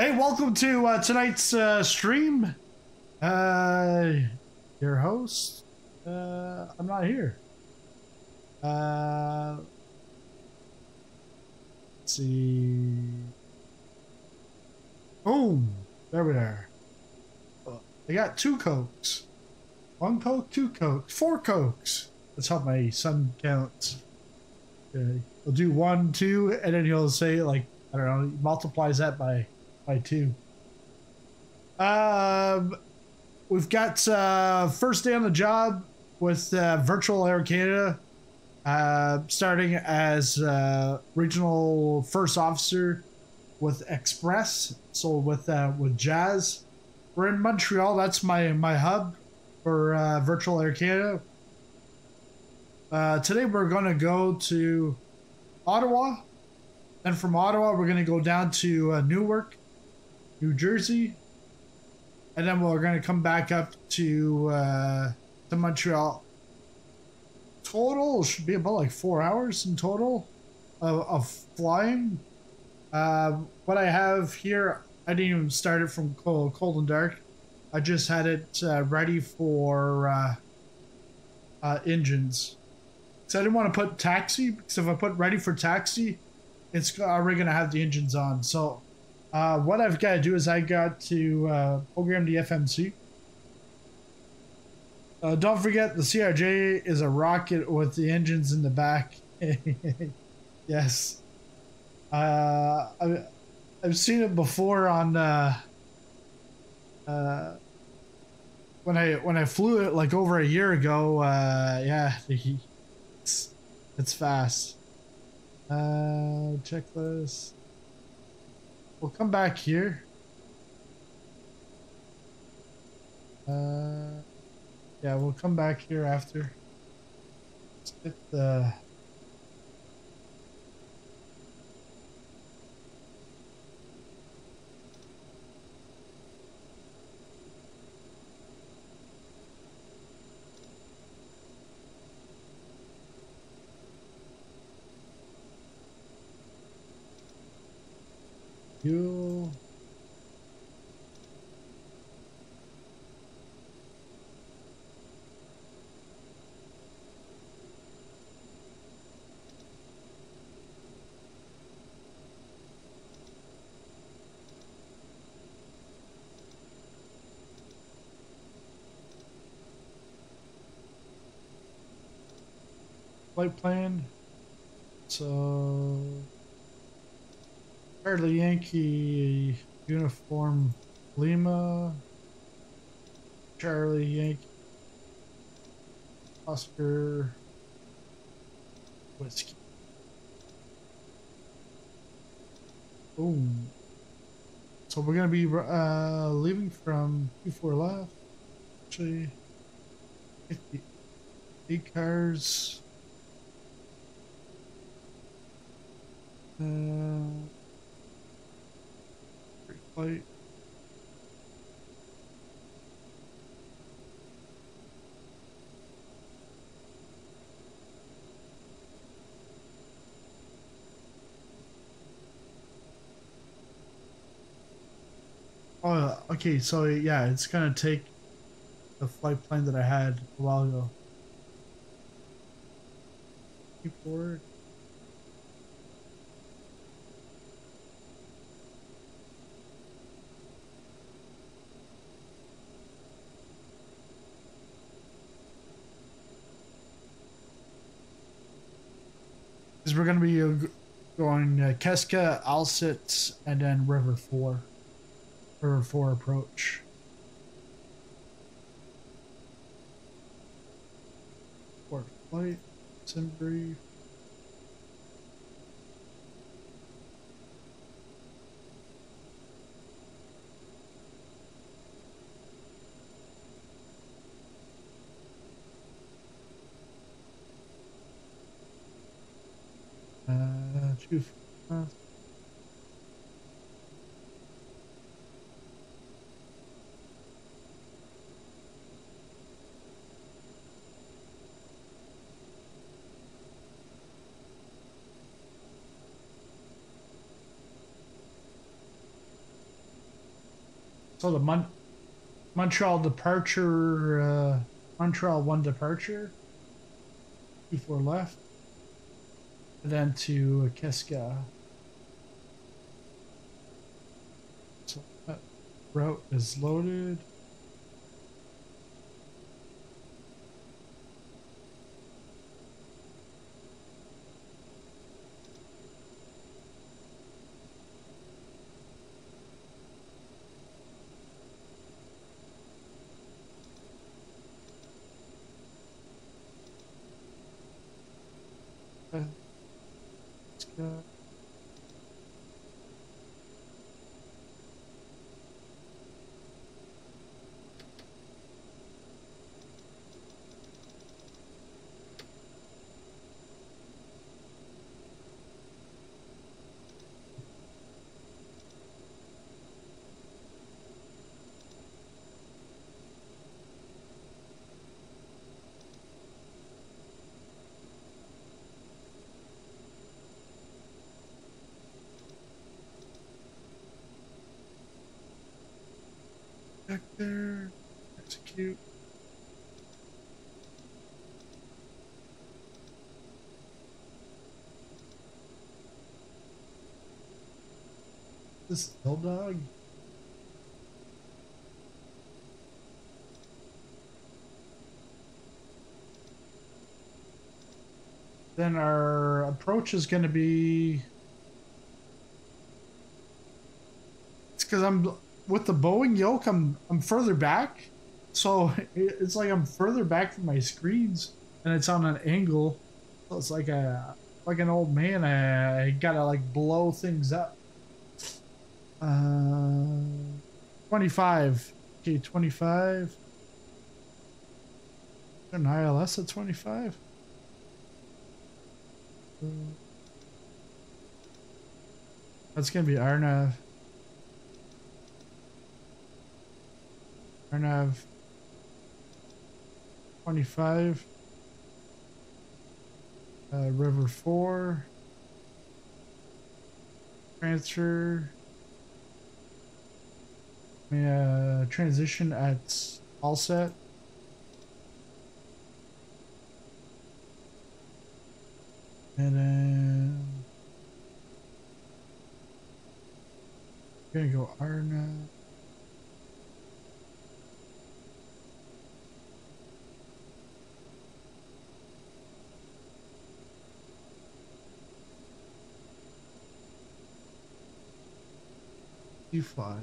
Hey, welcome to uh, tonight's uh, stream. Uh, your host. Uh, I'm not here. Uh, let's see. Boom. There we are. I got two cokes. One coke, two cokes, four cokes. That's how my son counts. Okay. He'll do one, two, and then he'll say like I don't know, multiplies that by by two. Um, we've got uh, first day on the job with uh, Virtual Air Canada, uh, starting as uh, regional first officer with Express. So with uh, with Jazz, we're in Montreal. That's my my hub for uh, Virtual Air Canada. Today we're gonna go to Ottawa. Then from Ottawa, we're gonna go down to Newark, New Jersey, and then we're gonna come back up to uh, to Montreal. Total should be about like four hours in total of, of flying. Uh, what I have here, I didn't even start it from cold, cold and dark. I just had it uh, ready for uh, uh, engines. So I didn't want to put taxi because if I put ready for taxi, it's already going to have the engines on. So uh, what I've got to do is I got to uh, program the FMC. Uh, don't forget the CRJ is a rocket with the engines in the back. yes. Uh, I, I've seen it before on uh, uh, when I when I flew it like over a year ago. Yeah, it's it's fast. Checklist. We'll come back here. Uh, yeah, we'll come back here after. Let's get the. You. Flight plan. So. Charlie Yankee uniform Lima. Charlie Yankee Oscar Whiskey. Boom. So we're gonna be uh, leaving from Q4 left. Actually, 50, eight cars. Uh, Flight. Oh, okay, so yeah, it's gonna take the flight plan that I had a while ago. Keep forward. Because we're going to be going uh, Keska, Alsit, and then River 4. River 4 approach. Port flight, sim So the Mon- Montreal departure, uh, Montreal one departure, two four left, then to Keska. So that route is loaded. Okay. Let's go. Back there. Execute. This hill dog. Then our approach is going to be. It's because I'm with the Boeing yoke. I'm I'm further back, so it's like I'm further back from my screens, and it's on an angle. So it's like a like an old man. I, I gotta like blow things up. Uh, twenty five. Okay, twenty five. An ILS at twenty five. That's gonna be Arnav. Arnav. Twenty-five. Uh, River four. Transfer. Uh, transition at all set. And then gonna go Arna. You fly.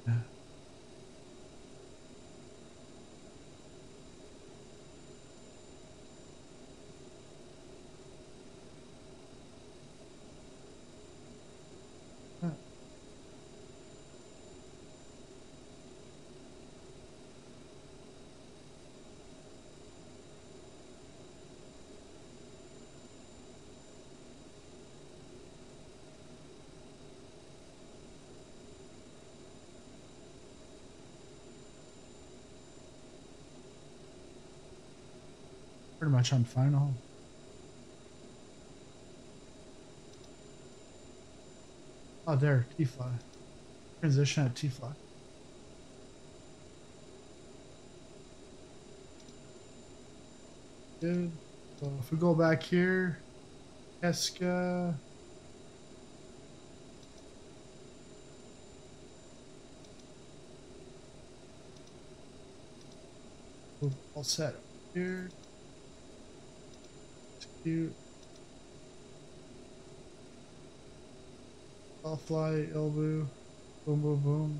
Pretty on final. Oh, there, T-fly. Transition at T-fly. Good. So if we go back here, Eska. All set here. Execute. I'll fly elbow. Boom, boom, boom.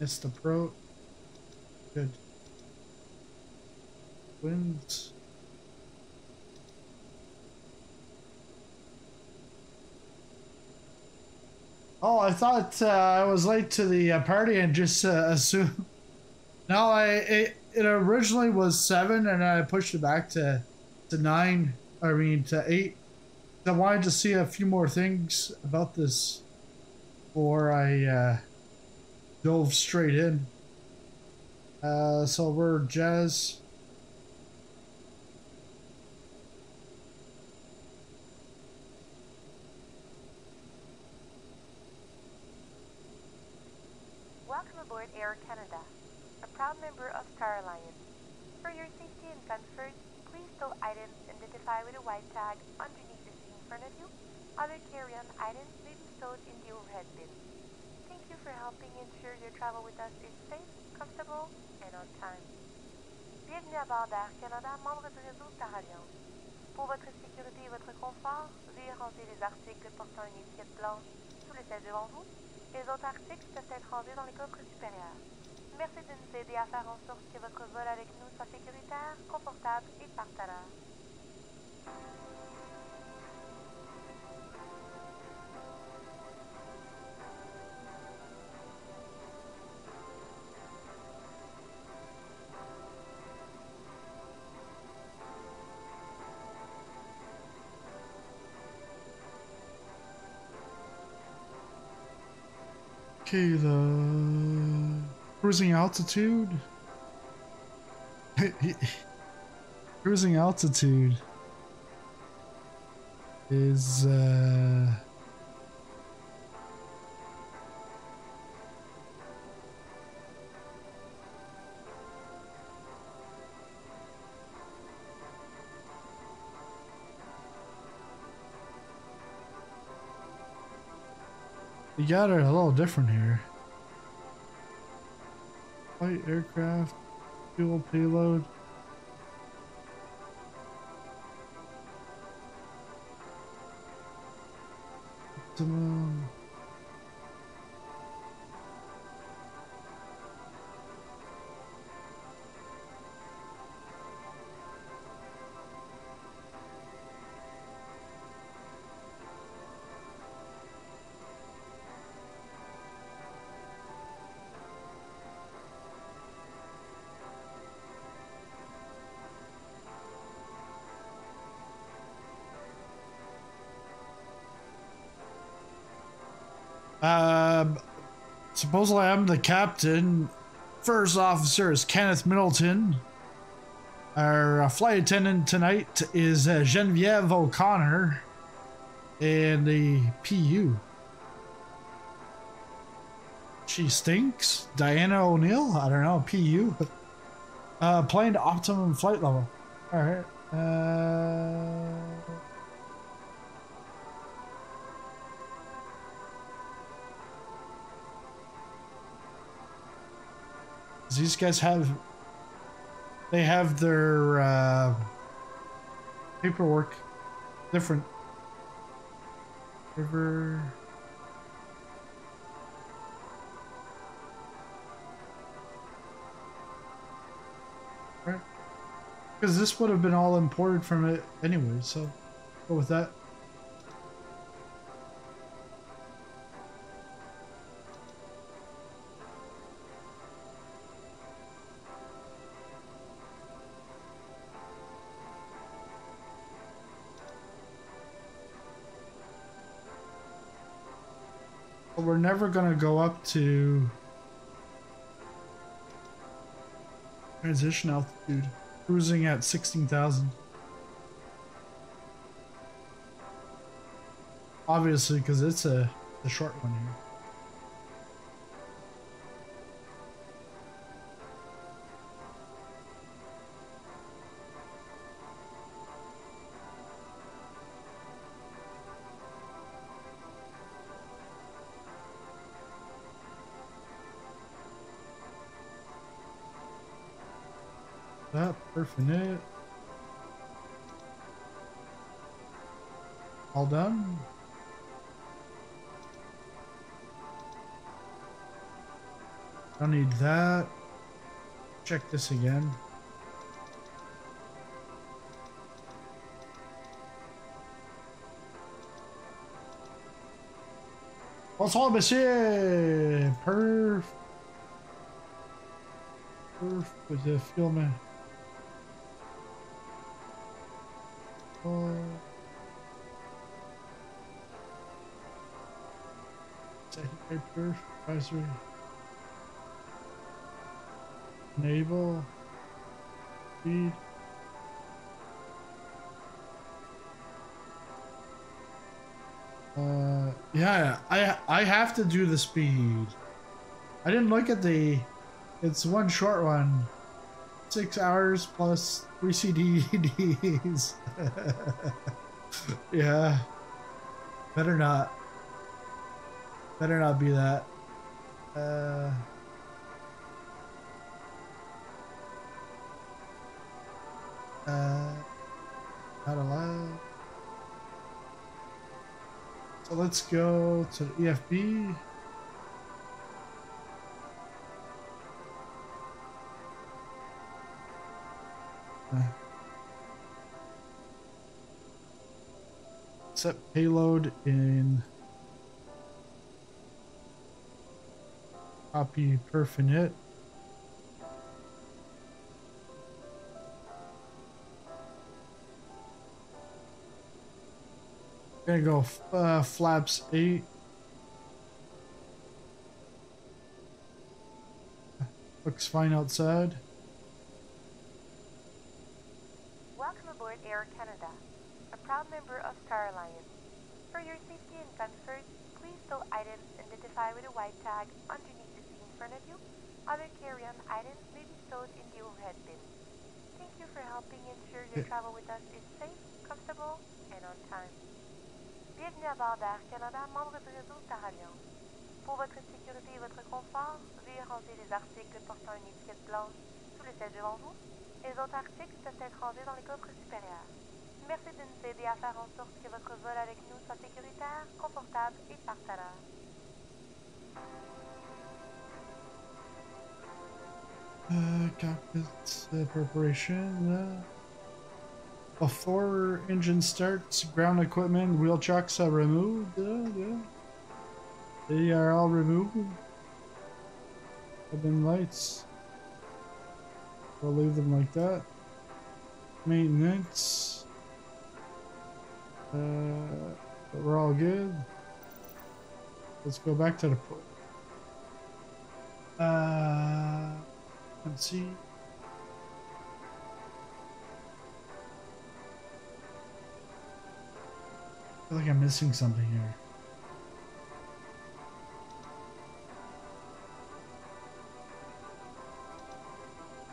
Missed the pro. Good. Winds. Oh, I thought uh, I was late to the uh, party and just uh, assumed. No, I it, it originally was seven, and I pushed it back to to nine. I mean to eight. I wanted to see a few more things about this before I uh, dove straight in. Uh, so we're jazz. Member of Star Alliance. For your safety and comfort, please stow items identified with a white tag underneath the seat in front of you. Other carry-on items may be stowed in the overhead bin. Thank you for helping ensure your travel with us is safe, comfortable, and on time. Bienvenue à bord d'Air Canada, membre du réseau Star Alliance. Pour votre sécurité et votre confort, veuillez ranger les articles portant une étiquette blanche sous le siège devant vous. Les autres articles peuvent être rangés dans les coffres supérieurs. Merci de nous aider à faire en sorte que votre vol avec nous soit sécuritaire, confortable et. Okay, the cruising altitude. cruising altitude is uh You got it a little different here. Light aircraft, fuel payload. Optimum. Supposedly I'm the captain. First officer is Kenneth Middleton. Our uh, flight attendant tonight is uh, Genevieve O'Connor. And the PU. She stinks. Diana O'Neill? I don't know. PU. Uh, plane to optimum flight level. Alright. Uh... These guys have they have their uh, paperwork different. River. Right. Because this would have been all imported from it anyway, so go with that. Never gonna go up to transition altitude, cruising at 16,000. Obviously, because it's a, a short one here. Perfect. All done. Don't need that. Check this again. Bonsoir, monsieur. Perf. Perf with the filming. Secondary advisory. Enable. Speed. Uh, yeah, I I have to do the speed. I didn't look at the it's one short one. Six hours plus three CDs. yeah. Better not. Better not be that. Uh. Uh. Not allowed. So let's go to the EFB. Set payload in copy perf Gonna go uh, flaps 8. Looks fine outside. proud member of Star Alliance. For your safety and comfort, please stow items identified with a white tag underneath the seat in front of you. Other carry-on items may be stowed in the overhead bin. Thank you for helping ensure your travel with us is safe, comfortable, and on time. Bienvenue à bord d'Air Canada, membre du réseau Star Alliance. Pour votre sécurité et votre confort, veuillez ranger les articles portant une étiquette blanche sous le siège devant vous. Les autres articles peuvent être rangés dans les coffres supérieurs. Merci à faire en sorte que votre vol avec nous soit sécuritaire, confortable et partage. Uh, cockpit uh, preparation. Uh, before engine starts, ground equipment, wheel chocks are removed. Uh, yeah. They are all removed. Cabin lights. We'll leave them like that. Maintenance. Uh, we're all good. Let's go back to the port. Uh, let's see. I feel like I'm missing something here.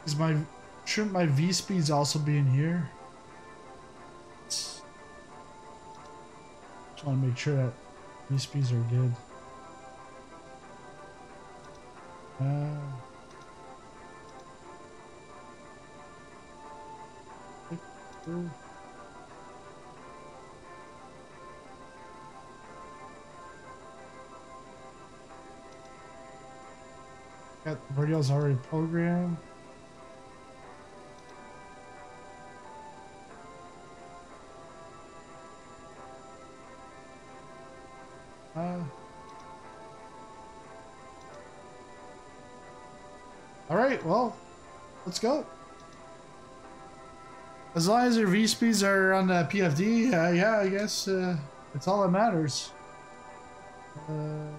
Is my shouldn't my V speeds also be in here? Want to make sure that these speeds are good. Uh, Got the radios already programmed. Let's go. As long as your V speeds are on the PFD, uh, yeah, I guess uh, it's all that matters. Uh,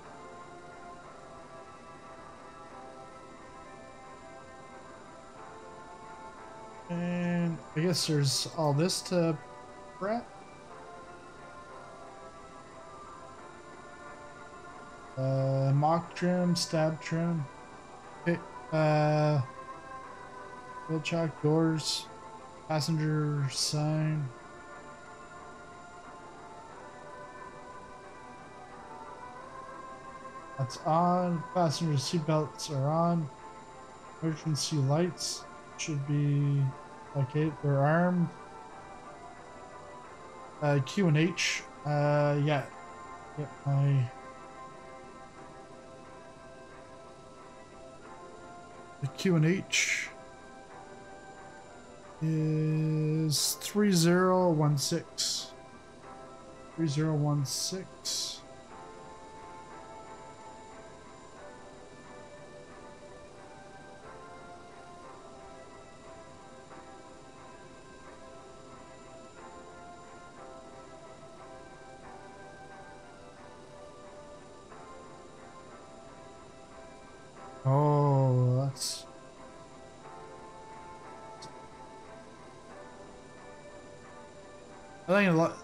and I guess there's all this to prep. Uh, Mach trim, stab trim. Okay, uh, wheel doors, passenger sign. That's on. Passenger seatbelts are on. Emergency lights should be okay. They're armed. Uh, QNH. Uh, yeah. Yep, my The QNH is 3016. 3016.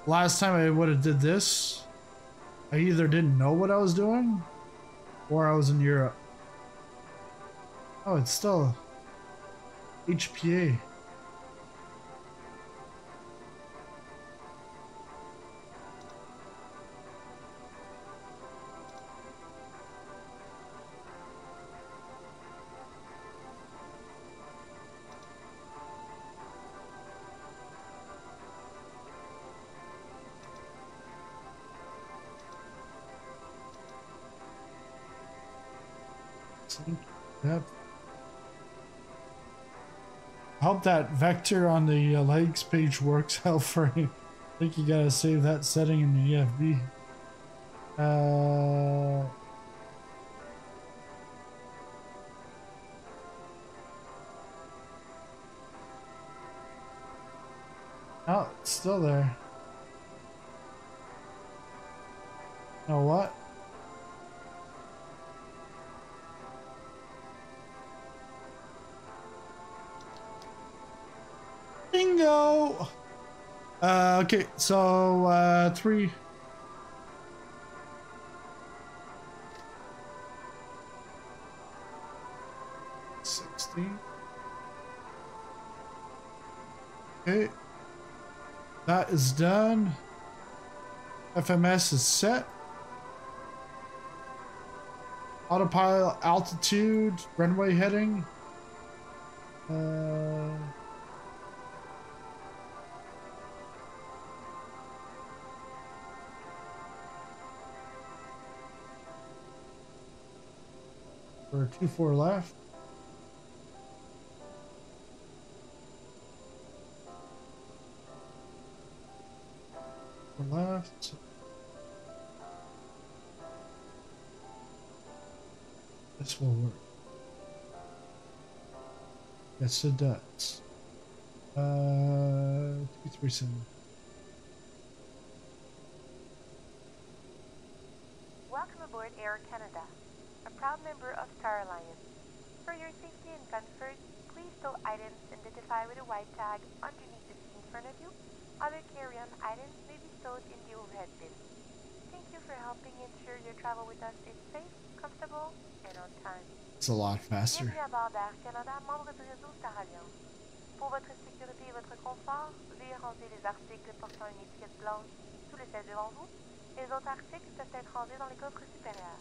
Last time I would have did this, I either didn't know what I was doing, or I was in Europe. Oh, it's still HPA. Yep. Hope that vector on the uh, legs page works out for you. I think you gotta save that setting in the EFB. Uh, oh, it's still there. Oh, what? Uh, okay, so, uh, three. Sixteen. Okay. That is done. FMS is set. Autopilot altitude, runway heading. Uh... For two four left. Four left. This will work. Yes, it does. Uh, two, three, seven. Welcome aboard Air Canada, a proud member of Star Alliance. For your safety and comfort, please stow items identified with a white tag underneath the seat in front of you. Other carry-on items may be stowed in the overhead bin. Thank you for helping ensure your travel with us is safe, comfortable, and on time. It's a lot faster. Bienvenue à bord d'Air Canada, membre du réseau Star Alliance. Pour votre sécurité et votre confort, veuillez ranger les articles portant une étiquette blanche sous le siège devant vous. Les autres articles peuvent être rangés dans les coffres supérieurs.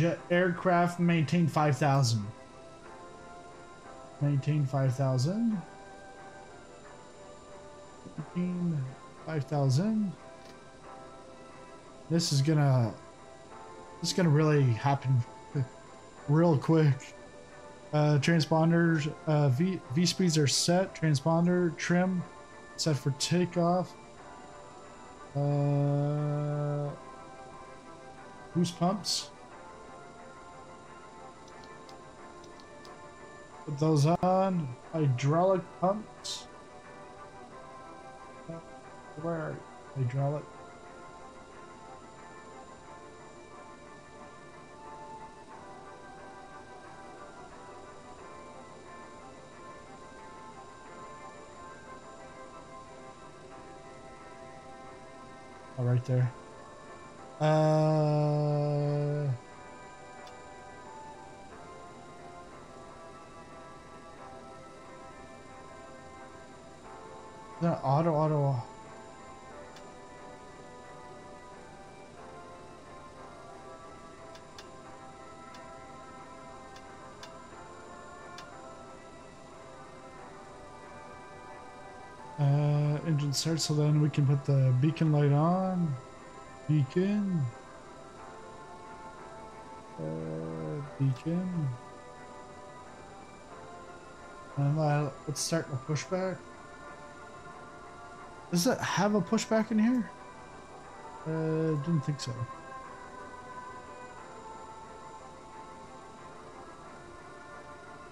Jet aircraft maintain 5,000. Maintain 5,000. Maintain 5,000. This is gonna, this is gonna really happen real quick. Uh, transponders, uh, V, V speeds are set. Transponder trim set for takeoff. Uh, boost pumps. Put those on. Hydraulic pumps. Where are you? hydraulic? Oh, right there. Uh. No, auto, auto. Uh, engine start, so then we can put the beacon light on. Beacon. Uh, beacon. And uh, let's start the pushback. Does it have a pushback in here? Uh, didn't think so.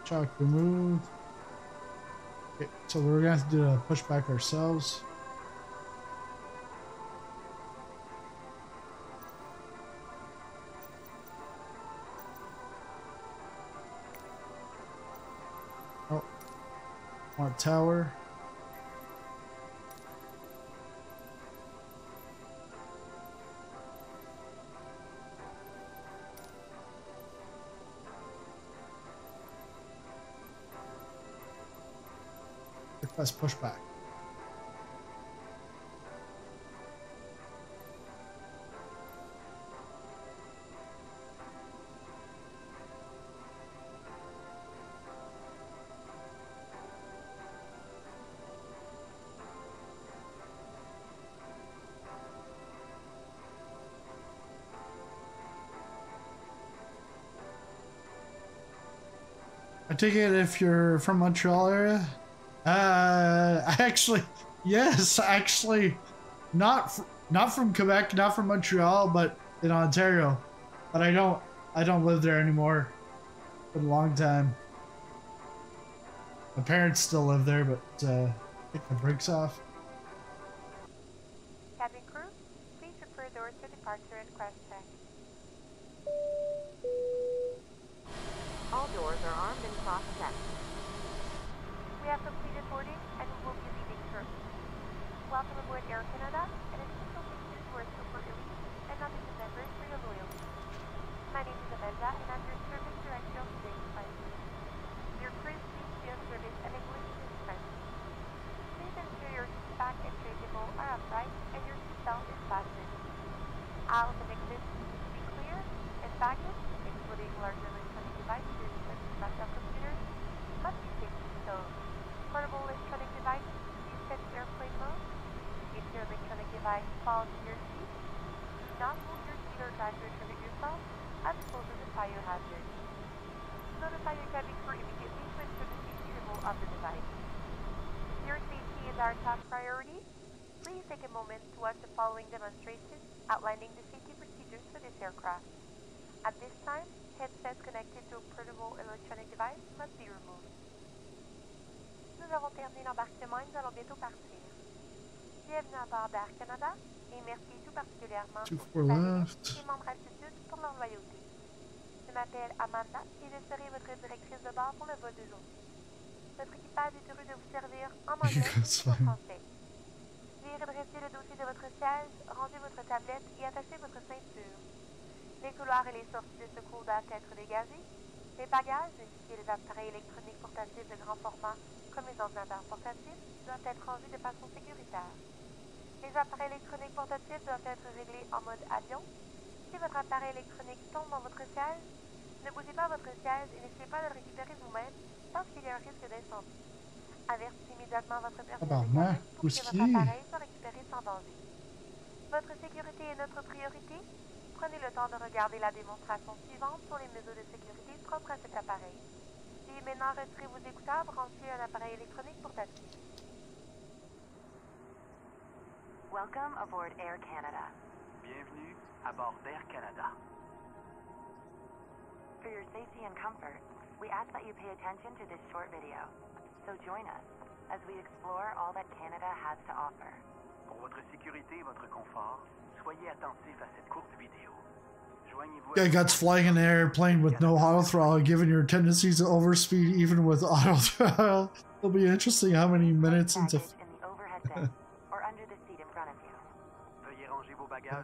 Shock removed. Okay, so we're gonna have to do a pushback ourselves. Oh, want tower. Request pushback. I take it if you're from Montreal area. Uh, actually, yes, actually, not fr- not from Quebec, not from Montreal, but in Ontario. But I don't I don't live there anymore. Been a long time. My parents still live there, but uh, take the brakes off. Cabin crew, please prepare doors for departure and crash check. All doors are armed and cross-checked. We have boarding and we will be leaving shortly. Welcome aboard Air Canada et nous allons bientôt partir. Bienvenue à bord d'Air Canada et merci tout particulièrement aux membres altitude pour leur loyauté. Je m'appelle Amanda et je serai votre directrice de bord pour le vol d'aujourd'hui. Notre équipage est heureux de vous servir en anglais et en français. Veuillez redresser le dossier de votre siège, rangez votre tablette et attachez votre ceinture. Les couloirs et les sorties de secours doivent être dégagés. Les bagages, ainsi que les appareils électroniques portatifs de grand format, comme les ordinateurs portatifs, doivent être rangés de façon sécuritaire. Les appareils électroniques portatifs doivent être réglés en mode avion. Si votre appareil électronique tombe dans votre siège, ne bougez pas votre siège et n'essayez pas de le récupérer vous-même parce qu'il y a un risque d'incendie. Avertissez immédiatement votre personnel Tabarnak, cabine pour que votre appareil soit récupéré sans danger. Votre sécurité est notre priorité. Prenez le temps de regarder la démonstration suivante sur les mesures de sécurité propres à cet appareil. Veuillez maintenant retirer vos écouteurs branchés à un appareil électronique portatif. Welcome aboard Air Canada. Bienvenue à bord d'Air Canada. For your safety and comfort, we ask that you pay attention to this short video. So join us as we explore all that Canada has to offer. Pour votre sécurité et votre confort, soyez attentifs à cette courte vidéo. Guy guts flying an airplane with no auto throttle, given your tendencies to overspeed even with auto throttle. It'll be interesting how many minutes into. In the the in.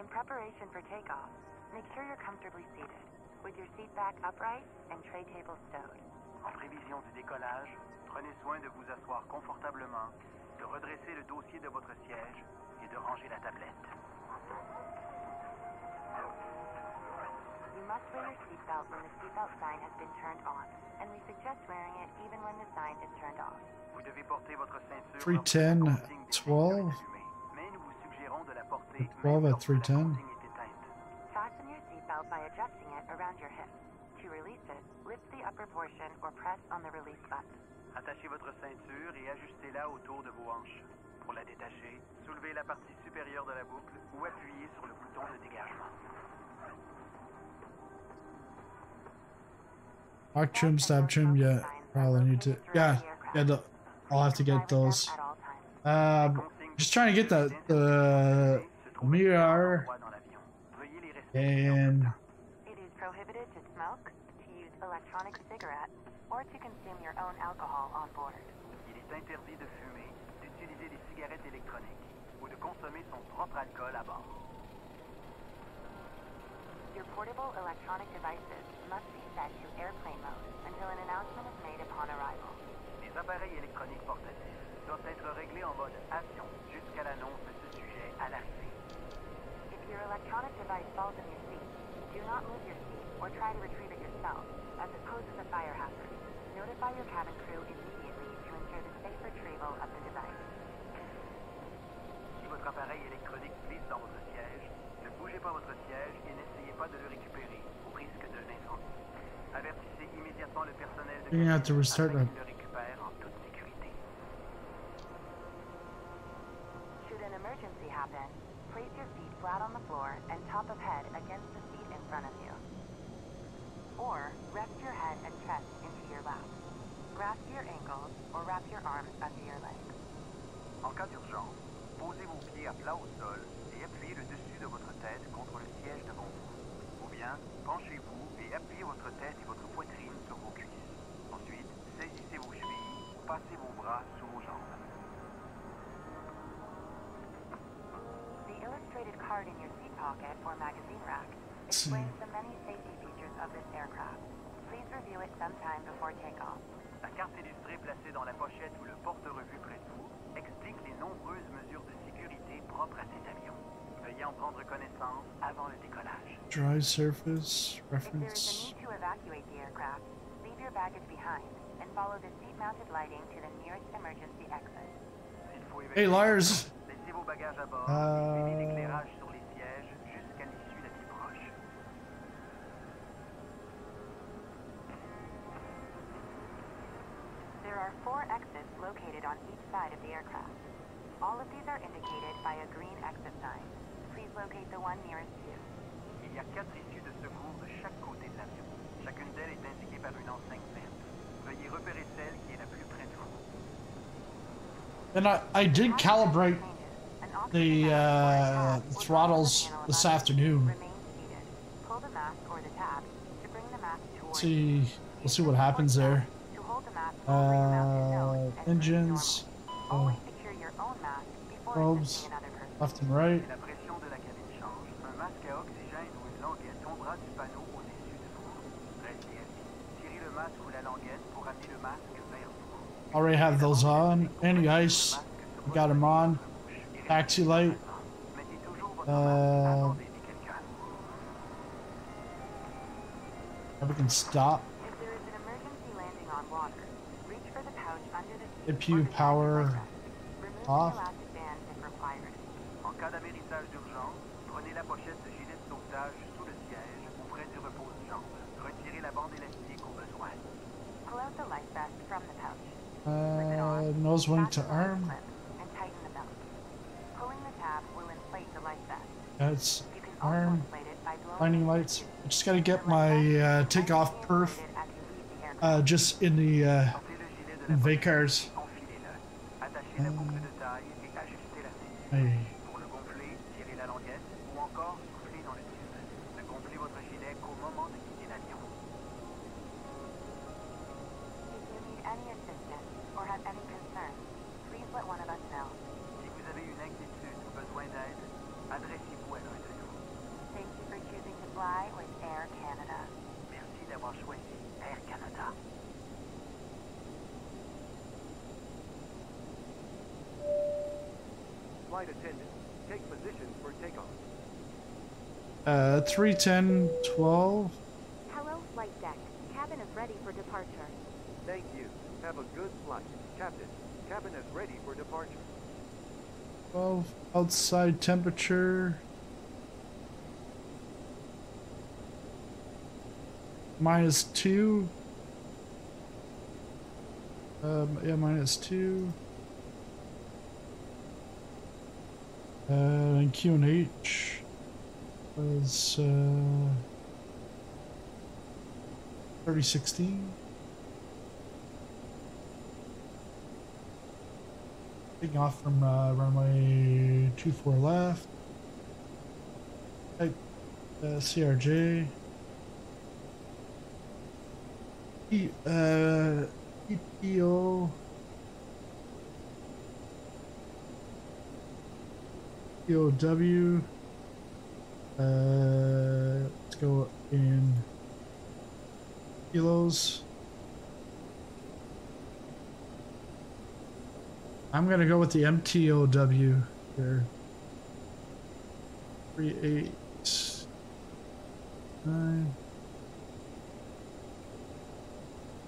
In preparation for takeoff, make sure you're comfortably seated, with your seat back upright and tray table stowed. En prévision du décollage, prenez soin de vous asseoir confortablement, de redresser le dossier de votre siège et de ranger la tablette. You must wear your seatbelt when the seatbelt sign has been turned on, and we suggest wearing it even when the sign is turned off. Vous devez porter votre ceinture 310, lorsque la consigne des 12. mais nous vous suggérons de la porter 12 at 310. consigne est éteinte. Fasten your seatbelt by adjusting it around your hips. To release it, lift the upper portion or press on the release button. Attachez votre ceinture et ajustez-la autour de vos hanches. Pour la détacher, soulevez la partie supérieure de la boucle ou appuyez sur le bouton de dégagement. Mach trim, stab trim, yeah. Probably need to. Yeah, yeah. The, I'll have to get those. Um, just trying to get the the mirror and It is prohibited to smoke, to use electronic cigarettes, or to consume your own alcohol on board. Cigarettes électroniques ou de consommer son propre alcool à bord. Your portable electronic devices must be set to airplane mode until an announcement is made upon arrival. Les appareils électroniques portatifs doivent être réglés en mode avion jusqu'à l'annonce de ce sujet à l'arrivée. If your electronic device falls in your seat, do not move your seat or try to retrieve it yourself, as it poses a fire hazard. Notify your cabin crew immediately to ensure the safe retrieval of the device. Si votre appareil électronique glisse dans votre siège, ne bougez pas votre siège et n'essayez pas de le récupérer au risque de l'incendie. Avertissez immédiatement le personnel de You're gonna have to restart afin le récupère en toute sécurité. Should an emergency happen, place your feet flat on the floor and top of head against the seat in front of you. Or rest your head and chest into your lap. Grasp your ankles or wrap your arms under vos pieds à plat au sol et appuyez le dessus de votre tête contre le siège devant vous. Ou bien, penchez-vous et appuyez votre tête et votre poitrine sur vos cuisses. Ensuite, saisissez vos chevilles ou passez vos bras sous vos jambes. The illustrated card in your seat pocket or magazine rack explains the many safety features of this aircraft. Please review it sometime before takeoff. La carte illustrée placée dans la pochette ou le porte-revue près de vous explique les nombreuses mesures de sécurité propres à cet avion. Veuillez en prendre connaissance avant le décollage. dry surface If there is a reference. need to evacuate the aircraft, leave your baggage behind and follow the seat-mounted lighting to the nearest emergency exit. Hey, liars! laissez vos bagages à bord euh. et l'éclairage sur les sièges jusqu'à l'issue la plus proche. There are four exits located on each side of the aircraft. All of these are indicated by a green exit sign. Please locate the one nearest you. Il y a quatre issues de secours de chaque côté de l'avion. Chacune d'elles est indiquée par une enseigne verte. Veuillez repérer celle qui est la plus près de vous. And I, I did calibrate the mask or a uh, throttles drop on the panel this afternoon. Remain seated. Pull the mask or the tab to bring the mask towards See, we'll see what happens there. To hold the probes, assisting another person. left and right. Si la pression de la cabine change, un masque à oxygène ou une languette tombera du panneau au-dessus de vous. Restez assis. Tirez le masque ou la languette pour amener le masque vers vous. Already have those on. Any ice, got them on. Taxi light. Mettez toujours votre Euh, masque avant d'aider quelqu'un. If we can stop. If there is an emergency landing on water, reach for the pouch under the seat CPU or the power cabin footrest. Remove off. the elastic band if required. En cas d'amérissage d'urgence, prenez la pochette de gilet de sauvetage sous le siège ou près du repose-jambe. Retirez la bande élastique au besoin. Pull out the life vest from the pouch. Slip it on. Uh, nose wing to arm. And tighten the belt. Pulling the tab will inflate the life vest. That's You can also arm. inflate it by blowing Blinding the lights. I just gotta get my uh, takeoff perf inflated as you leave the aircraft. uh, just in the uh, Sortez le gilet de la in Vacars. enfilez-le. Attachez 3, 10, 12. Hello, flight deck. Cabin is ready for departure. Thank you. Have a good flight. Captain, cabin is ready for departure. 12 outside temperature. Minus 2. Um, yeah, minus 2. Uh, and QNH was uh, 3016. Taking off from uh, runway 24 left. Type uh, CRJ. E, uh, EPO. EOW. Uh, let's go in kilos. I'm gonna go with the MTOW here. Three eight nine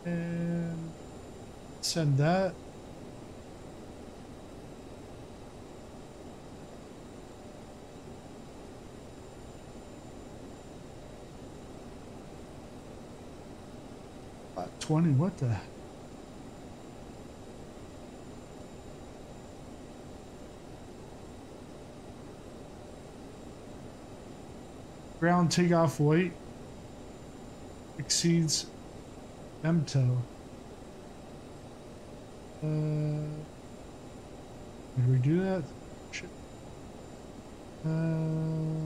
and send that. About 20, what the? Ground takeoff weight exceeds MTO. Uh, did we do that? Uh,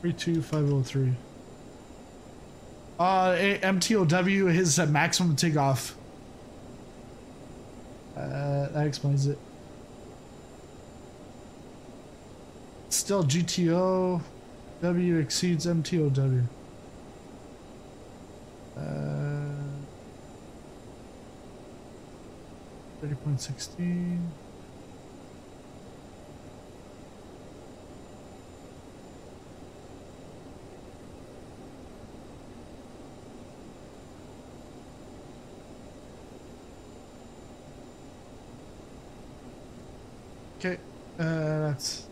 three two five zero three. Uh, MTOW his uh, maximum takeoff. Uh, that explains it. Still GTO. W exceeds MTOW. Uh, 30.16. Okay, uh, that's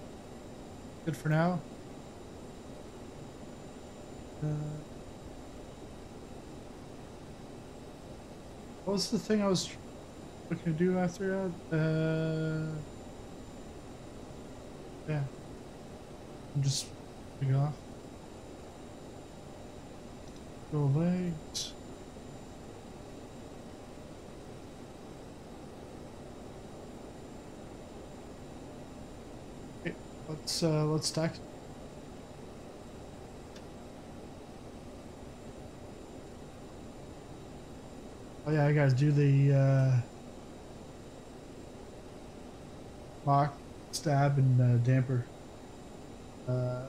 good for now. Uh, what was the thing I was looking to do after that? Uh, yeah. I'm just off. Go legs. Let's uh let's stack. Oh yeah, I do the uh, Mach, stab, and uh, damper. Uh,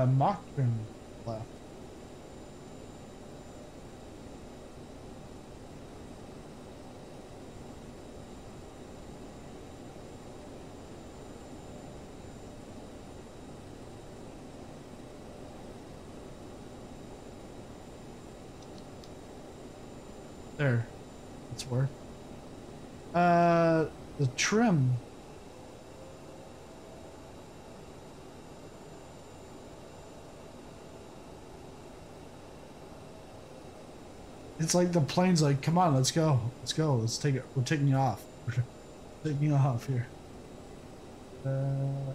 uh, uh, mock left. There. That's worth. Uh, the trim. It's like the plane's like, come on, let's go, let's go, let's take it. We're taking you off. We're taking you off here. Uh,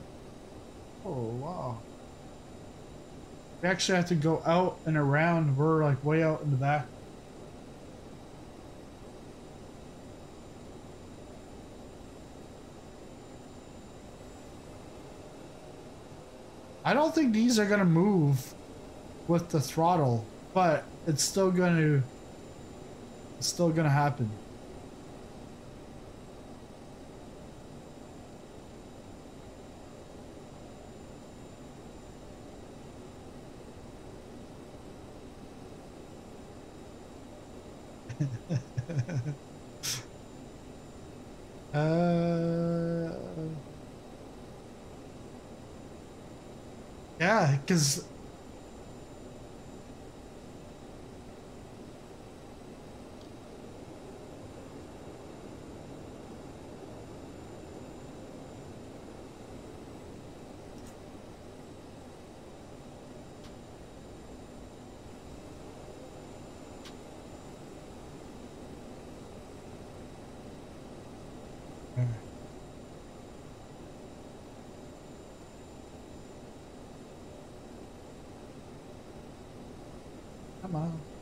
oh wow. We actually have to go out and around. We're like way out in the back. I don't think these are gonna move with the throttle, but it's still gonna it's still gonna happen. uh, yeah, because Come on.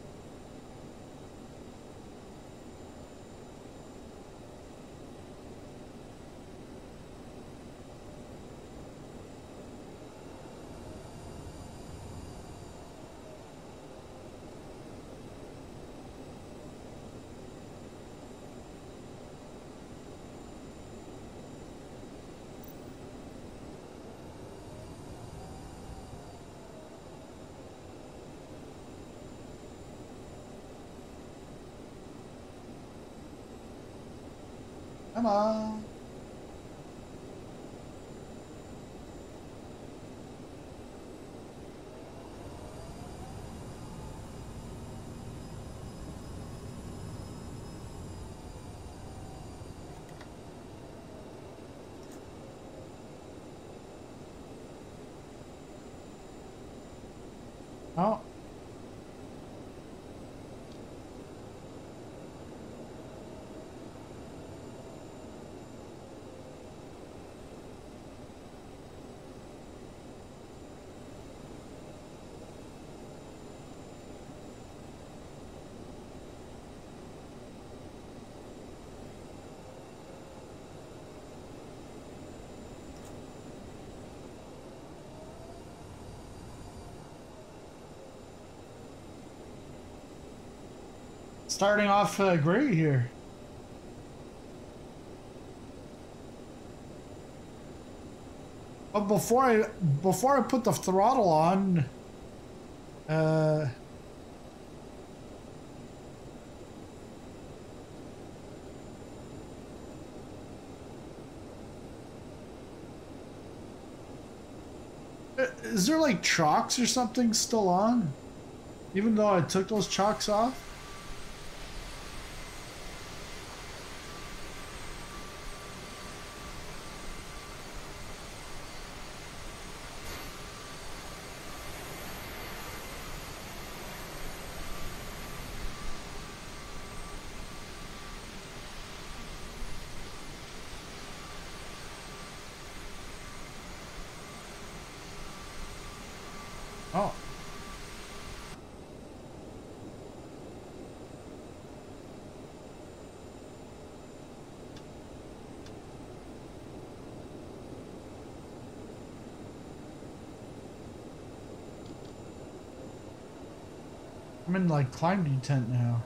Come on. Oh. Starting off uh, great here. But before I before I put the throttle on, uh, is there like chocks or something still on? Even though I took those chocks off? Oh. Like climbing tent now.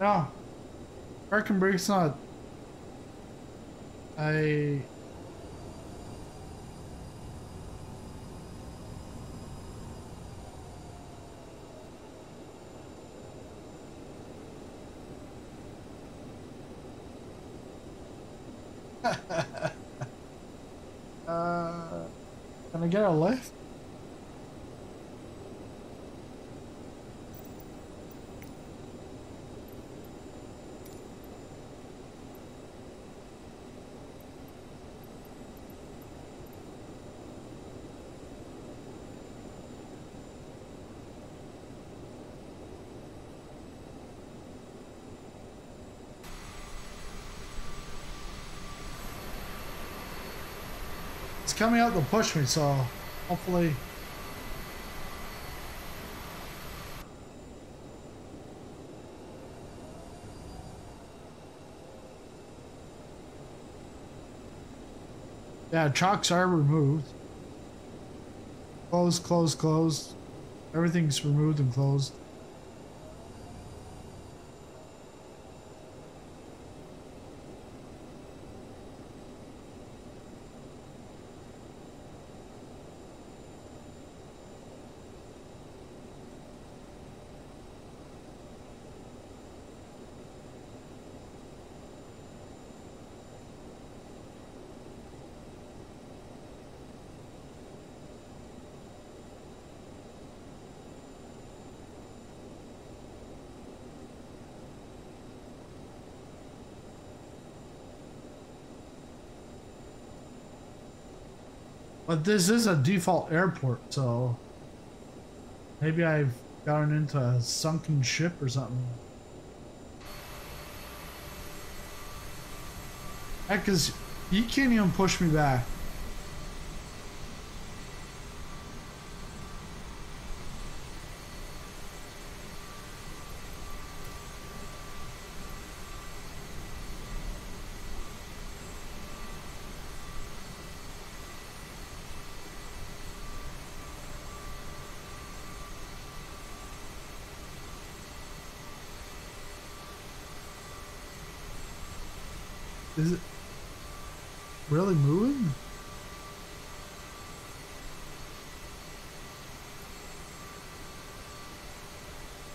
No. Not. I. uh, can I get a lift? coming up to push me, so hopefully... Yeah, chocks are removed. Closed, closed, closed. Everything's removed and closed. But this is a default airport, so maybe I've gotten into a sunken ship or something. Heck, cause you can't even push me back. Is it really moving?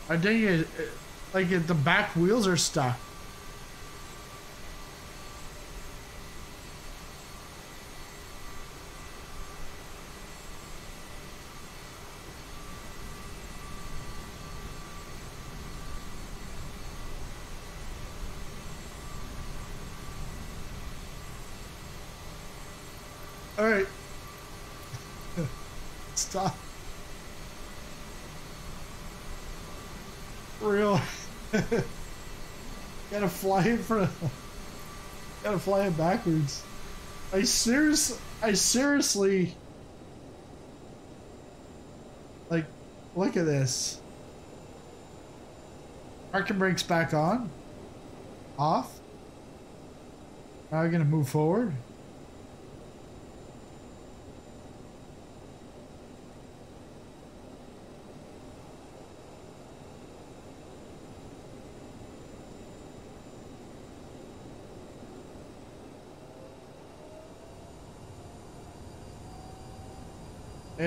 I think it, it like it, the back wheels are stuck. All right. Stop. Real. Fly it for. gotta fly it backwards. I serious. I seriously. Like, look at this. Parking brakes back on. Off. Now we're gonna move forward.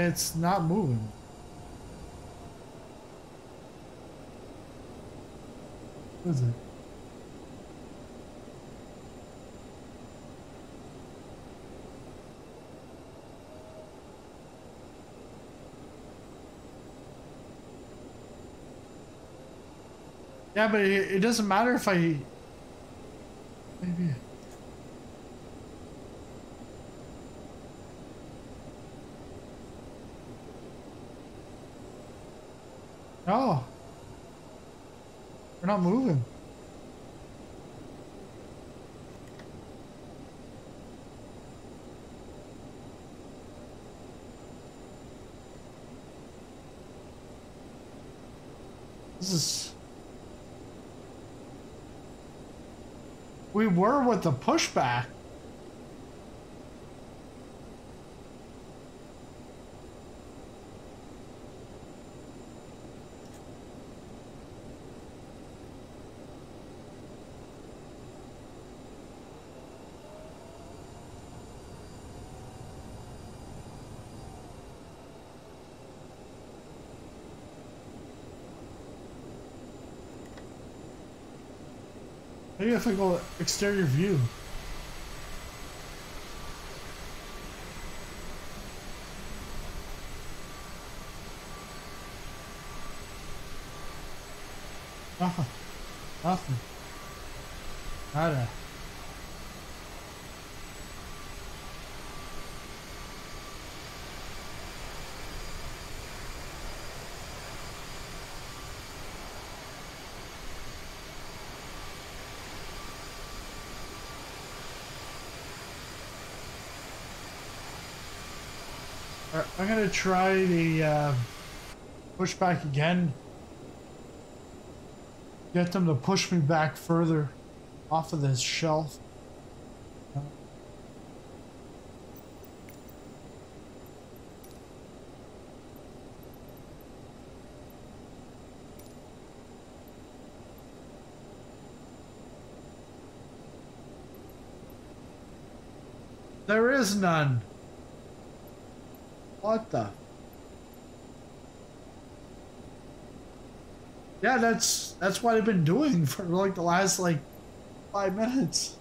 It's not moving. What is it? Yeah, but it, it doesn't matter if I... Maybe... No. We're not moving. This is... We were with the pushback. Maybe if I go exterior view. Nothing. Nothing. I'm gonna try the uh, push back again. Get them to push me back further off of this shelf. There is none. What the? Yeah, that's that's what I've been doing for like the last like five minutes.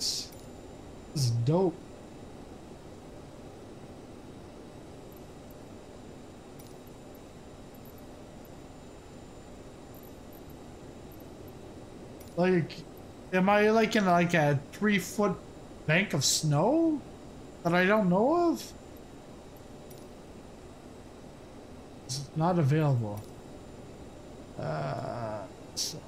Is dope. Like, am I like in like a three foot bank of snow that I don't know of? It's not available. Uh, so-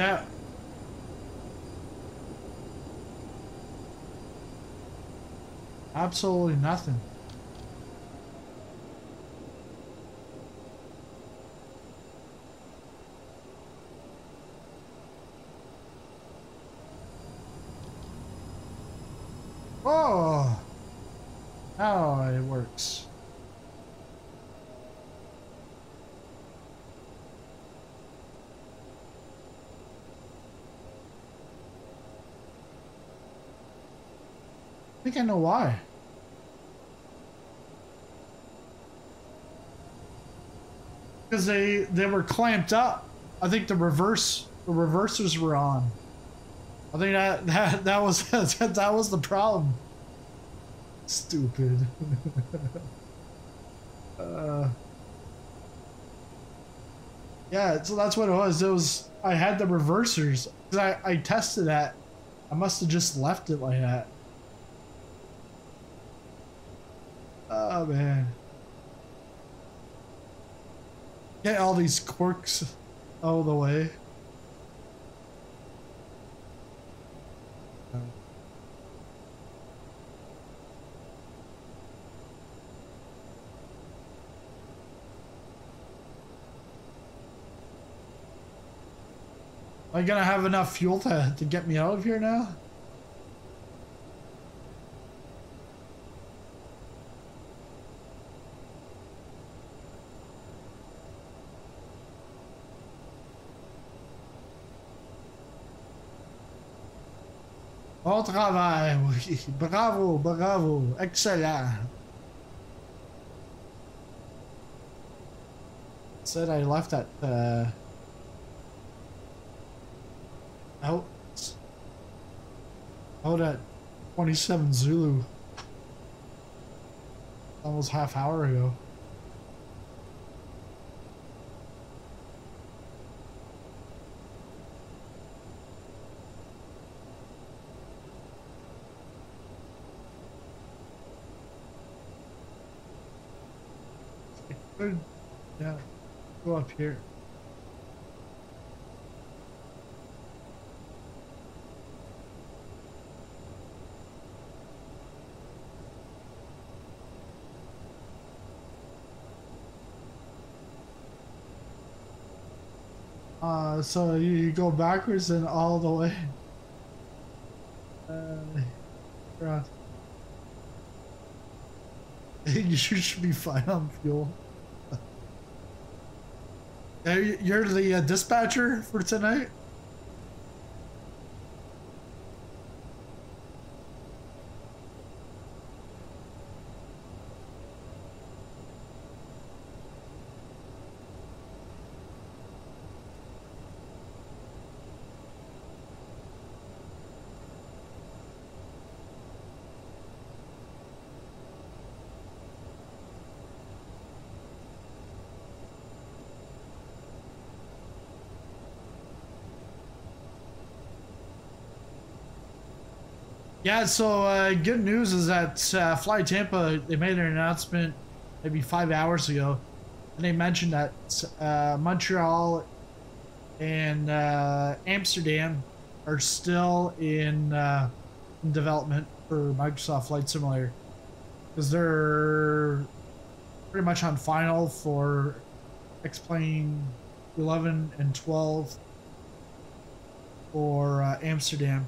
yeah. Absolutely nothing. Oh, now it works. I think I know why. Because they they were clamped up. I think the reverse the reversers were on. I think that that that was that, that was the problem. Stupid. uh, yeah, so that's what it was. It was I had the reversers. I I tested that. I must have just left it like that. Oh man. Get all these quirks out of the way. Am I gonna have enough fuel to, to get me out of here now? Bon travail, oui. Bravo, bravo. Excellent. Said I left at, uh... Out. Out at 27 Zulu. Almost half hour ago. Yeah. Go up here. Uh, so you, you go backwards and all the way. Uh, you should be fine on fuel. You- You're the uh, dispatcher for tonight? Yeah, so uh, good news is that uh, Fly Tampa, they made an announcement maybe five hours ago, and they mentioned that uh, Montreal and uh, Amsterdam are still in, uh, in development for Microsoft Flight Simulator because they're pretty much on final for X-Plane 11 and 12 for uh, Amsterdam.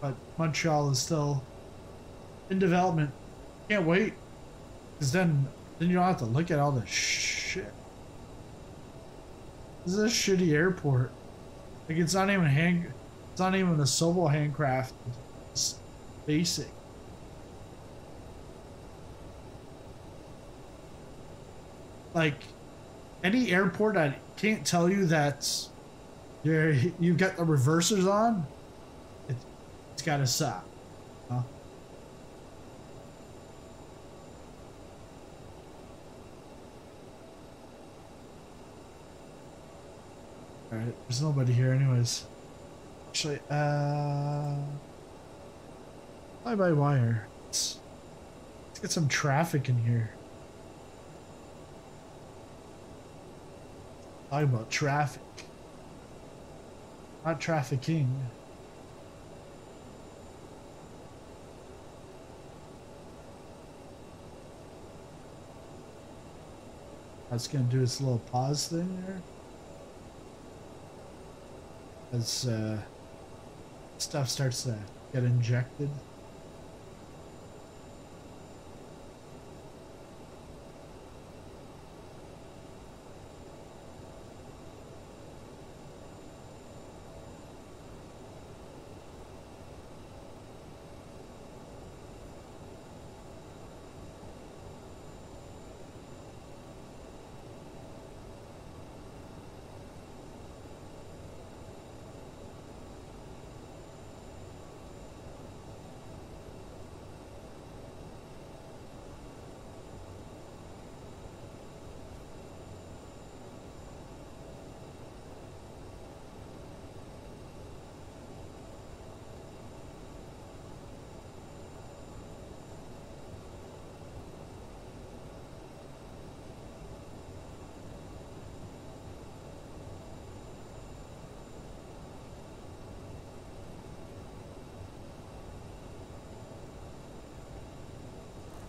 But Montreal is still in development. Can't wait. Because then, then you don't have to look at all this shit. This is a shitty airport. Like it's not even hand, it's not even a Sobo handcraft. It's basic. Like any airport I can't tell you that you're you've got the reversers on, gotta suck. Huh? Alright, there's nobody here anyways. Actually, uh fly by wire. Let's, let's get some traffic in here. Talk about traffic. Not trafficking. That's gonna do its little pause thing there. As uh, stuff starts to get injected.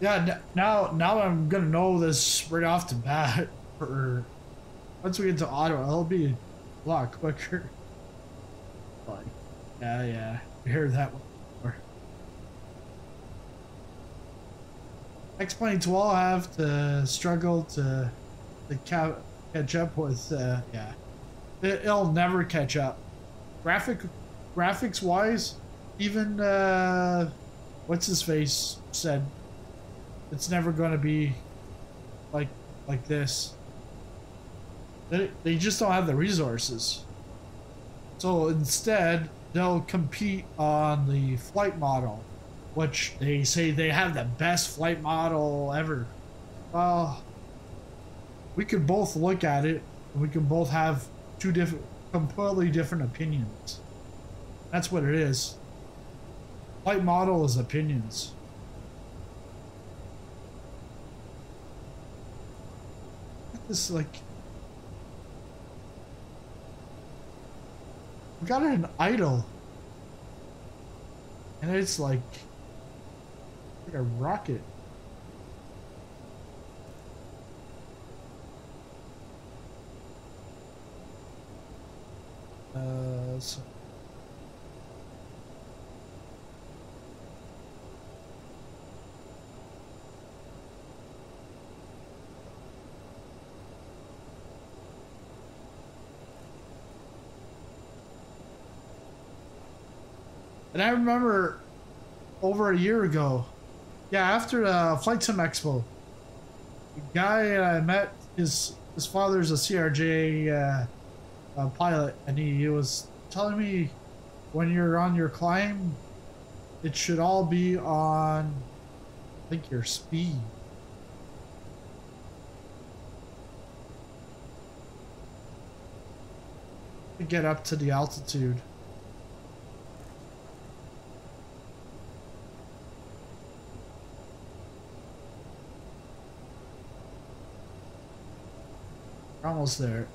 Yeah, now now I'm gonna know this right off the bat. For once we get to Ottawa, it'll be a lot quicker. But yeah, yeah, you hear that one before. X-Plane 12 have to struggle to to ca- catch up with. Uh, yeah, it, it'll never catch up. Graphic graphics wise, even uh, what's his face said it's never going to be like like this. They, they just don't have the resources. So instead, they'll compete on the flight model, which they say they have the best flight model ever. Well, we could both look at it, and we can both have two different, completely different opinions. That's what it is. Flight model is opinions. This is like we got an idle, and it's like like a rocket. Uh, so And I remember over a year ago, yeah, after the Flight Sim Expo, the guy I met, his his father's a CRJ uh, uh, pilot, and he, he was telling me when you're on your climb, it should all be on, I think, your speed. To get up to the altitude. We're almost there.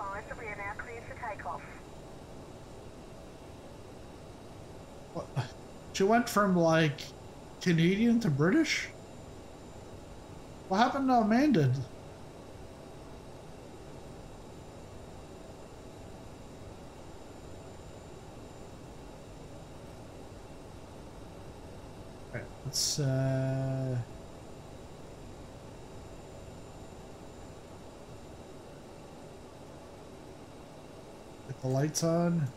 advised that we are now cleared for takeoff. What? She went from like Canadian to British? What happened to Amanda? Alright, let's uh Get the lights on.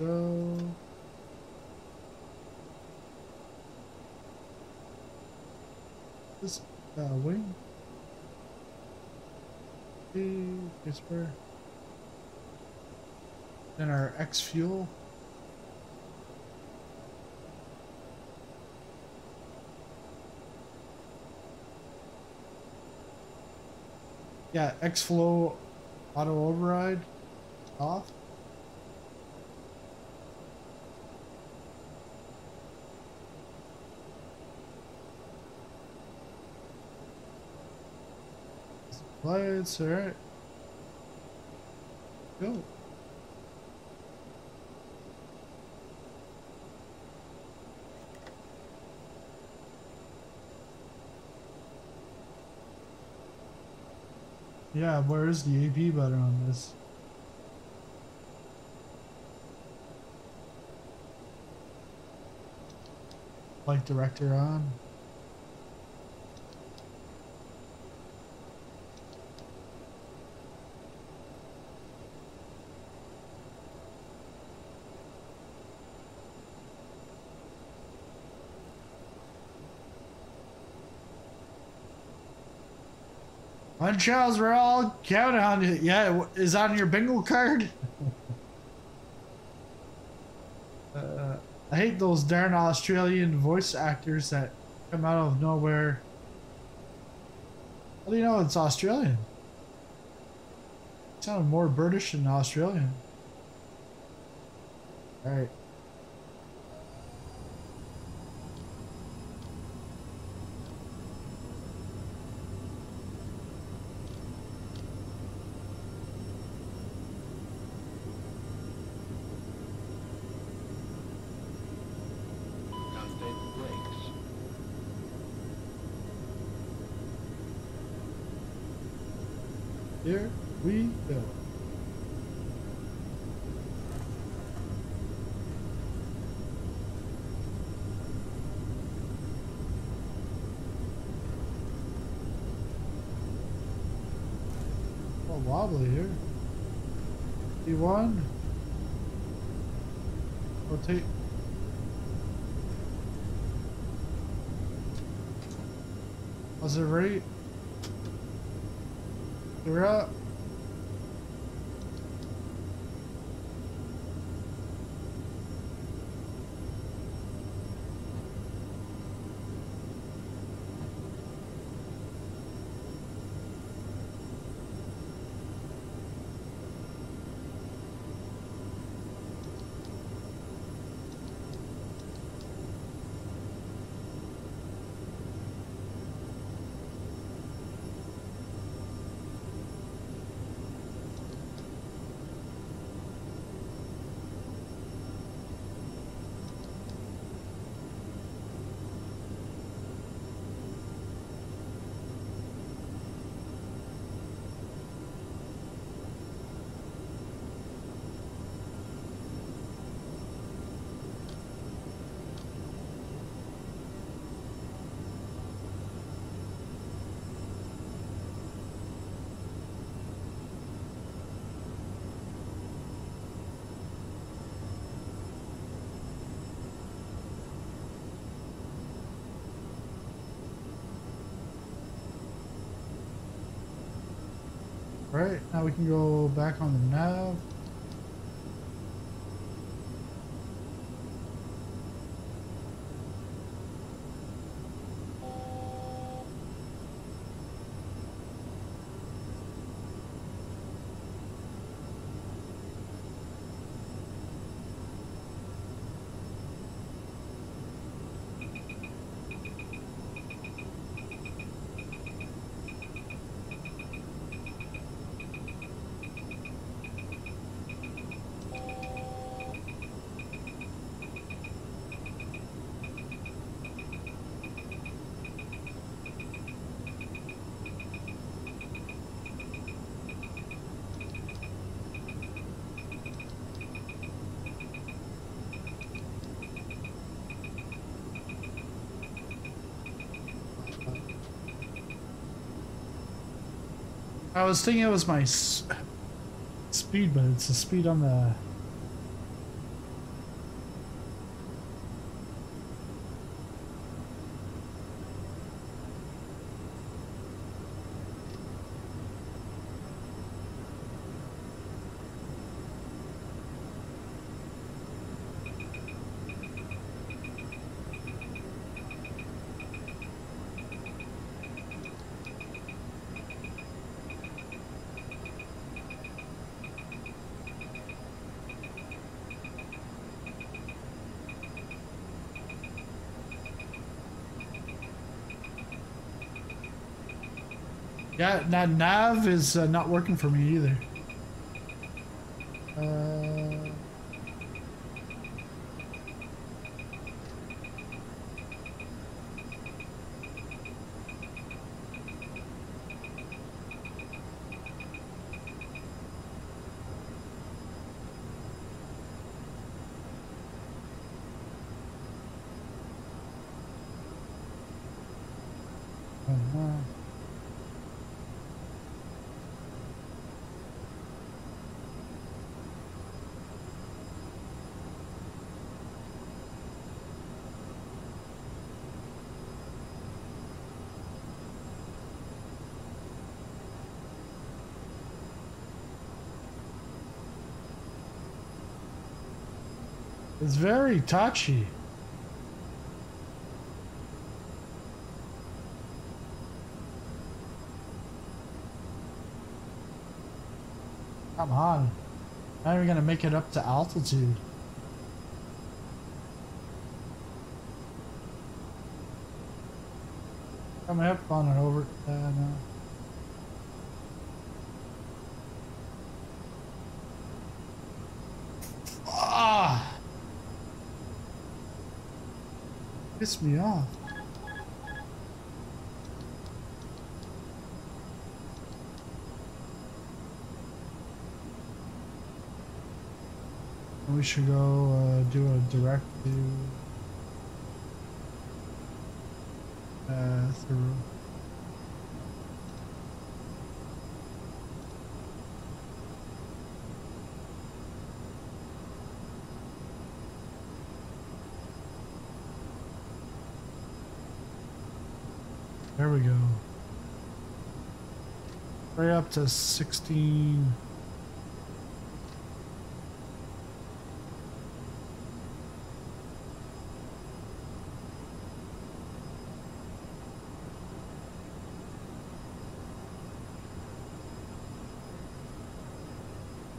Astro. This uh, wing. Where. Then our X fuel. Yeah, X flow auto override off. Lights, alright. Go. Yeah, where is the AP button on this? Like director on. On Charles, we're all counting on you. Yeah, it is on your bingo card. uh, I hate those darn Australian voice actors that come out of nowhere. How do you know it's Australian? It sounded more British than Australian. Alright. Constant brakes. Here we go. Oh, wobbly here. V1. Rotate. Was it right? You're up. Right, now we can go back on the nav. I was thinking it was my speed, but it's the speed on the. That nav is uh, not working for me either. Uh, uh-huh. It's very touchy. Come on. How are we gonna make it up to altitude? Coming up on it over. Uh, no. Piss me off. We should go uh, do a direct to uh, through. There we go. Right up to 16.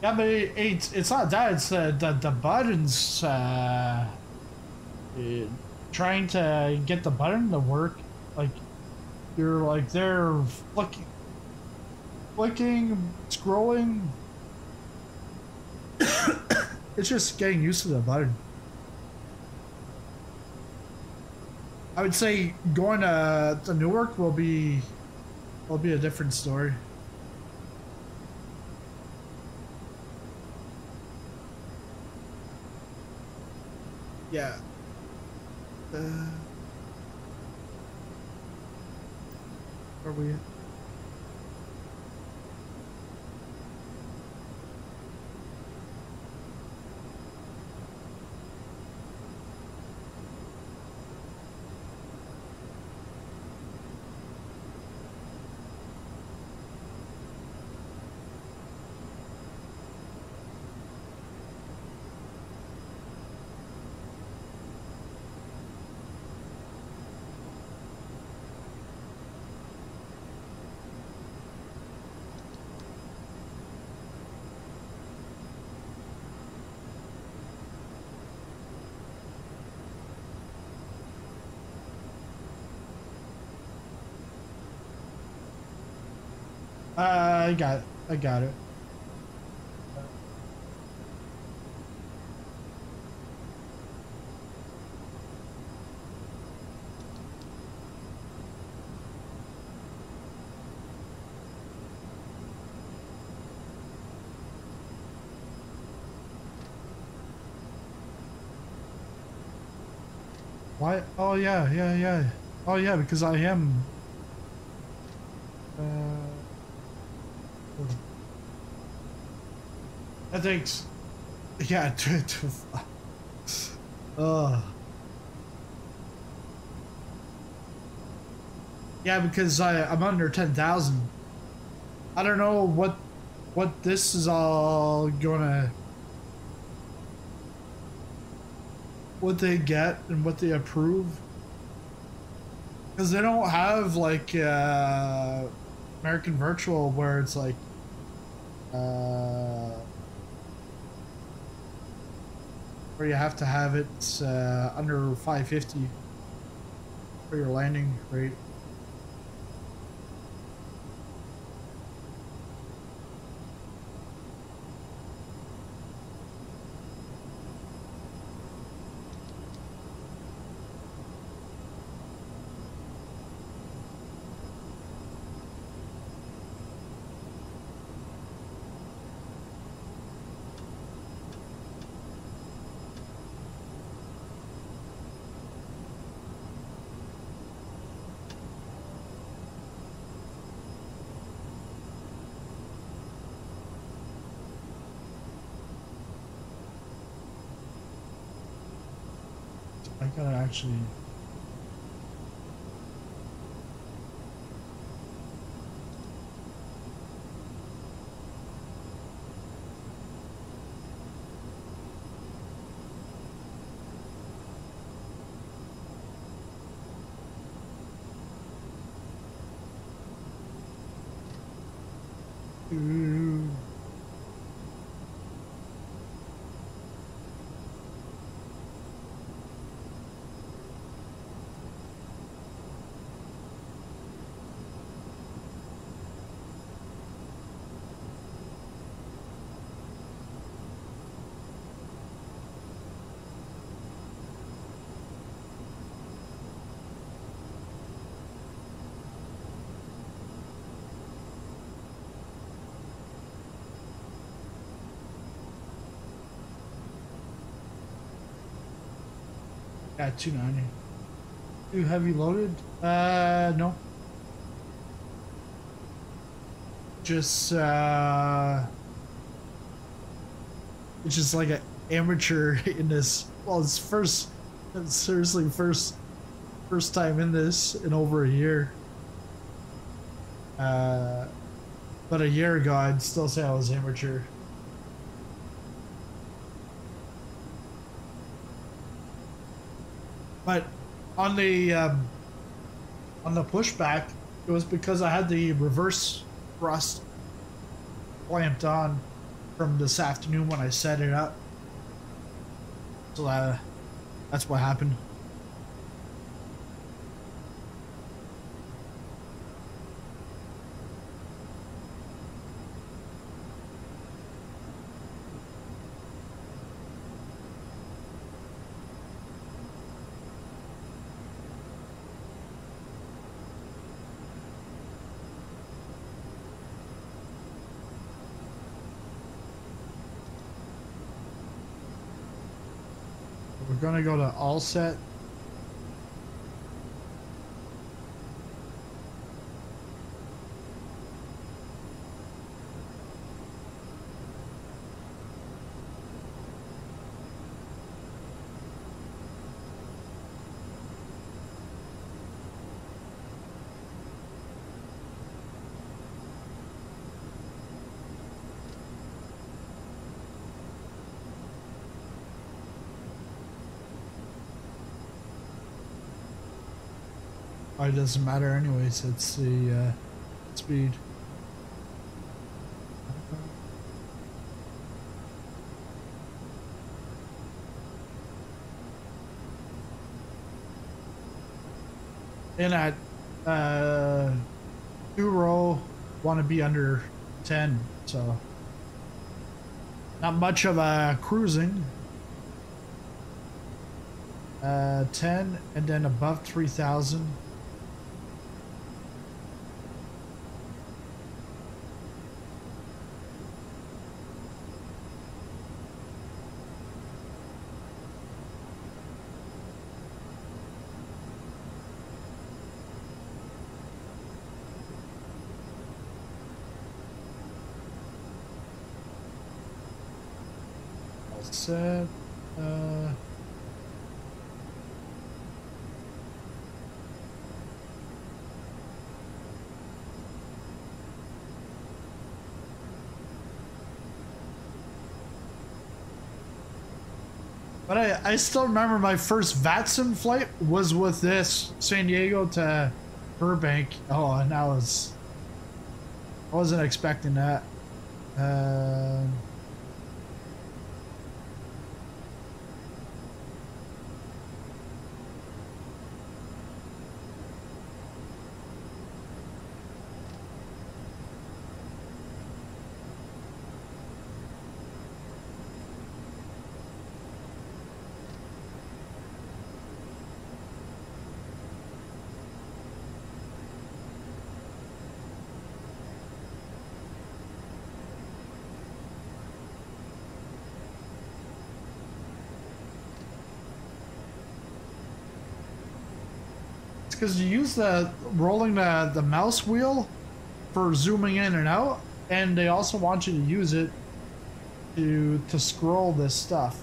Yeah, but it, it's it's not that. It's uh, the the buttons. Uh, eh, trying to get the button to work, like you're like they're flicking, flicking, scrolling. it's just getting used to the button. I would say going to, to Newark will be will be a different story. Yeah. Uh, where are we at? Uh, I got it. I got it. Why? Oh yeah, yeah, yeah. Oh yeah, because I am. I think, yeah, uh, yeah, because I, I'm under 10,000. I don't know what, what this is all gonna, what they get and what they approve. Because they don't have like, uh, American Virtual where it's like, uh, you have to have it uh, under 550 for your landing rate. Gotta actually. Ooh. Yeah, 290. Too heavy loaded? Uh, no. Just, uh, it's just like an amateur in this. Well, it's first, seriously first, first time in this in over a year. Uh, but a year ago, I'd still say I was amateur. But on the um, on the pushback, it was because I had the reverse thrust clamped on from this afternoon when I set it up. So uh, that's what happened. We're gonna go to all set. It doesn't matter anyways, it's the uh, speed. And at uh, two row, want to be under 10, so not much of a cruising. Uh, 10 and then above 3000. I, still remember my first VATSIM flight was with this San Diego to Burbank. Oh, and I was I wasn't expecting that. Uh, because you use the rolling the, the mouse wheel for zooming in and out, and they also want you to use it to to scroll this stuff.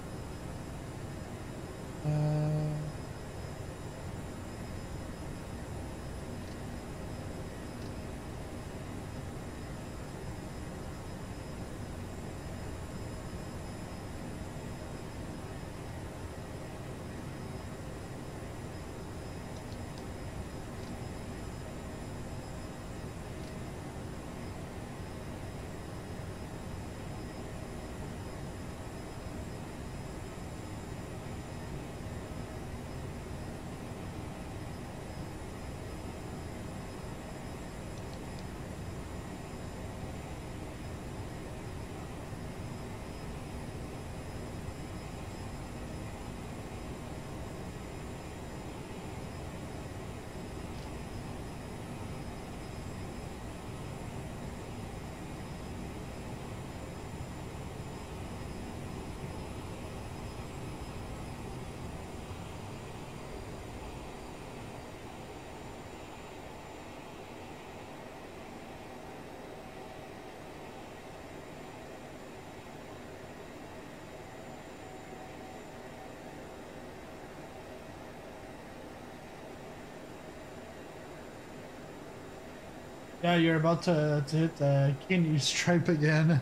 Yeah, you're about to, to hit the kidney stripe again.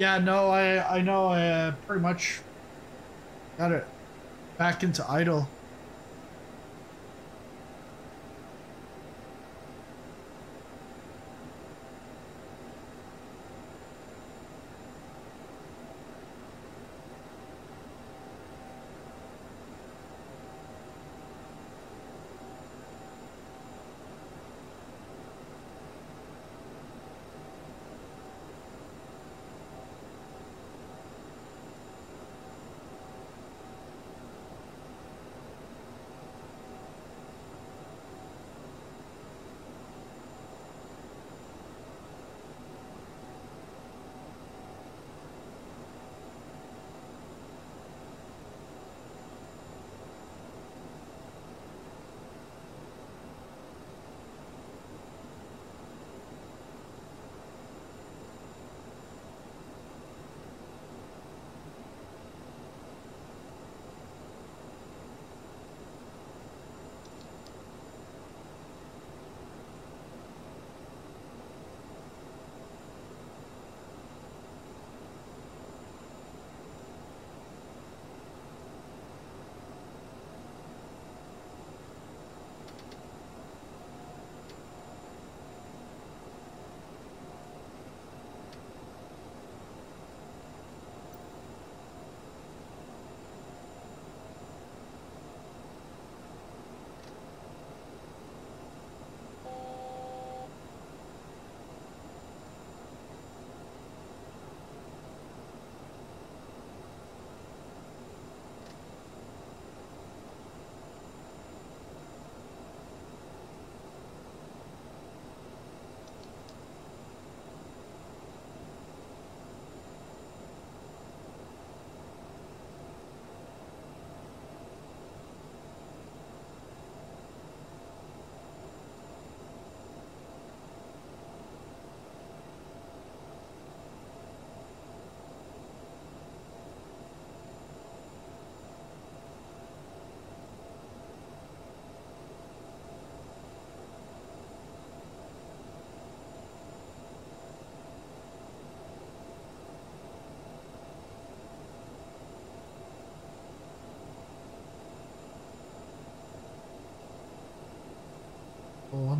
Yeah, no, I I know I uh, pretty much got it back into idle.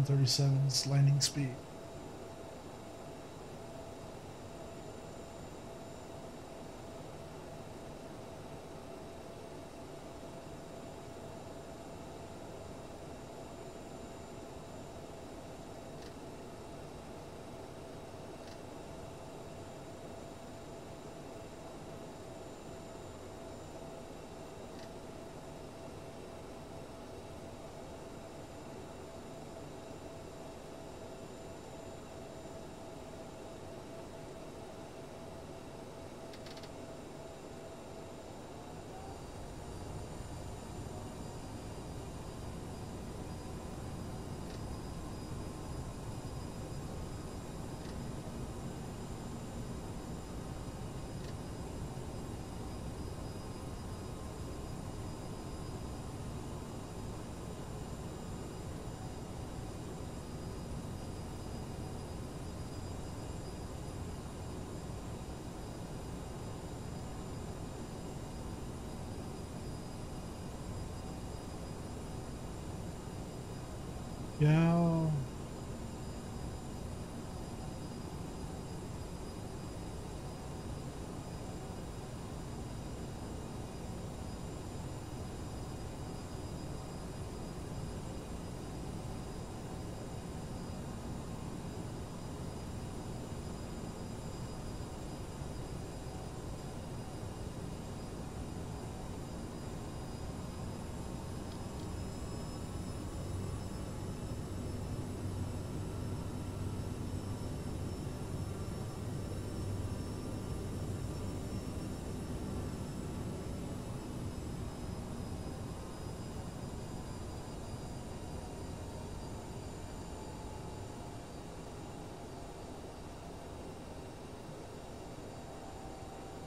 737's landing speed.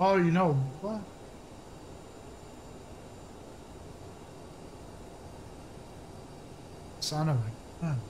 Oh, you know what? Son of a gun.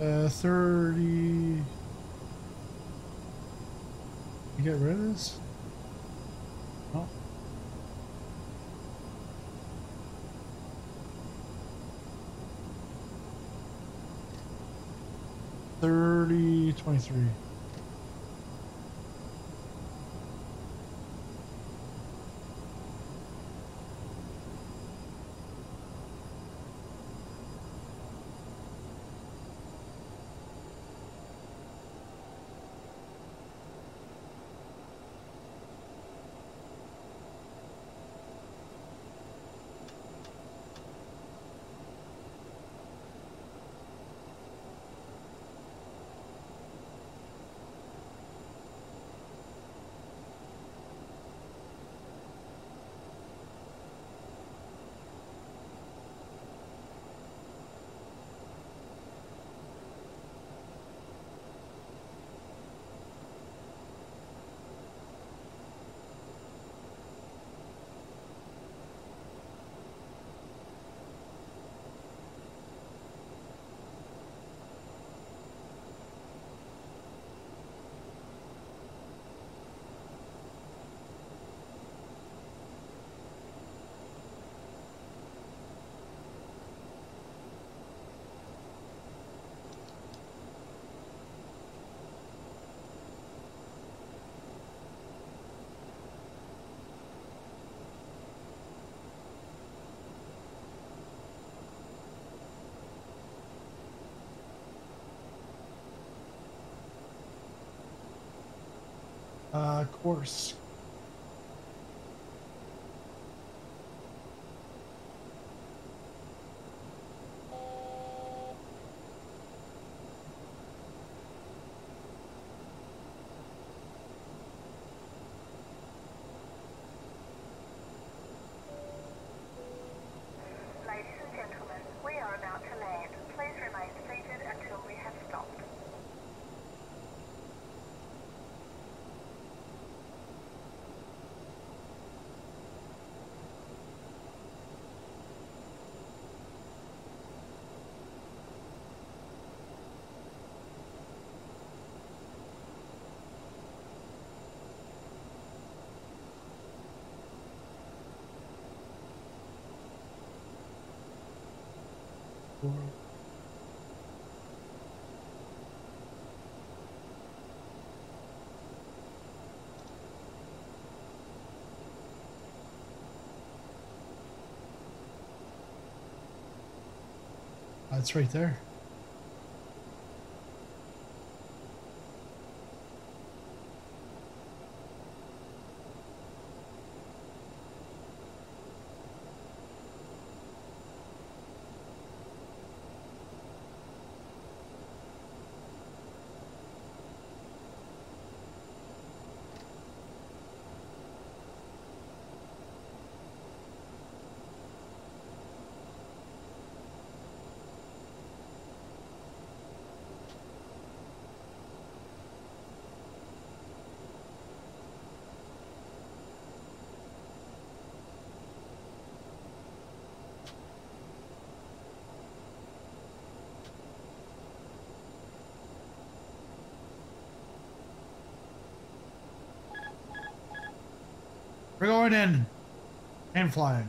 Uh, 30. You get rid of this? Oh. Thirty twenty-three. Uh, course. That's right there. We're going in and flying.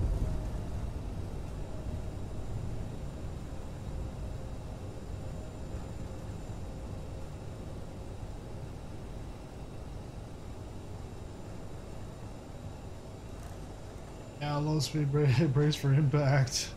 Yeah, low speed bra- brace for impact.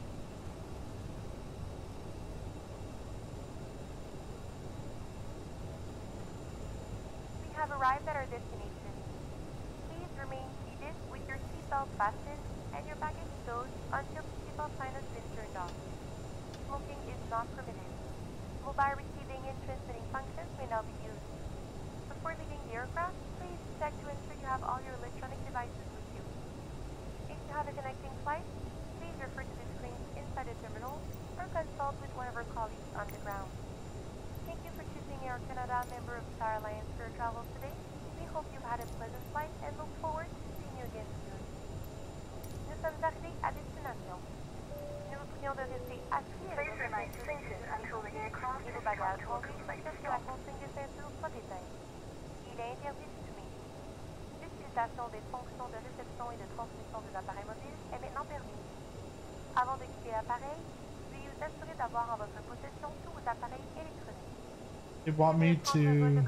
Interdit de fumer. L'utilisation des fonctions de réception et de transmission des appareils mobiles est maintenant permise. Avant de quitter l'appareil, veuillez vous assurer d'avoir en votre possession tous vos appareils électroniques. You want me to veuillez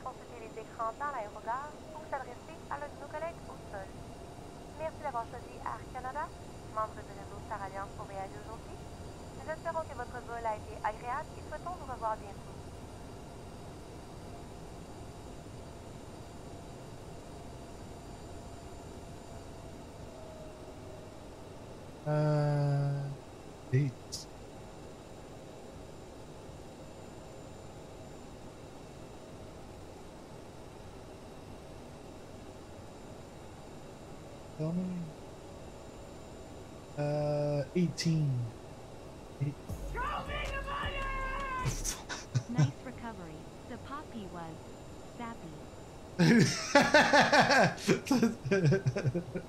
consulter les écrans dans l'aérogare ou s'adresser à l'un de nos collègues au sol. Merci d'avoir choisi Air Canada, membre du réseau Star Alliance pour voyager aujourd'hui. Nous espérons que votre vol a été agréable et souhaitons vous revoir bientôt. 18. Eight- Nice recovery. The poppy was sappy.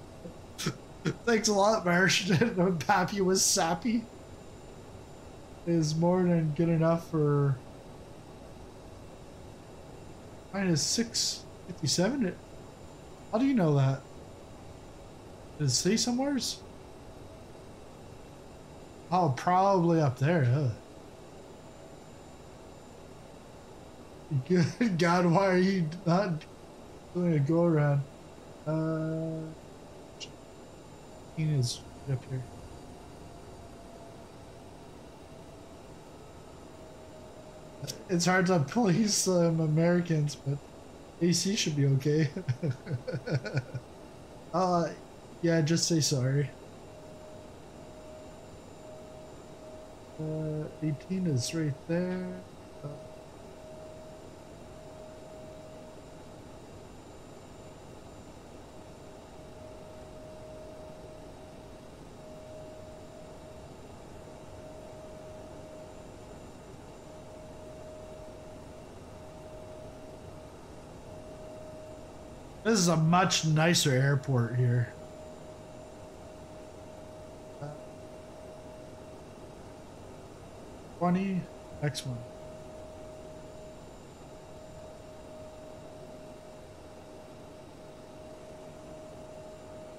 Thanks a lot, Marsh. Pappy was sappy. Is more than good enough for minus six fifty seven. How do you know that? Did it say somewheres? Oh, probably up there. Huh? Good God, why are you not doing a go around? Uh. Tina's up here. It's hard to police um, Americans, but AC should be okay. uh, yeah, just say sorry. Uh, 18 is right there. Uh, This is a much nicer airport here. 20. Next one.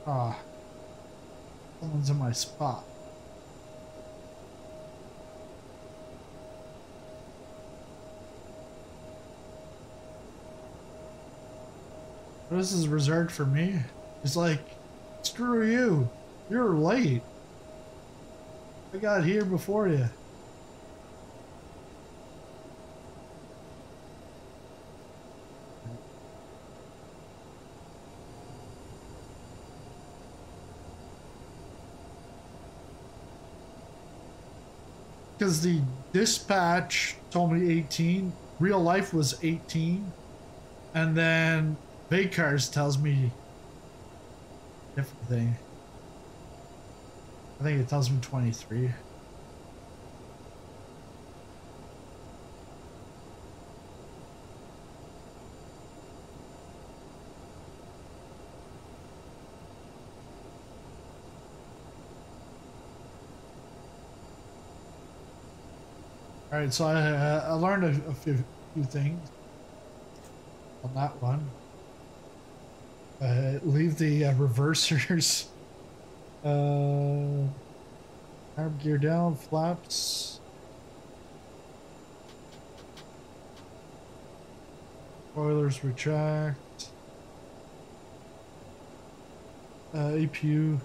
Ah. Someone's in my spot. This is reserved for me. It's like, screw you. You're late. I got here before you. Because the dispatch told me 18, real life was 18, and then Cars tells me different thing. I think it tells me 23. All right, so I, uh, I learned a, a few, things on that one. Uh, leave the uh, reversers. Uh, arm gear down, flaps. Spoilers retract. Uh, APU.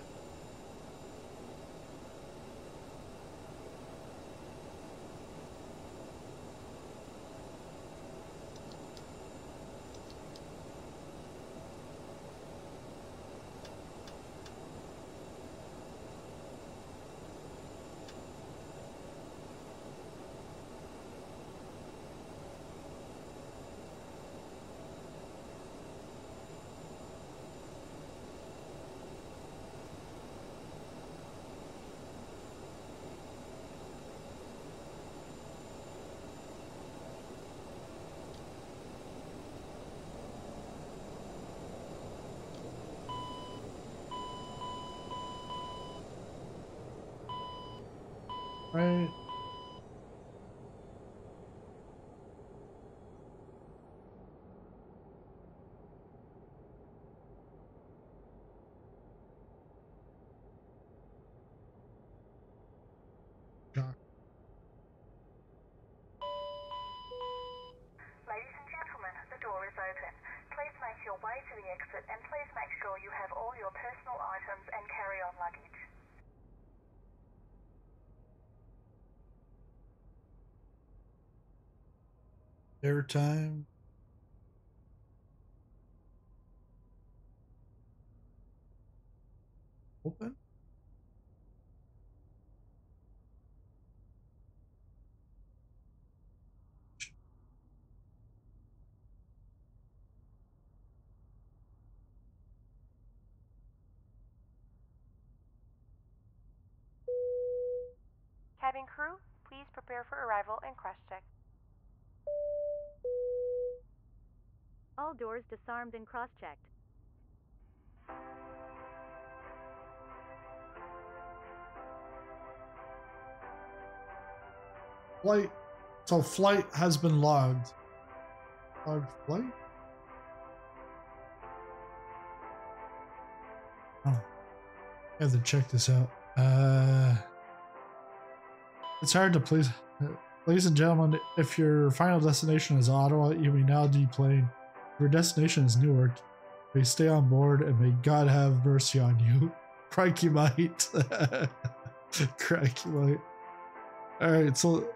airtime open Cabin crew, please prepare for arrival and cross check. All doors disarmed and cross-checked. Flight. So flight has been logged. Logged flight? Oh. I have to check this out. Uh, it's hard to please. Ladies and gentlemen, if your final destination is Ottawa, you may now deplane. Your destination is Newark, may stay on board and may God have mercy on you. Crikey might. Crikey might. Alright, so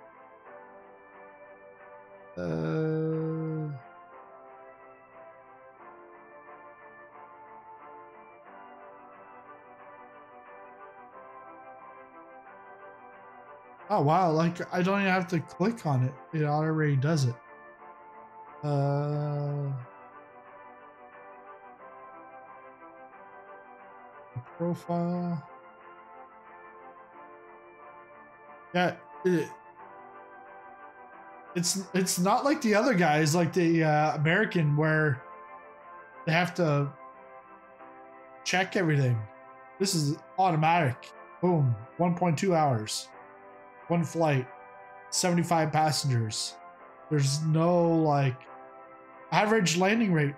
uh, oh wow! Like I don't even have to click on it; it already does it. Uh, profile. Yeah, it, it's it's not like the other guys, like the uh, American, where they have to check everything. This is automatic. Boom, 1.2 hours, one flight, 75 passengers. There's no like average landing rate.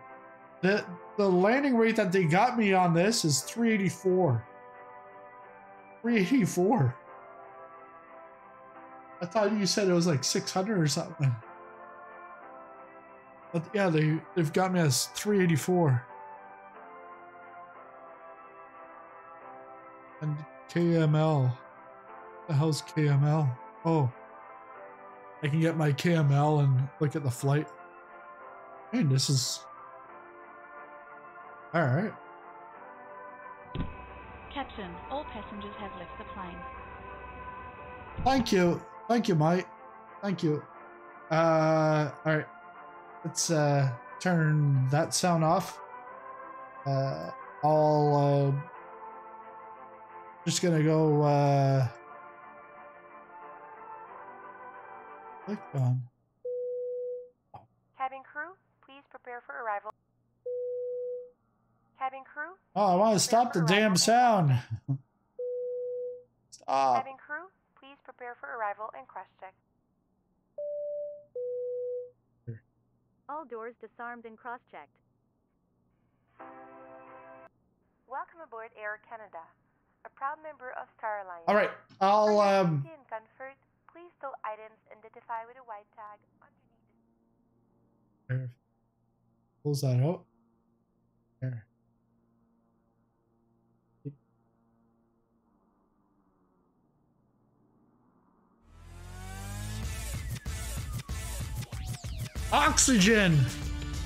The the landing rate that they got me on this is 384. 384. I thought you said it was like 600 or something. But yeah, they, they've got me as 384. And KML. The hell's KML? Oh. I can get my KML and look at the flight. Hey, this is. Alright. Captain, all passengers have left the plane. Thank you. Thank you, mate. Thank you. Uh, all right. Let's uh, turn that sound off. Uh, I'll uh, just gonna go uh, click on. Cabin crew, please prepare for arrival. Cabin crew, Oh, I want to stop the damn sound. Stop. cabin crew, please prepare for arrival and cross check. All doors disarmed and cross-checked. Welcome aboard Air Canada, a proud member of Star Alliance. All right. I'll um. safety and comfort, please stow items identify with a white tag underneath. There. Close that out. There. Oxygen!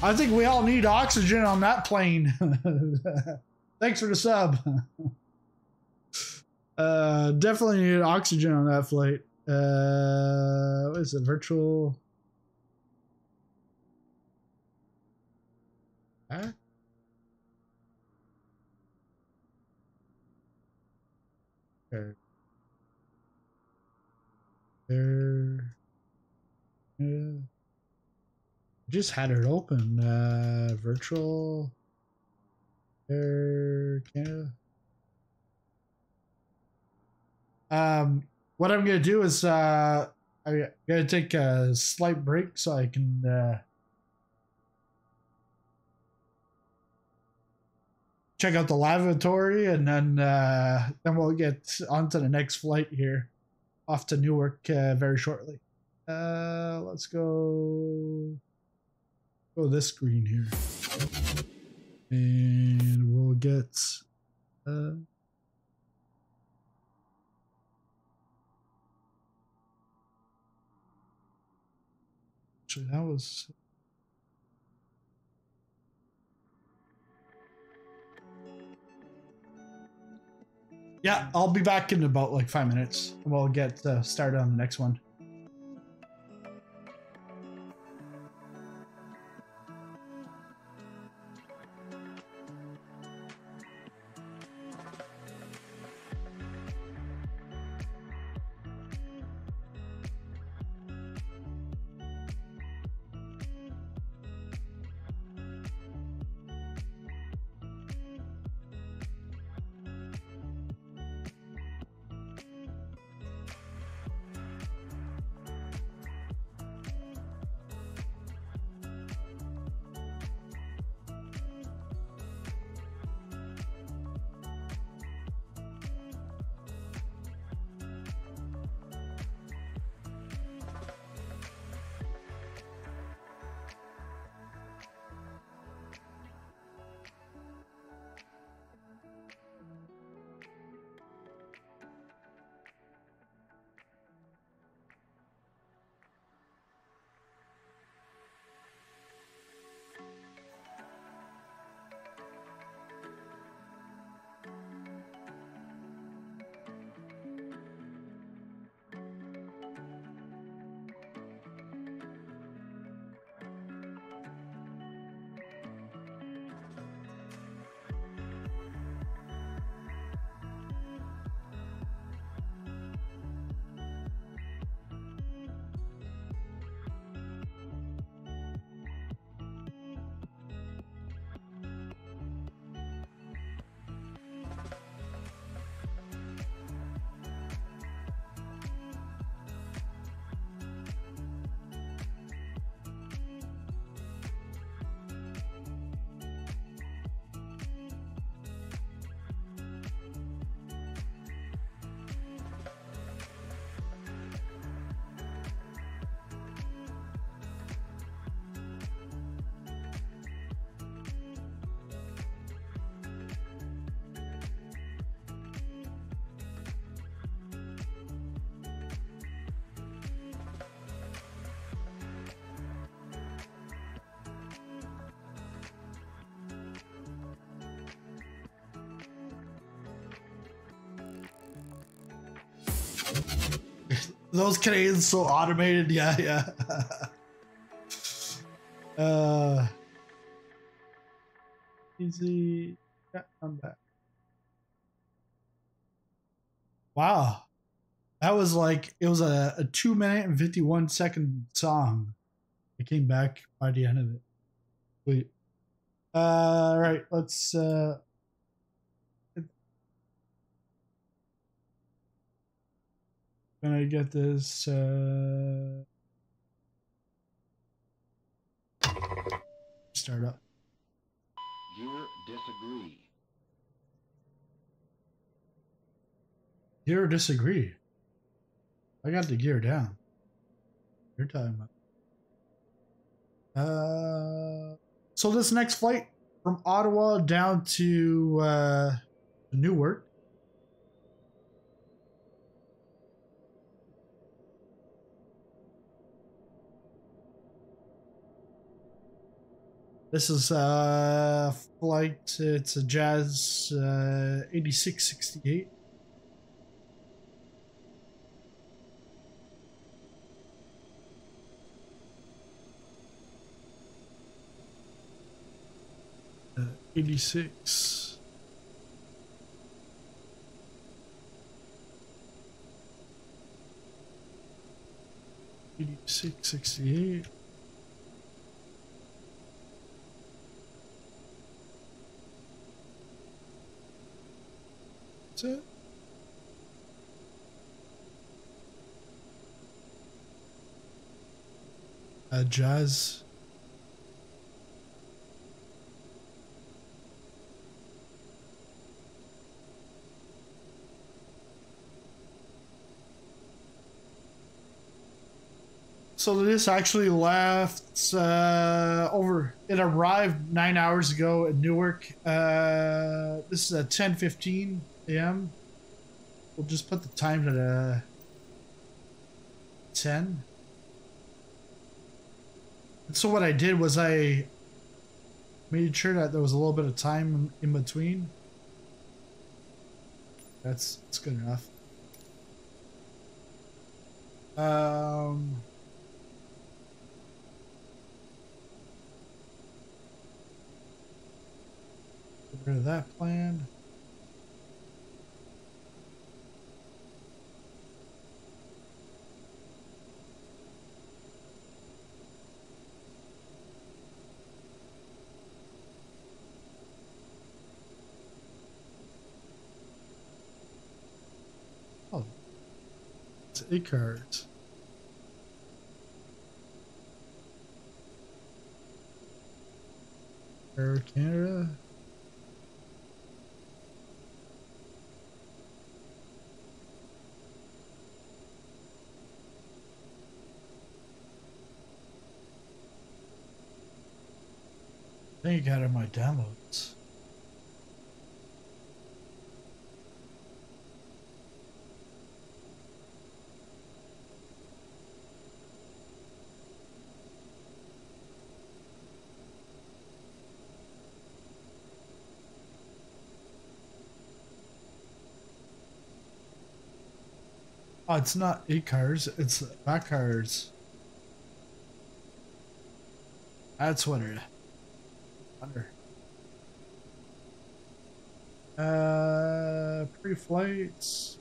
I think we all need oxygen on that plane. Thanks for the sub. uh, definitely need oxygen on that flight. Uh, what is it? Virtual. Huh? There. There. Yeah. Just had it open. Uh, virtual. There. Canada. Um, what I'm gonna do is uh, I'm gonna take a slight break so I can uh, check out the lavatory, and then uh, then we'll get on to the next flight here, off to Newark uh, very shortly. Uh, let's go go this screen here, and we'll get. Uh, Actually, that was. Yeah, I'll be back in about like five minutes. We'll get uh, started on the next one. Those Canadians so automated. Yeah, yeah. uh, easy. Yeah, I'm back. Wow. That was like, it was a, a two minute and 51 second song. I came back by the end of it. Wait. Uh, all right, let's. Uh, gonna get this. Uh, start up. Gear disagree. Gear disagree? I got the gear down. You're talking about. Uh, so this next flight from Ottawa down to uh, Newark. This is a flight. It's a Jazz uh, 8668. Uh, 86. Eighty-six, sixty-eight. That's it. Uh, jazz. So this actually left uh, over. It arrived nine hours ago at Newark. Uh, this is at ten fifteen a.m. We'll just put the time at uh, ten. And so what I did was I made sure that there was a little bit of time in between. That's that's good enough. Um. Get rid of that plan. Oh, eight cards. Air Canada. I think I got it in my downloads. Oh, it's not eight cars, it's back cars. That's what it Under. Uh, pre-flights.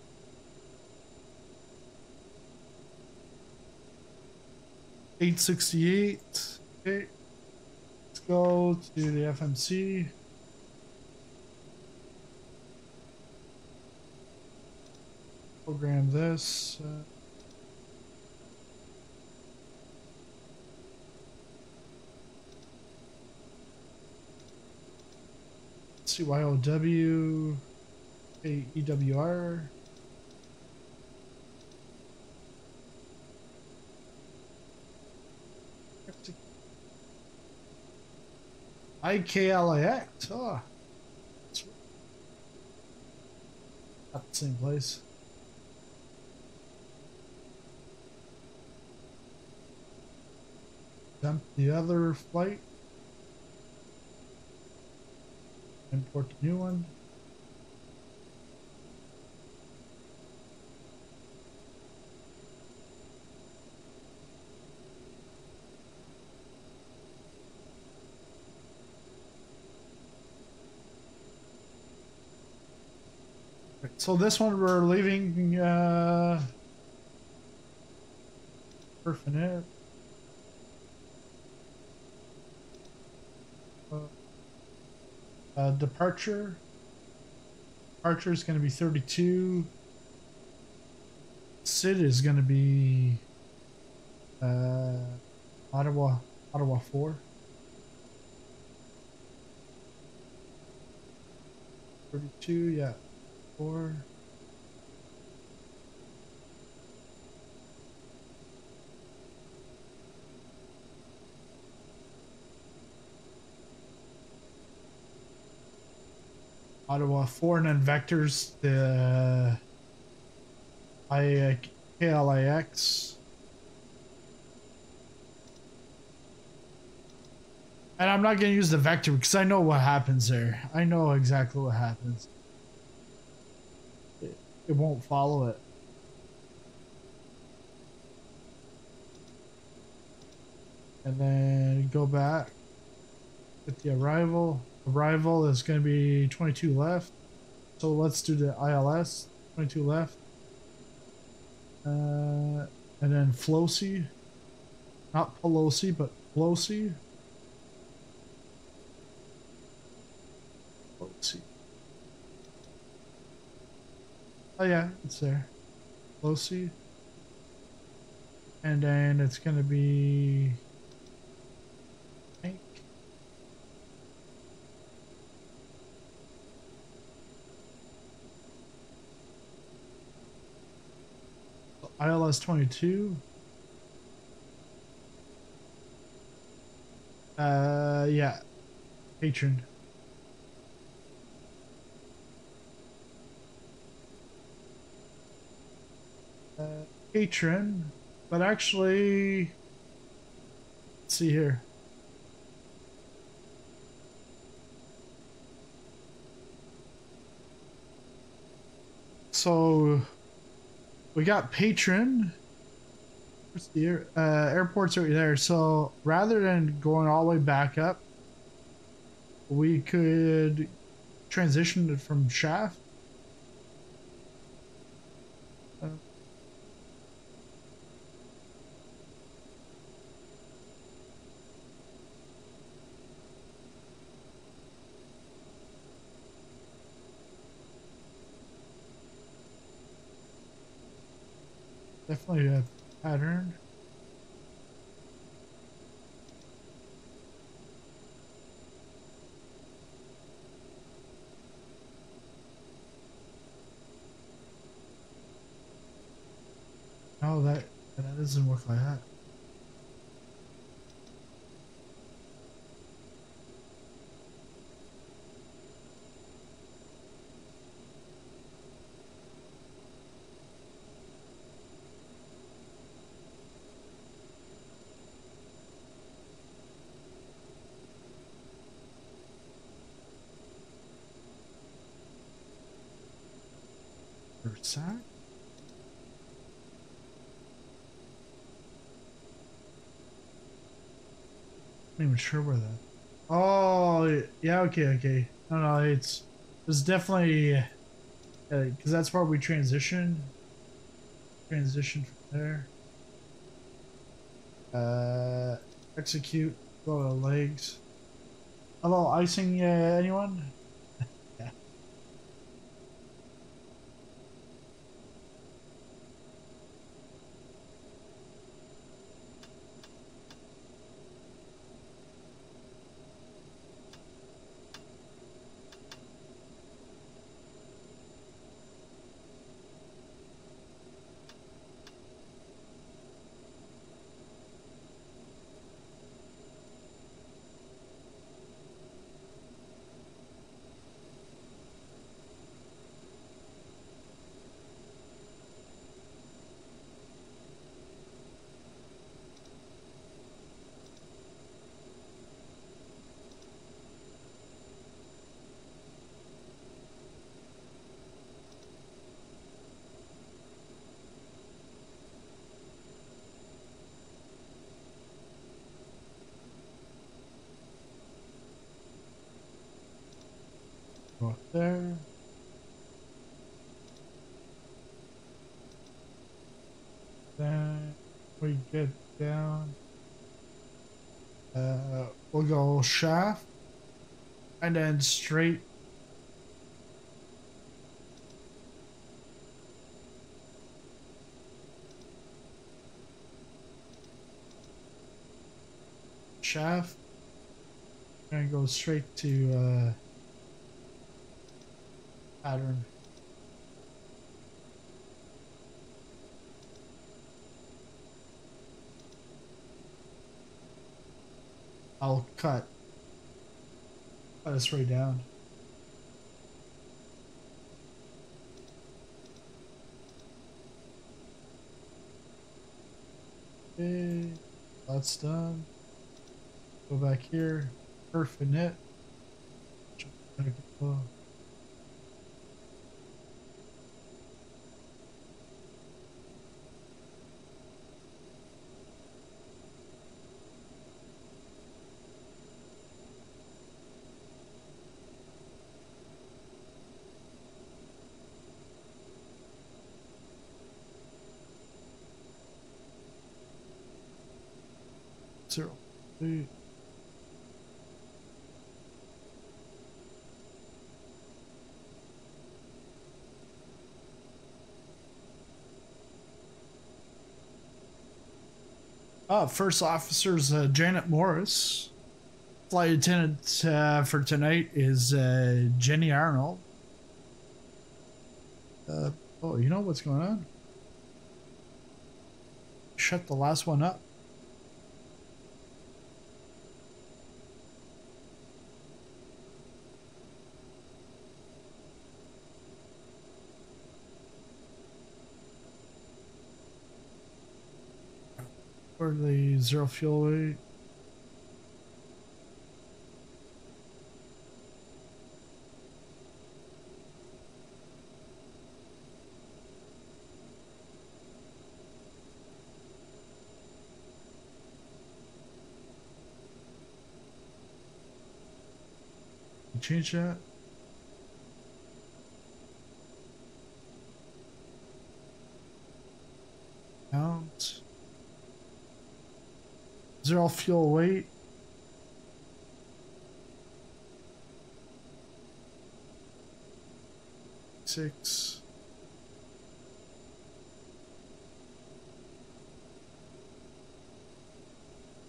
Eight sixty-eight. Okay. Let's go to the FMC. Program this. Uh, CYOW, EWR. IKLIX. Oh, not the same place. Dump the other flight. Import the new one. So this one we're leaving uh, for finance. Uh, departure. Departure is going to be 32. Sid is going to be uh, Ottawa, Ottawa 4. Thirty-two, yeah, four. Ottawa 4 and vectors the I uh, KLIX. And I'm not going to use the vector because I know what happens there. I know exactly what happens. It, it won't follow it. And then go back. Get the arrival. Arrival is going to be 22 left. So let's do the ILS. 22 left. Uh, and then Flosi. Not Pelosi, but Flosi. Flosi. Oh yeah, it's there. Flosi. And then it's going to be... ILS 22. Uh, yeah. Patron. Uh, patron. But actually, let's see here. So we got patron. Where's the air, uh, airport's right there. So rather than going all the way back up, we could transition it from shaft. Uh, Definitely a pattern. No, that that doesn't work like that. Sack? Not even sure where that. Oh, yeah. Okay, okay. No, no, it's it's definitely because uh, that's where we transition. Transition from there. Uh, execute. Go to legs. Hello, icing. Uh, anyone? Go up there. Then we get down. Uh, we'll go shaft. And then straight. Shaft. And go straight to uh, pattern. I'll cut. Us right down. Okay, that's done. Go back here, perf. Three. Uh, first officer's uh, Janet Morris. Flight attendant uh, for tonight is uh, Jenny Arnold. Uh, oh, you know what's going on? Shut the last one up. For the zero fuel weight. Change that. Zero fuel weight. Six.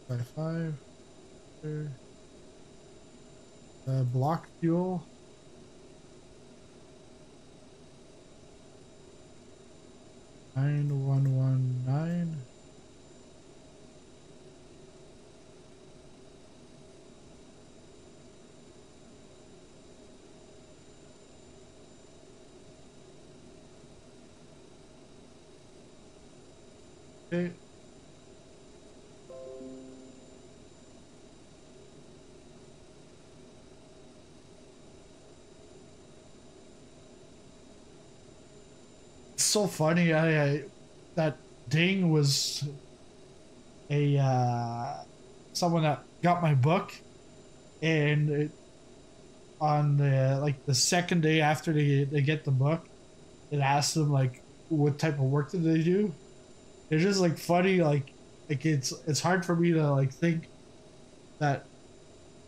Five five. Uh, block fuel. Nine one one nine. It's so funny. I, I that ding was a uh, someone that got my book, and it, on the like the second day after they they get the book, it asked them like what type of work did they do. It's just like funny, like like it's it's hard for me to like think that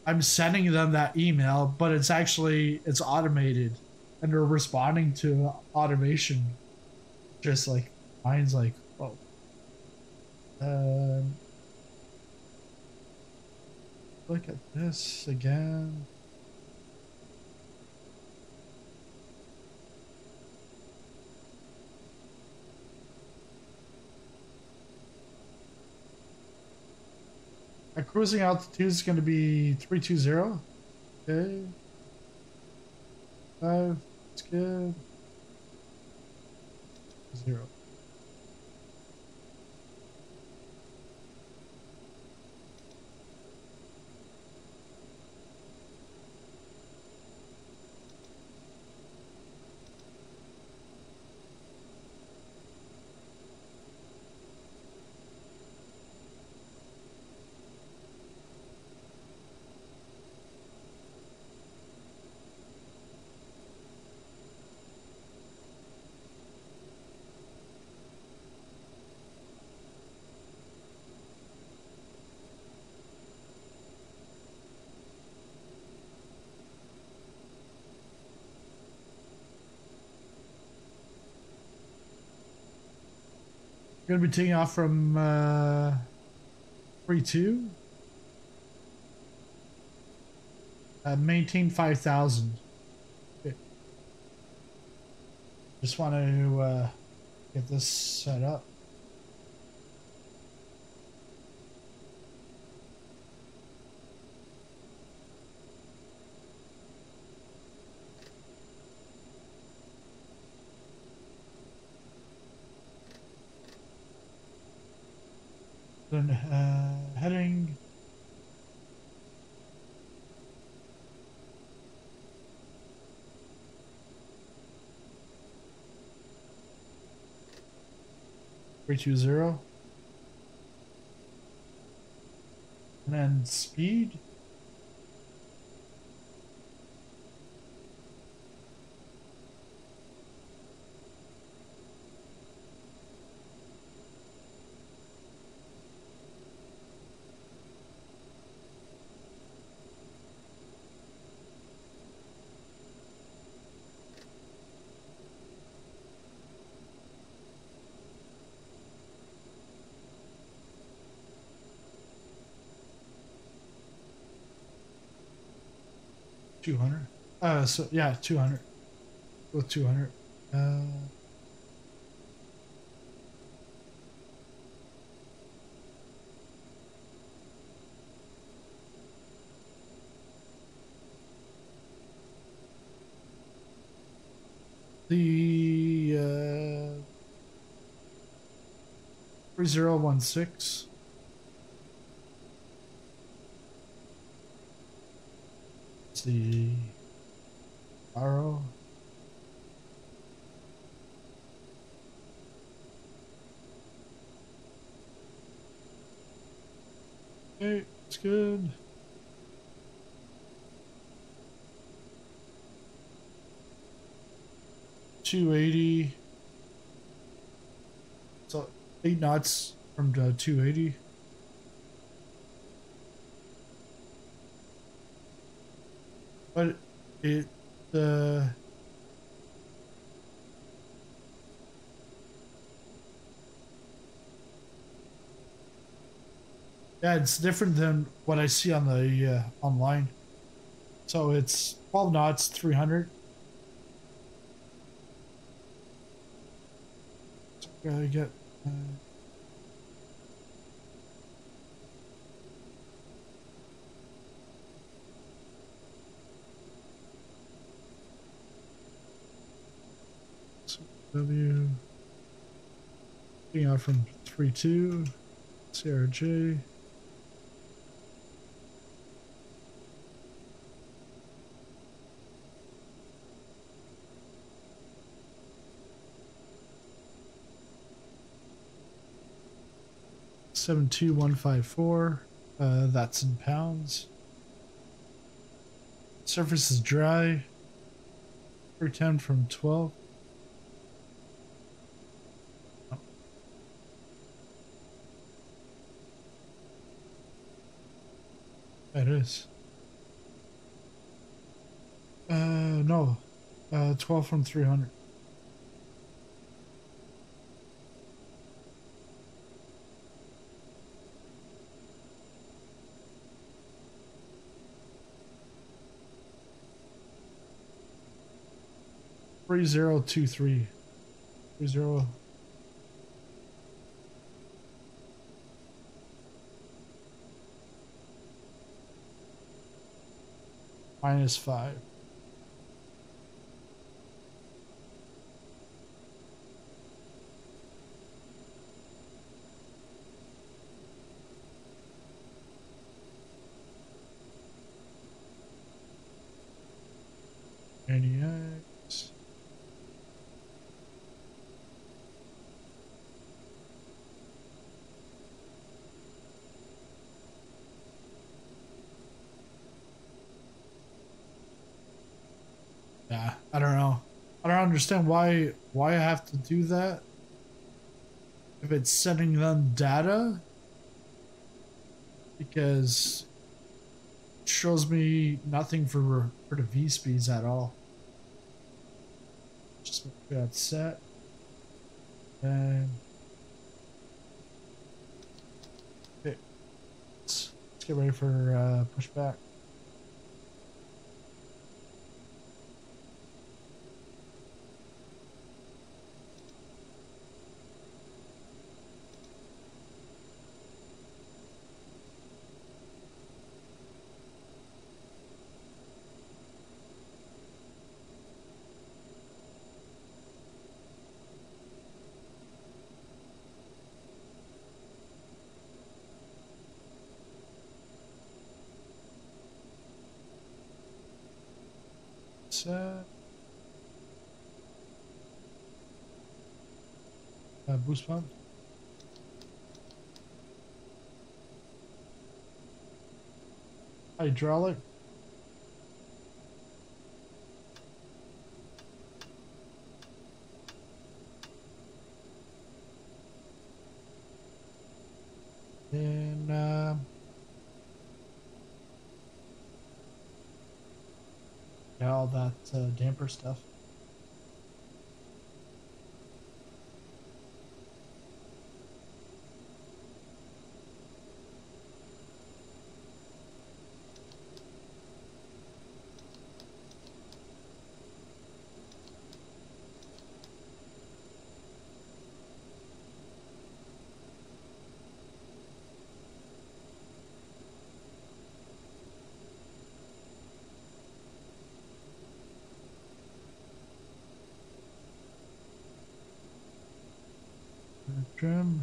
I'm sending them that email, but it's actually it's automated, and they're responding to automation. Just like mine's like, oh. Um, look at this again. Our cruising altitude is going to be 320. Okay. Five. That's good. Zero. Gonna be taking off from uh, three two. Uh, maintain five thousand. Okay. Just want to uh, get this set up. Uh, heading. Three two zero. And then speed. Two hundred. Uh, so yeah, two hundred. With two hundred. Uh. The uh, three zero one six. It's the arrow. Okay, it's good. Two eighty. So eight knots from the two eighty. But it yeah, it's different than what I see on the uh, online. So it's twelve knots, three hundred. Gotta get. Uh, W. Getting out from 3 2. CRJ. Seven two one five four. Uh, that's in pounds. Surface is dry. Three ten from twelve. It is. Uh, no. Uh, 12 from 300. Three zero two three. Three zero. minus 5. understand why why I have to do that. If it's sending them data, because it shows me nothing for for the V speeds at all. Just make sure that's set. And okay. let's get ready for uh, pushback. Boost pump. Hydraulic. And uh, yeah, all that uh, damper stuff. Trim.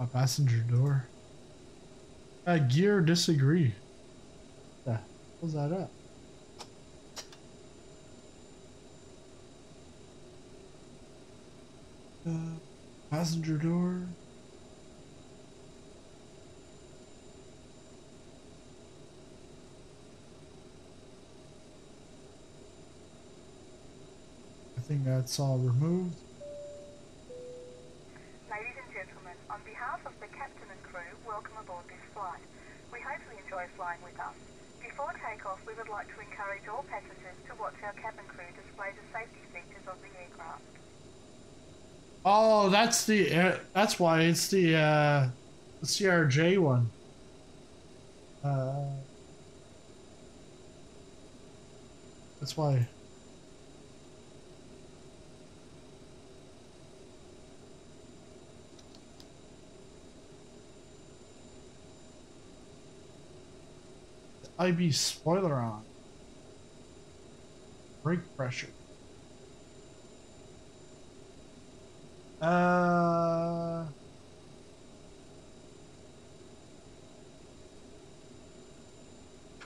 A passenger door. Uh, gear disagree. Yeah, what's that up? Uh, passenger door. I think that's all removed. Ladies and gentlemen, on behalf of the captain and crew, aboard this flight. We hope you enjoy flying with us. Before takeoff, we would like to encourage all passengers to watch our cabin crew display the safety features of the aircraft. Oh, that's the uh, that's why it's the uh, the CRJ one. Uh, that's why. IB spoiler on. Brake pressure. Uh.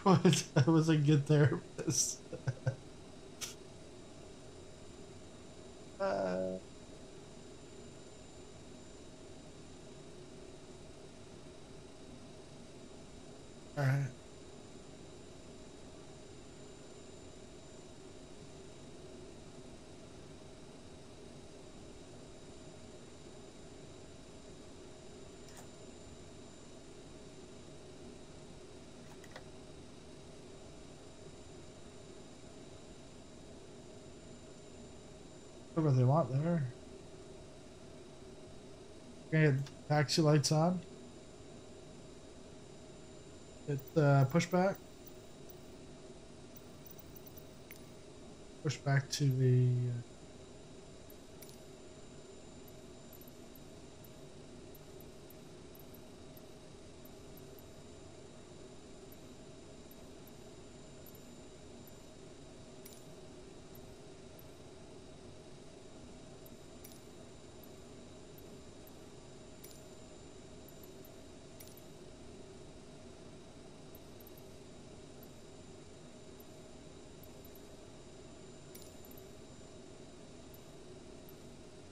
What? I was a good therapist. uh. All right. Whatever they want there. Okay, taxi lights on. Hit uh, push back. Push back to the. Uh,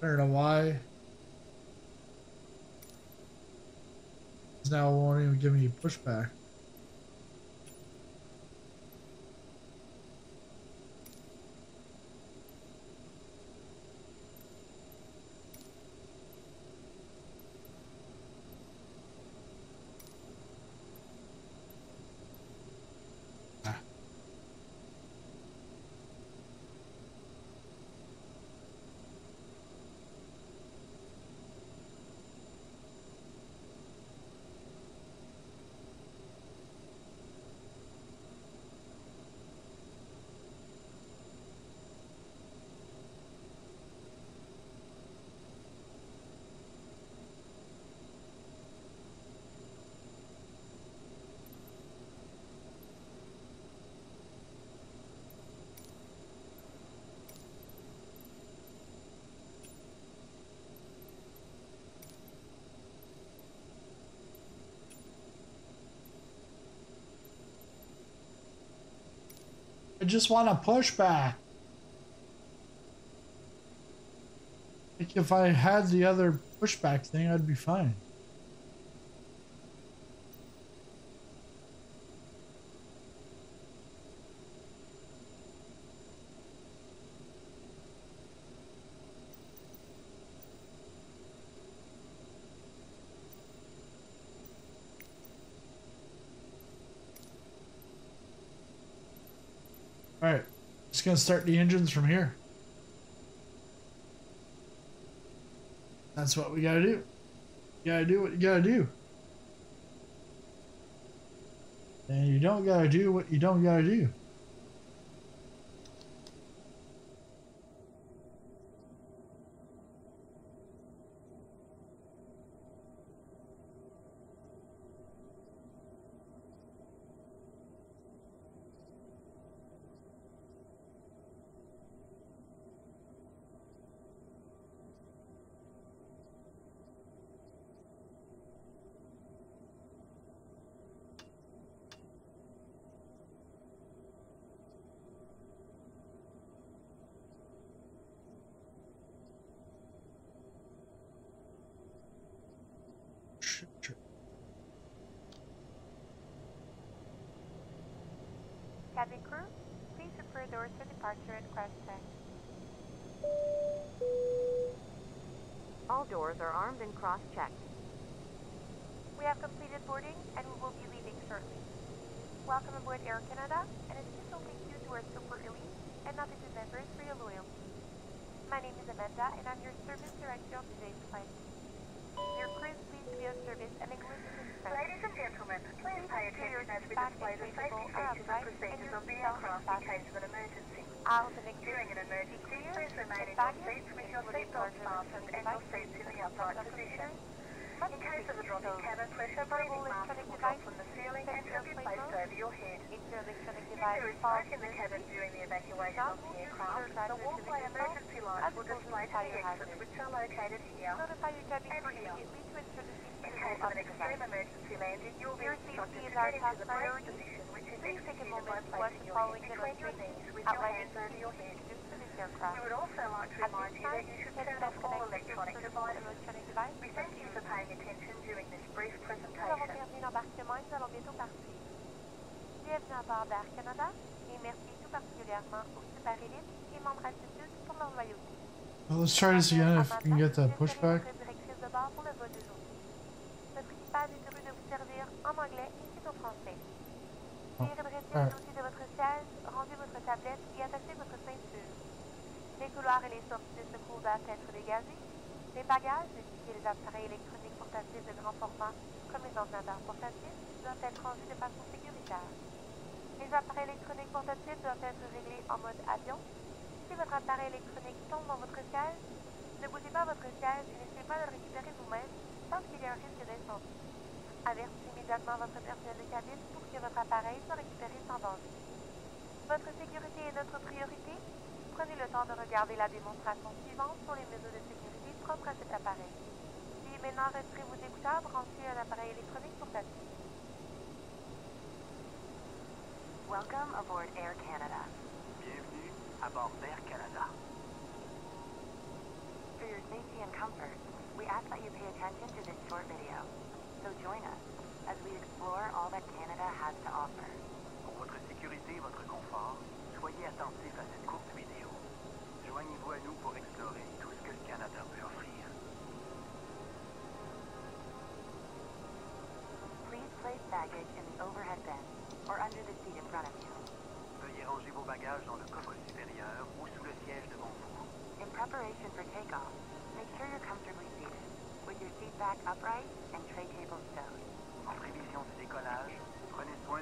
I don't know why. 'Cause Now it won't even I just want a pushback. Like if I had the other pushback thing, I'd be fine. Alright, just gonna start the engines from here. That's what we gotta do. You gotta do what you gotta do. And you don't gotta do what you don't gotta do. Cabin crew, please prepare doors for departure and crash check. All doors are armed and cross-checked. We have completed boarding and we will be leaving shortly. Welcome aboard Air Canada, and a special thank you to our super elite and novice members for your loyalty. My name is Amanda, and I'm your service director on today's flight. Your pleased to be of service and Ladies and gentlemen, please pay attention as we display the safety features and procedures of the aircraft in case of an emergency. During an emergency, please remain in your seats with your seatbelts fastened and your seats in the upright position. In case of a drop in cabin pressure, breathing masks will drop from the ceiling and shall be placed over your head. If there is smoke in the cabin during the evacuation of the aircraft, the walkway emergency lights will display to the exits which are located here. And here. In case of an extreme emergency landing, you will be instructed to get into the brace position, which is executed by placing your hands between your knees with your hands over your head. We would also like to remind you that you should turn off all electronic devices. We thank you for paying attention during this brief presentation. terminé l'embarquement et nous allons bientôt partir. Bienvenue à bord d'Air Canada et merci tout particulièrement aux super élites et membres altitude pour leur loyauté. Well, let's try this again if we can get that pushback. De pour le vol d'aujourd'hui. Notre équipage est heureux de vous servir en anglais ainsi qu'en français. Veuillez redresser le alright. dossier de votre siège, rangez votre tablette et attachez votre ceinture. Les couloirs et les sorties de secours doivent être dégagés. Les bagages ainsi que les appareils électroniques portatifs de grand format, comme les ordinateurs portatifs, doivent être rangés de façon sécuritaire. Les appareils électroniques portatifs doivent être réglés en mode avion. Si votre appareil électronique tombe dans votre siège, ne bougez pas votre siège et n'essayez pas de le récupérer vous-même tant qu'il y a un risque d'incendie. Avertissez immédiatement votre personnel de cabine pour que votre appareil soit récupéré sans danger. Votre sécurité est notre priorité. Prenez le temps de regarder la démonstration suivante sur les mesures de sécurité propres à cet appareil. Veuillez maintenant retirer vos écouteurs branchés à un appareil électronique portatif. Welcome aboard Air Canada. Bienvenue à bord d'Air Canada. For your safety and comfort, we ask that you pay attention to this short video. So join us as we explore all that Canada has to offer. Pour votre sécurité et votre confort, soyez attentifs à cette courte vidéo. Joignez-vous à nous pour explorer tout ce que le Canada peut offrir. Please place baggage in the overhead bin or under the seat in front of you. Veuillez ranger vos bagages dans le coffre supérieur ou sous le siège devant vous. In preparation for takeoff,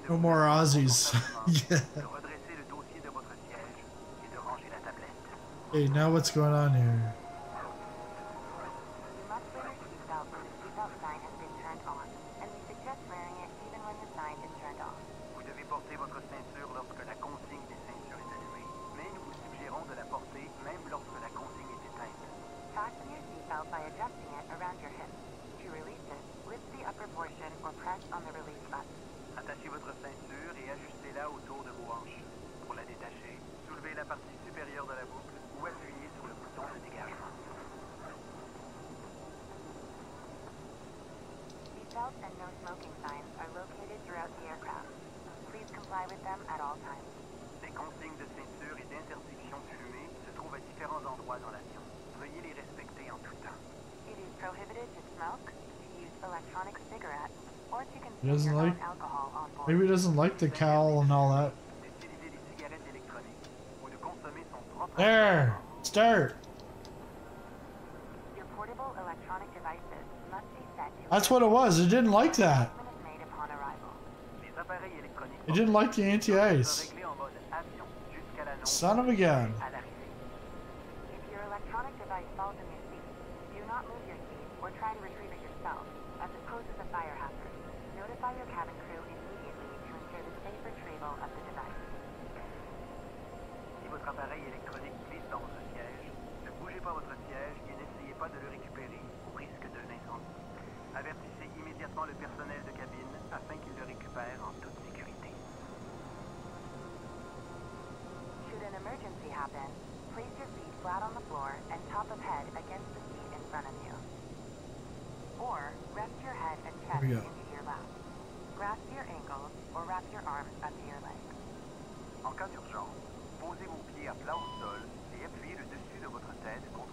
No vous more mettre Aussies. confortablement, yeah. de redresser le dossier de votre siège et de ranger la tablette. Hey, now what's going on here? comply with them at all times. Les consignes de ceinture et d'interdiction de se trouvent à différents endroits dans l'avion. Veuillez les respecter en tout temps. It is prohibited to smoke, to use electronic cigarettes, or to consume like, alcohol on board. Maybe he doesn't like the cowl and all that. There! Start! That's what it was. It didn't like that. I didn't like the anti-ice. Son of a gun.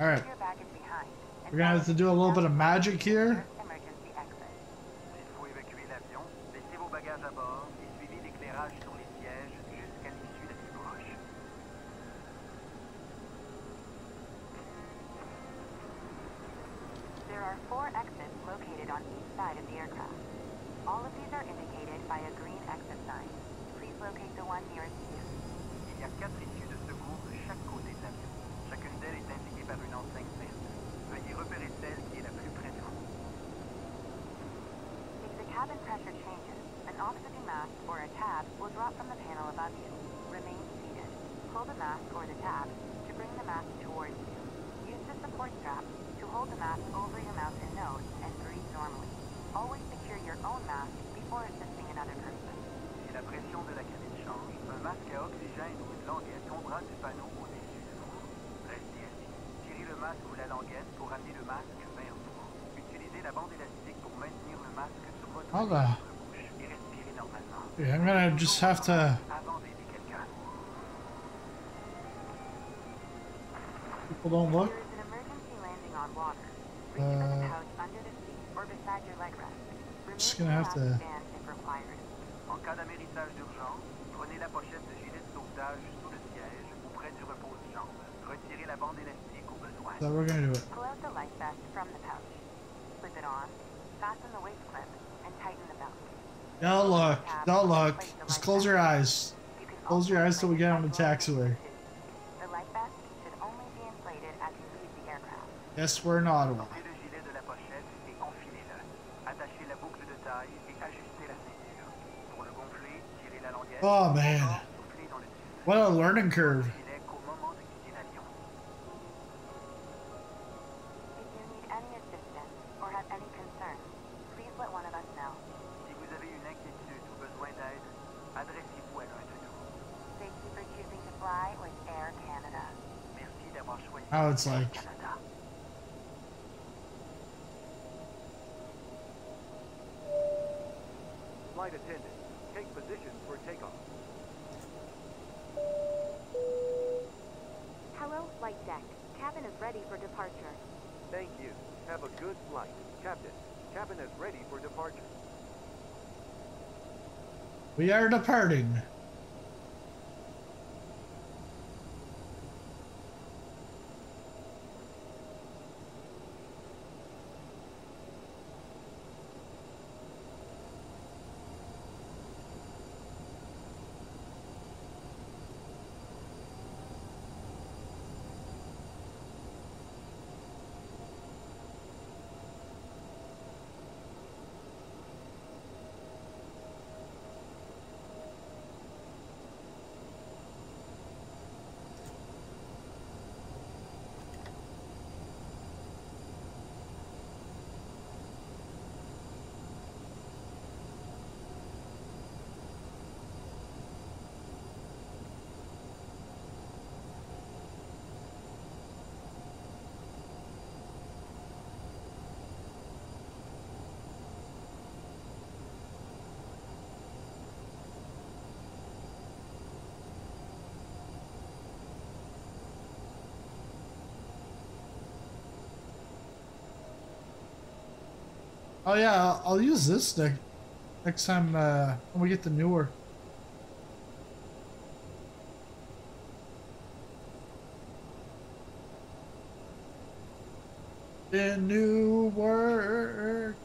Alright. We're gonna have to do a little bit of magic here. the... Yeah, I'm gonna just have to... People don't look? Uh, just gonna have to... So we're gonna do it. Pull out the life vest from the pouch. Slip it on. Don't look. Don't look. Just close your eyes. Close your eyes till we get on the taxiway. Yes, we're in Ottawa. Oh man. What a learning curve. Now it's like. Flight attendant, take position for takeoff. Hello, flight deck. Cabin is ready for departure. Thank you. Have a good flight. Captain, cabin is ready for departure. We are departing. Yeah, I'll, use this next next time uh, when we get the newer. The new work.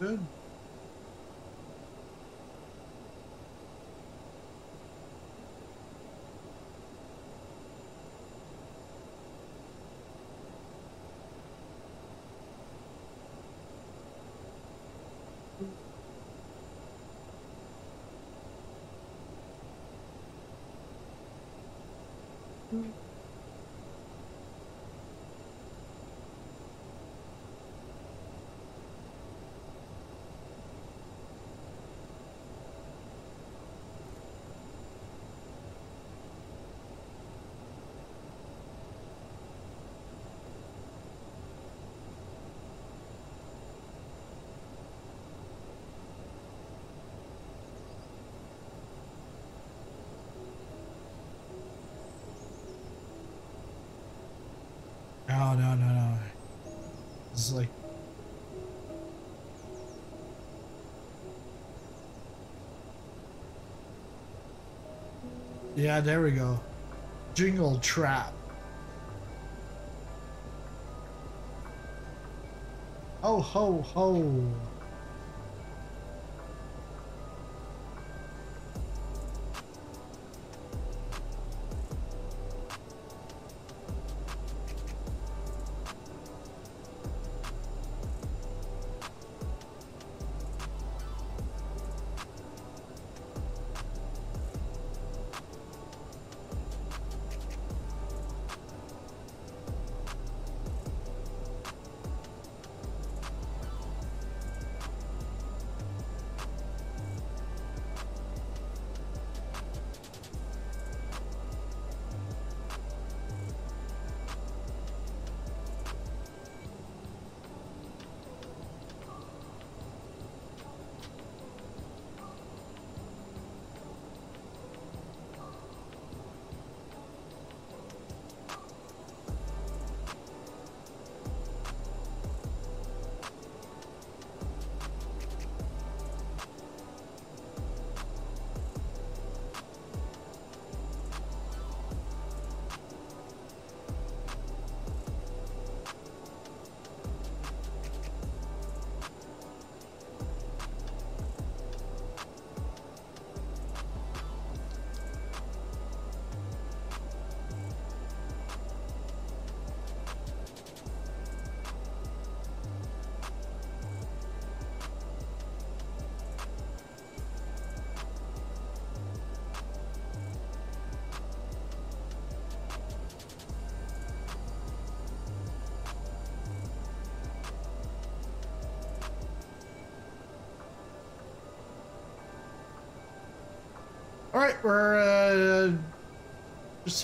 Good. No, no, no, no. Yeah, there we go. Jingle trap. Oh, ho, ho.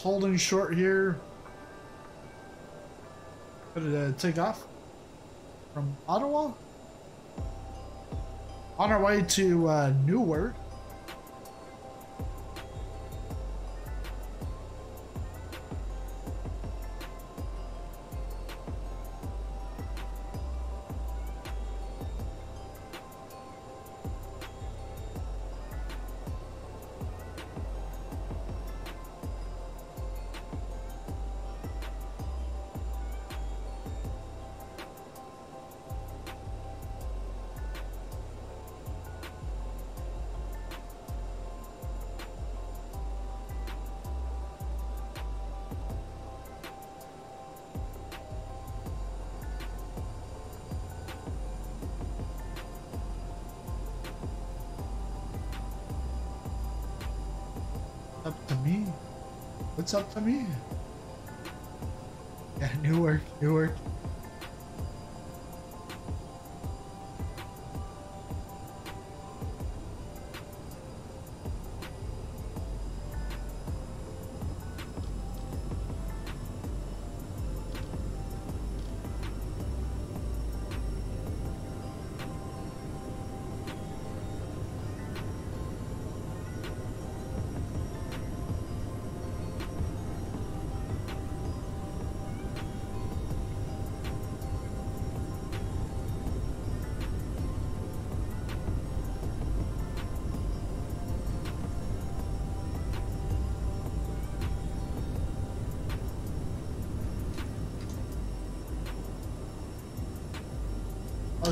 Holding short here. Gonna uh, take off from Ottawa on our way to uh, Newark. What's up to me? Yeah, Newark, new work.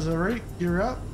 Right? You're up.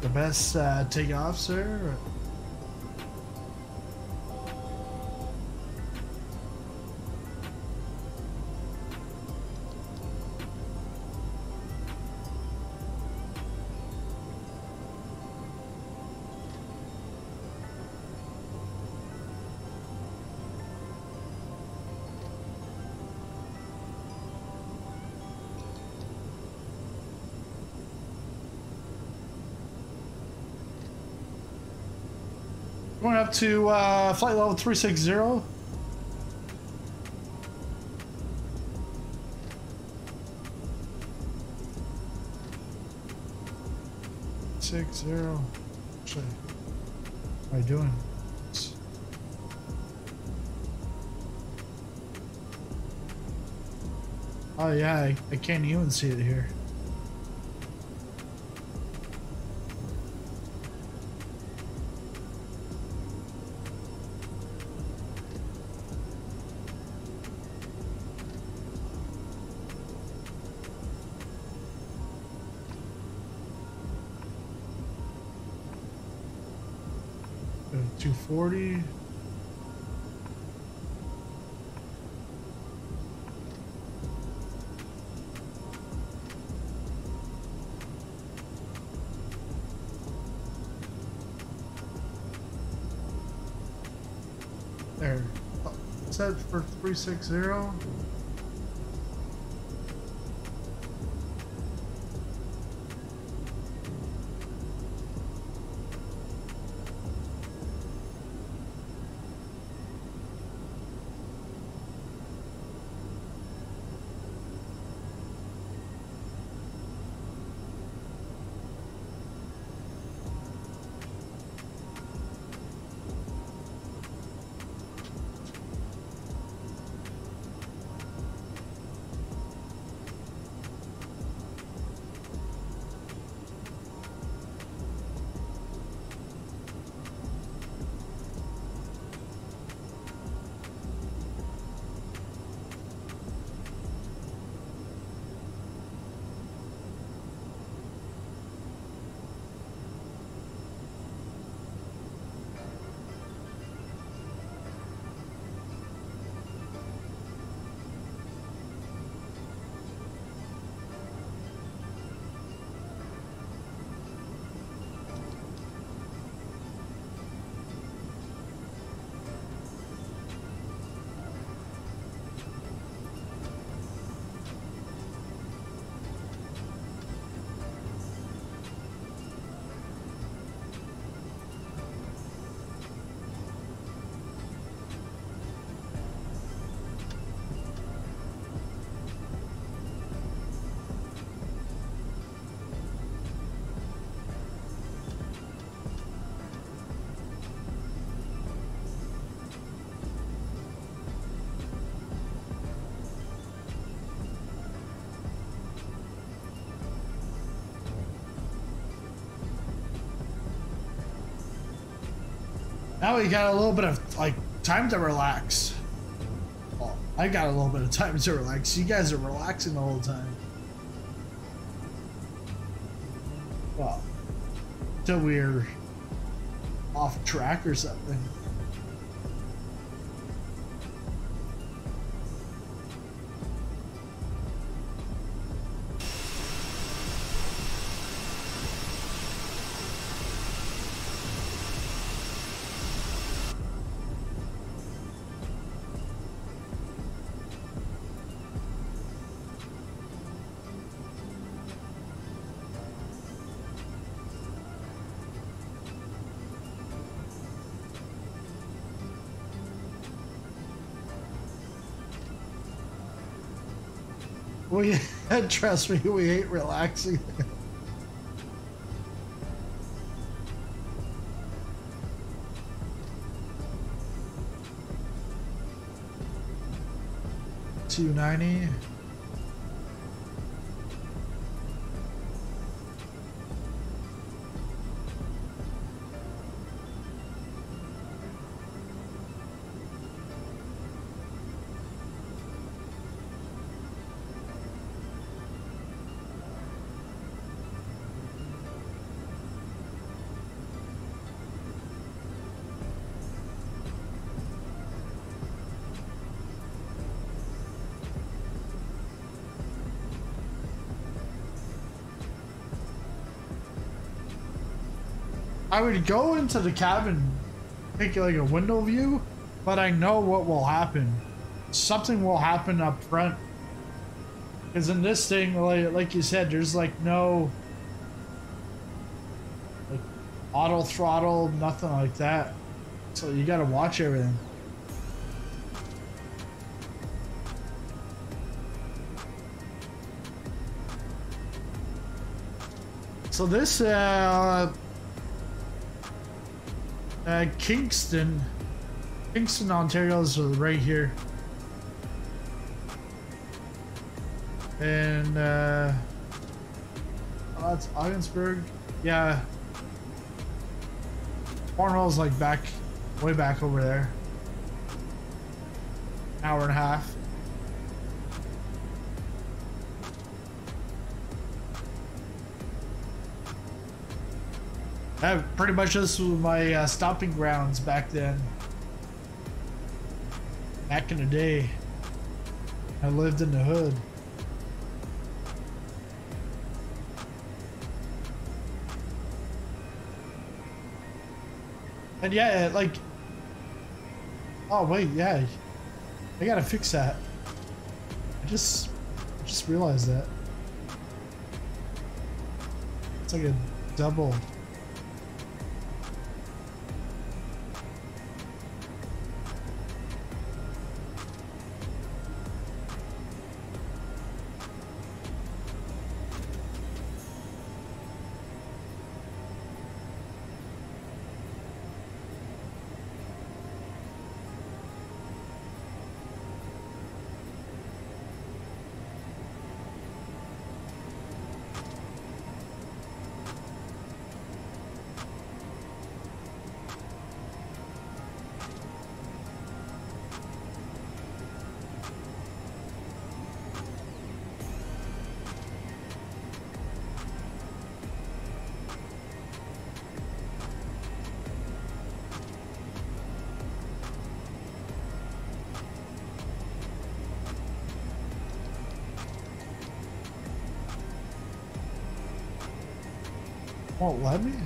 The best uh, takeoff, sir. To uh, flight level 360. Six zero. Actually, what am I doing? Oh yeah, I, I can't even see it here. for 360 Now we got a little bit of like time to relax. Well, I got a little bit of time to relax. You guys are relaxing the whole time. Well, till we're off track or something. We trust me, we ain't relaxing. Two ninety. I would go into the cabin, take like a window view, but I know what will happen. Something will happen up front. Because in this thing, like, like you said, there's like no like auto throttle, nothing like that. So you gotta watch everything. So this uh uh, Kingston. Kingston, Ontario is right here. And, uh, oh, that's Ogdensburg. Yeah. Cornwall's like back, way back over there. Hour and a half. That pretty much this was my uh, stomping grounds back then. Back in the day. I lived in the hood. And yeah, like... Oh, wait, yeah. I gotta fix that. I just... I just realized that. It's like a double... let me?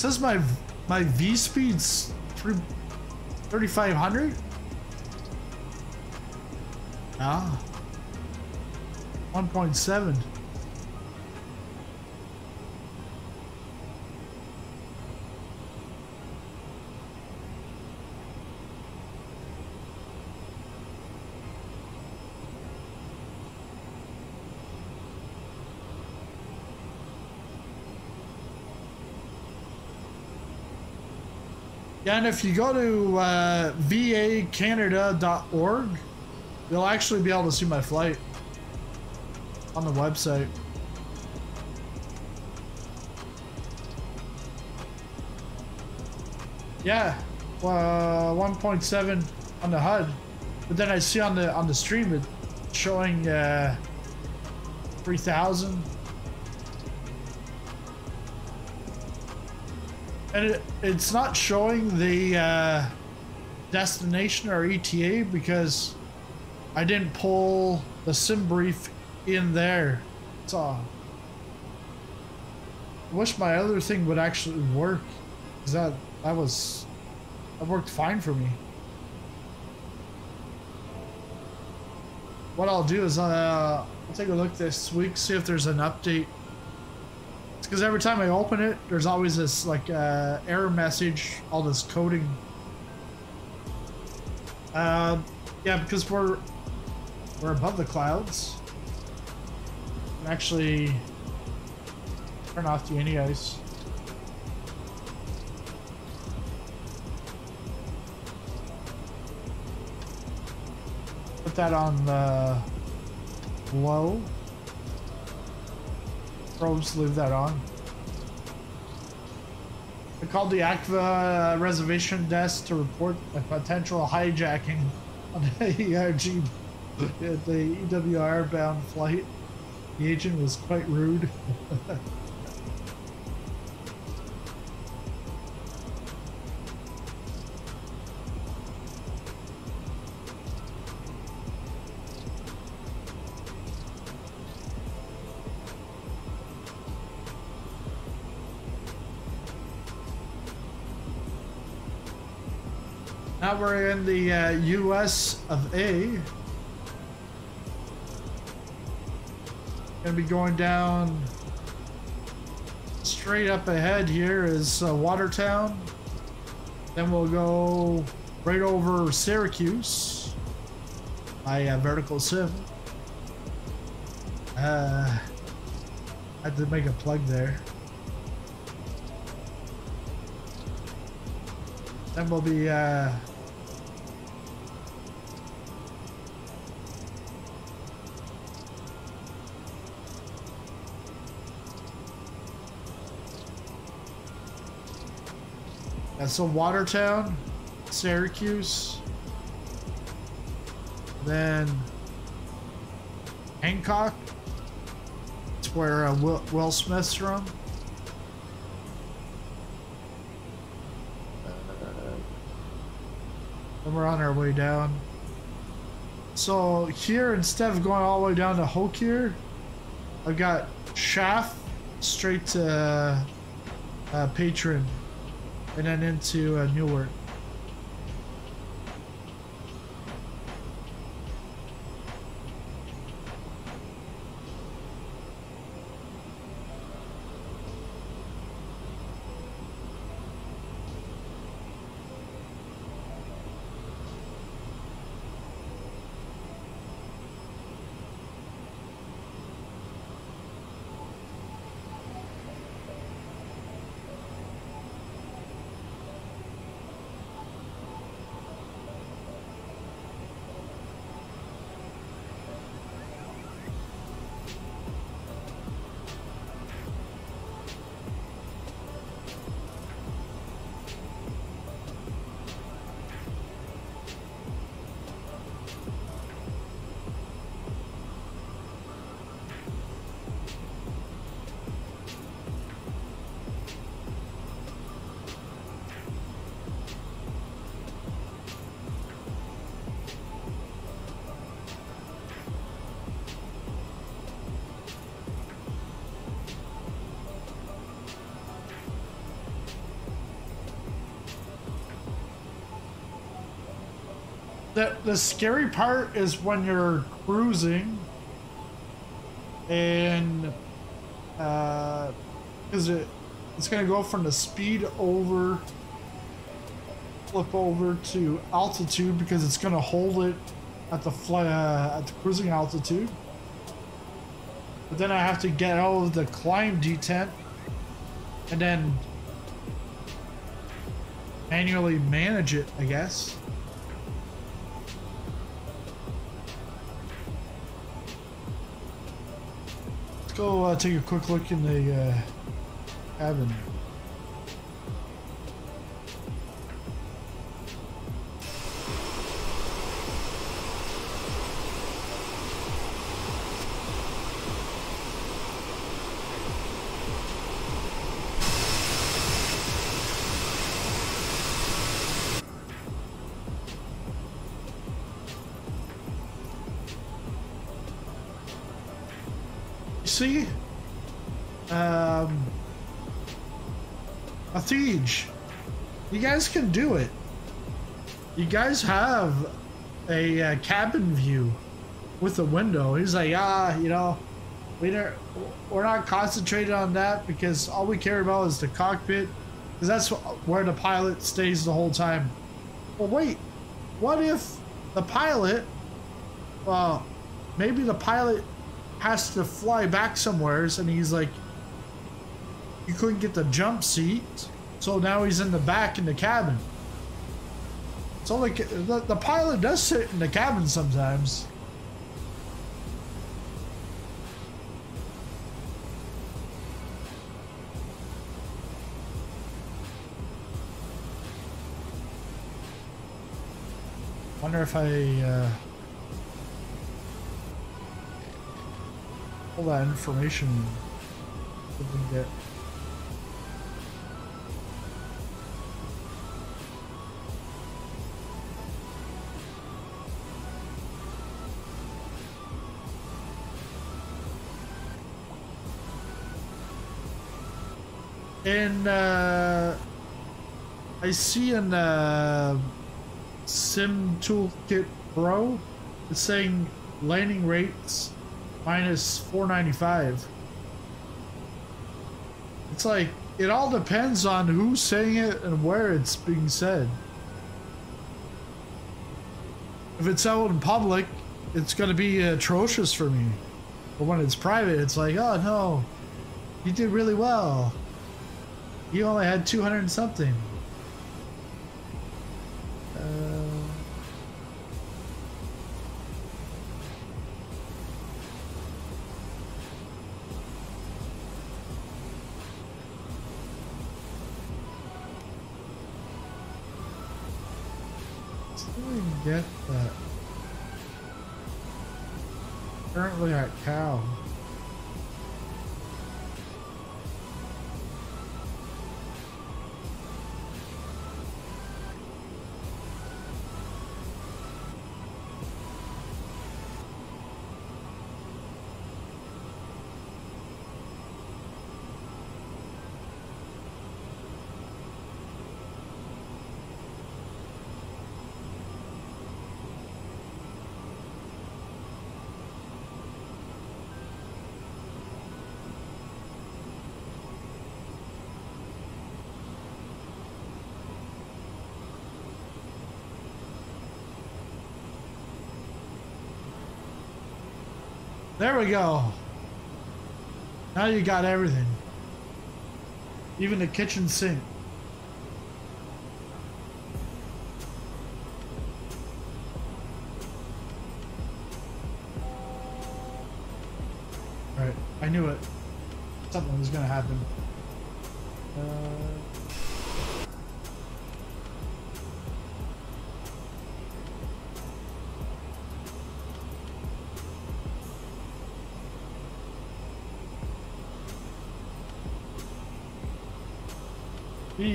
Says my my V speed's 3500. Ah. 1.7. and if you go to uh, vacanada.org, you'll actually be able to see my flight on the website. Yeah, uh, 1.7 on the HUD, but then I see on the on the stream it showing uh, 3,000. And it, it's not showing the uh, destination or ETA because I didn't pull the SimBrief in there. So I wish my other thing would actually work. Cause that that was that worked fine for me. What I'll do is uh, I'll take a look this week, see if there's an update because every time I open it, there's always this like uh, error message, all this coding. Uh, yeah, because we're we're above the clouds. actually turn off the anti-ice. Put that on the low leave that on. I called the Aqua reservation desk to report a potential hijacking on the ERG, the EWR bound flight. The agent was quite rude. we're in the uh, US of A. Gonna be going down straight up ahead here is uh, Watertown. Then we'll go right over Syracuse by uh, Vertical Sim. Uh, I had to make a plug there. Then we'll be uh, So Watertown, Syracuse, then Hancock. It's where uh, Will, Will Smith's from. And we're on our way down. So here, instead of going all the way down to Hokier, I've got Shaft straight to uh, Patron and then into uh, Newark. The the scary part is when you're cruising and uh is it it's gonna go from the speed over flip over to altitude because it's gonna hold it at the uh, at the cruising altitude. But then I have to get out of the climb detent and then manually manage it I guess go uh, take a quick look in the uh, cabin. Guys can do it. You guys have a uh, cabin view with a window. He's like, ah, you know, we don't, we're not concentrated on that because all we care about is the cockpit, because that's where the pilot stays the whole time. Well, wait, what if the pilot, well, maybe the pilot has to fly back somewheres and he's like, you couldn't get the jump seat, so now he's in the back in the cabin. So like the, the pilot does sit in the cabin sometimes. Wonder if I uh, pull that information can get. And uh, I see in uh, Sim Toolkit Pro, it's saying landing rates minus 495. It's like, it all depends on who's saying it and where it's being said. If it's out in public, it's going to be atrocious for me. But when it's private, it's like, oh no, you did really well. You only had 200 and something. There we go. Now you got everything. Even the kitchen sink. Alright, I knew it. Something was gonna happen.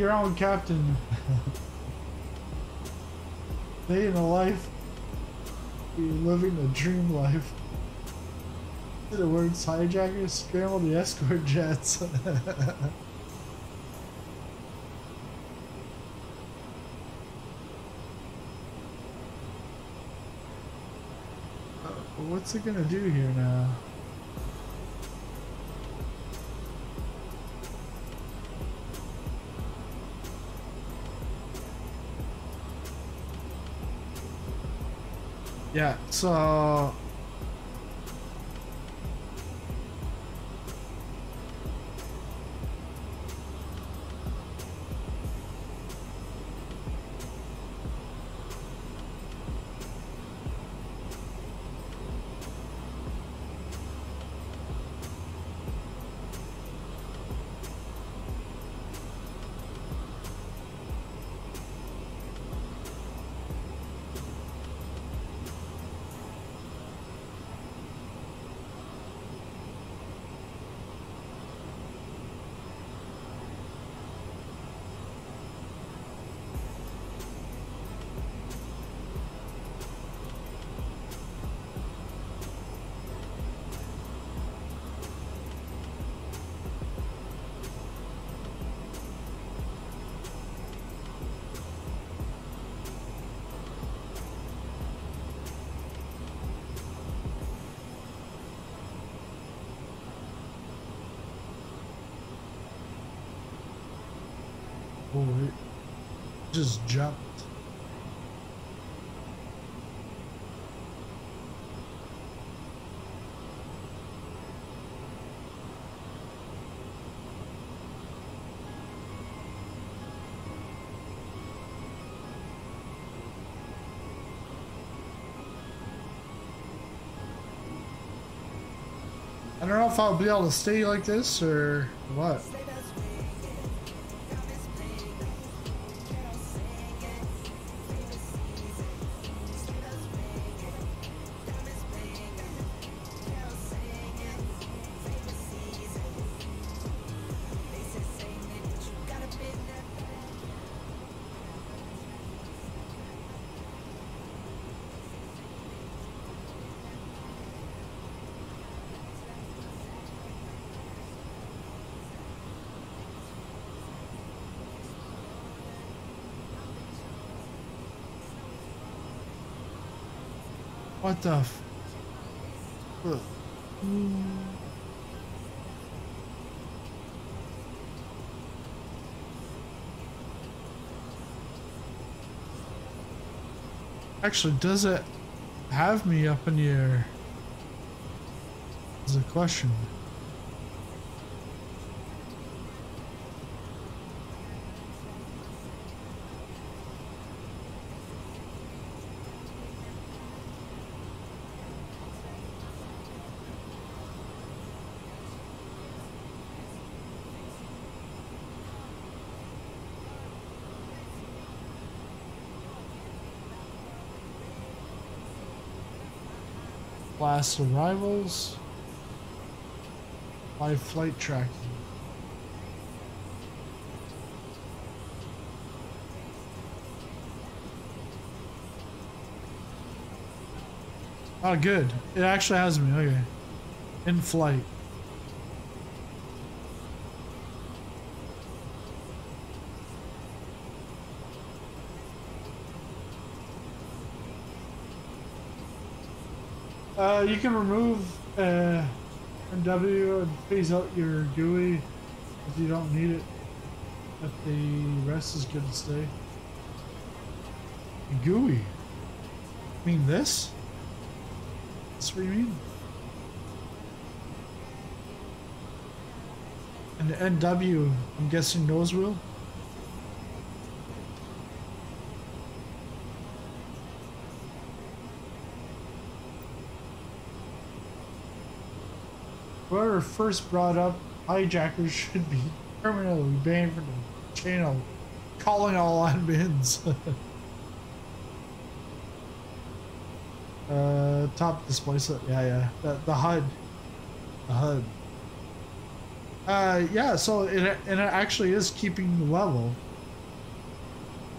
Your own captain. Day in a life. You're living a dream life. The words hijackers scramble the escort jets. Uh, what's it gonna do here now? Yeah, so jumped. I don't know if I'll be able to stay like this or what. What the f-. Actually, does it have me up in the air? Is a question. Class arrivals. Live flight tracking. Oh, good. It actually has me. Okay. In flight. Uh, you can remove uh, MW and phase out your GUI if you don't need it. But the rest is good to stay. GUI? I mean this? That's what you mean? And the NW, I'm guessing nose wheel? Whoever first brought up hijackers should be permanently banned from the channel, calling all admins. uh, top display set. Yeah, yeah. The, the HUD. The HUD. Uh, yeah. So it and it actually is keeping the level.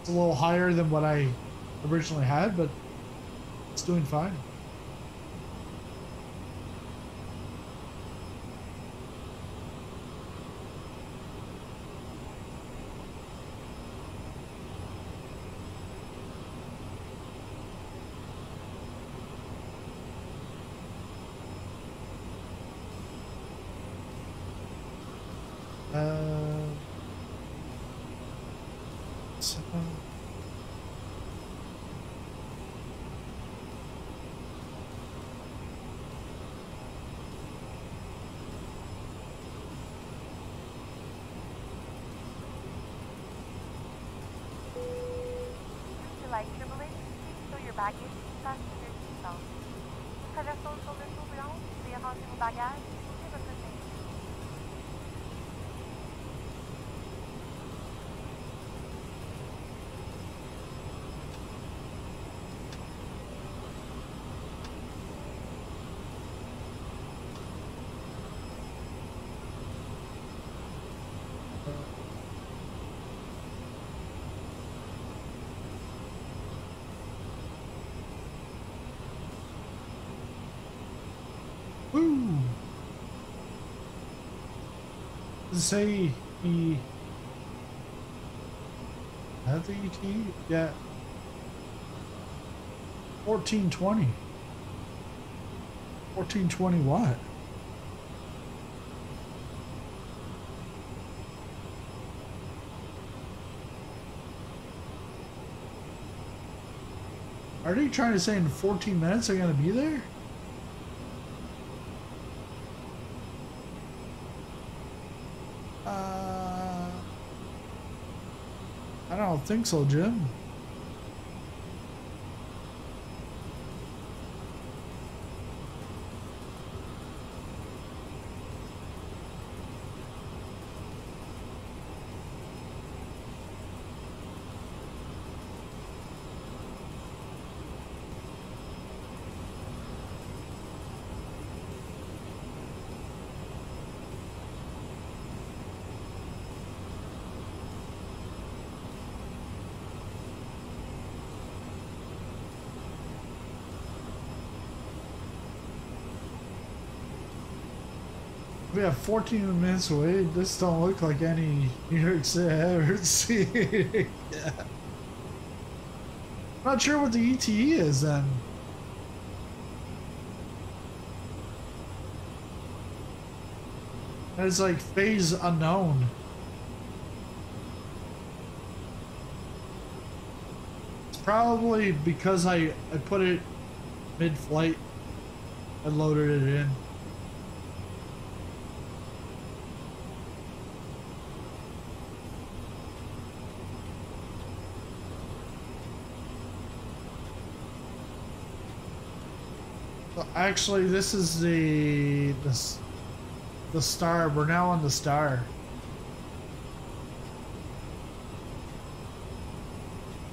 It's a little higher than what I originally had, but it's doing fine. Woo! Does it say the ET? Yeah. 1420. 1420 what? Are they trying to say in 14 minutes they're going to be there? Uh, I don't think so, Jim. Have 14 minutes away. This don't look like any New York City I've ever seen. yeah. Not sure what the ETE is then. It's like phase unknown. It's probably because I, I put it mid-flight and loaded it in. Well, Actually, this is the, the the star. We're now on the star.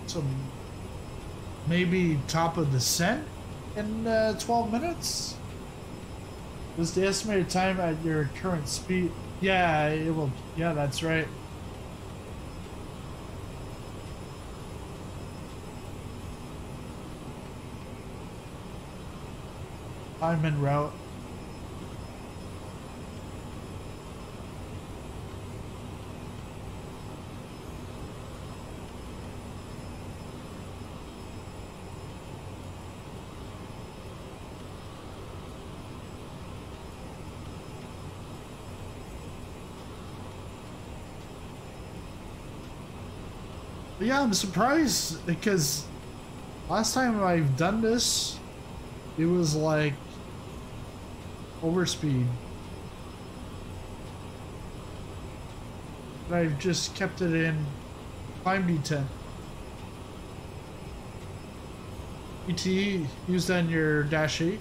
So maybe top of the descent in uh, 12 minutes. Was the estimated time at your current speed? Yeah, it will. Yeah, that's right. I'm en route. But yeah, I'm surprised because last time I've done this, it was like overspeed. But I've just kept it in climb detent. ET, use that in your dash 8.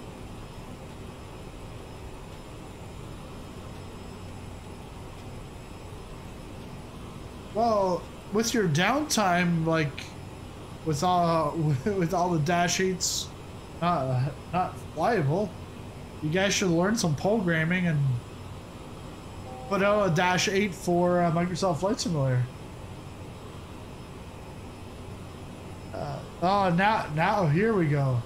Well, with your downtime, like with all with all the dash eights not not flyable, you guys should learn some programming and put out a dash eight for uh, Microsoft Flight Simulator. Uh, oh, now now here we go.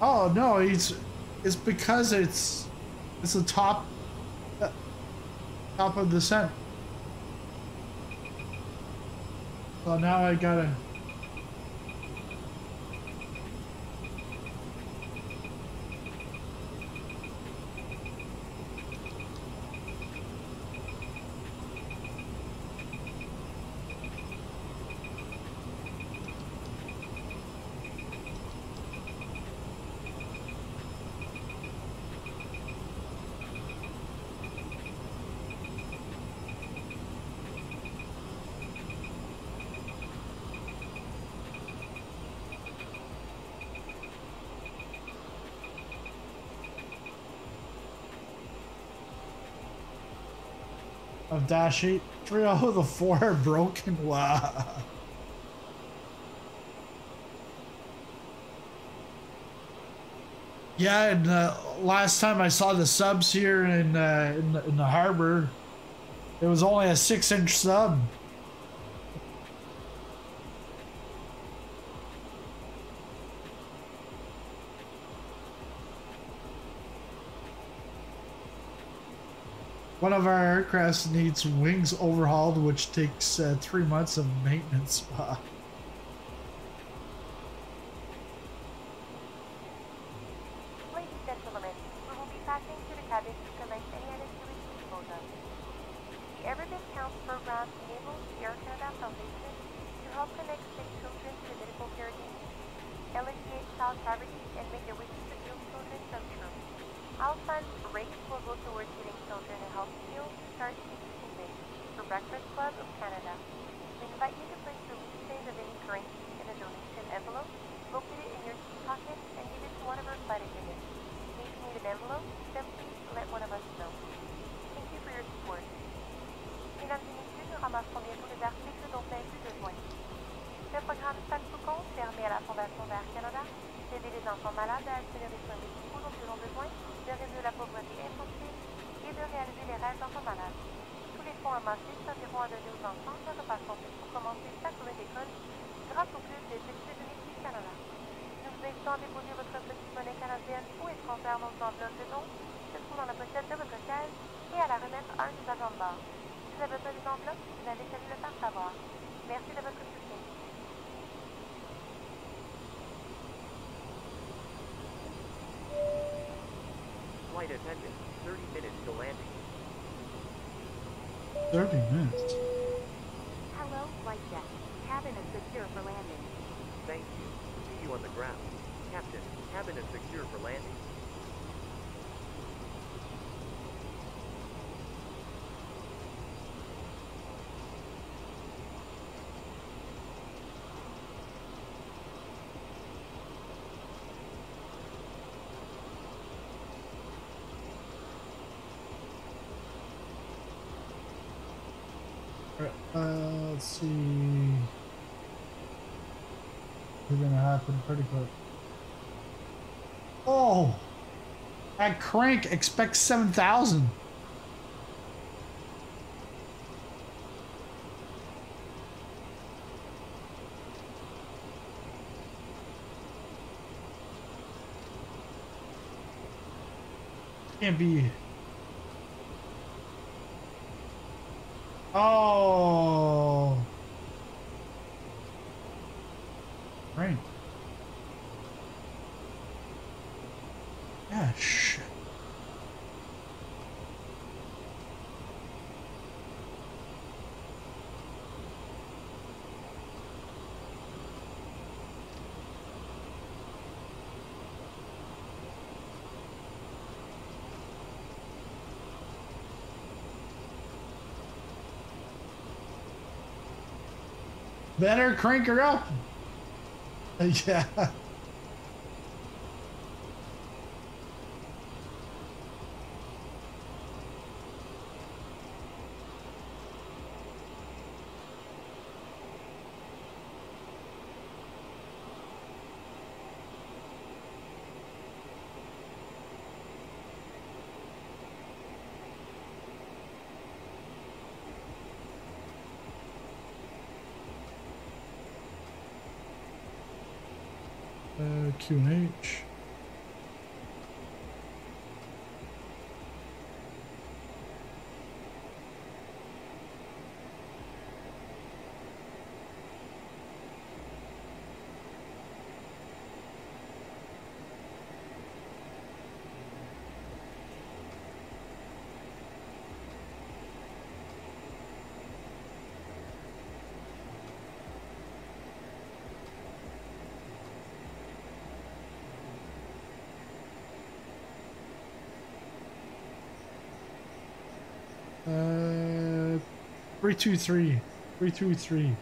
Oh no, it's it's because it's it's the top uh, top of the descent. So now I gotta. dash eight. Three out of the four are broken. Wow. Yeah, and uh, last time I saw the subs here in, uh, in, the, in the harbor, it was only a six inch sub. One of our aircrafts needs wings overhauled, which takes uh, three months of maintenance. Uh, gonna happen pretty quick. Oh! That crank expects 7,000. Can't be Better crank her up. Yeah. Three, two, three. Three, two, three.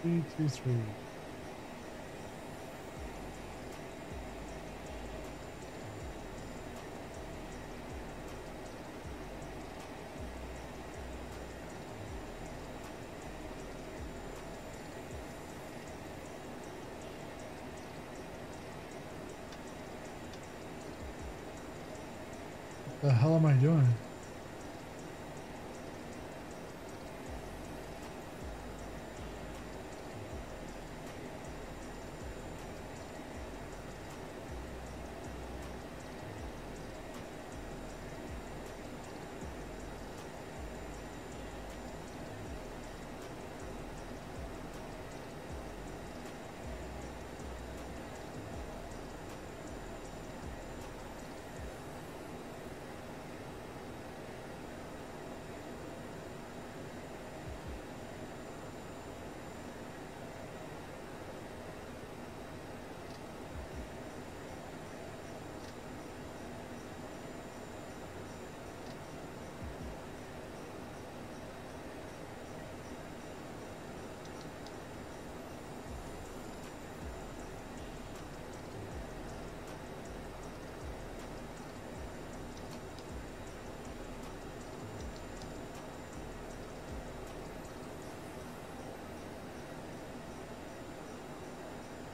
Three, two, three.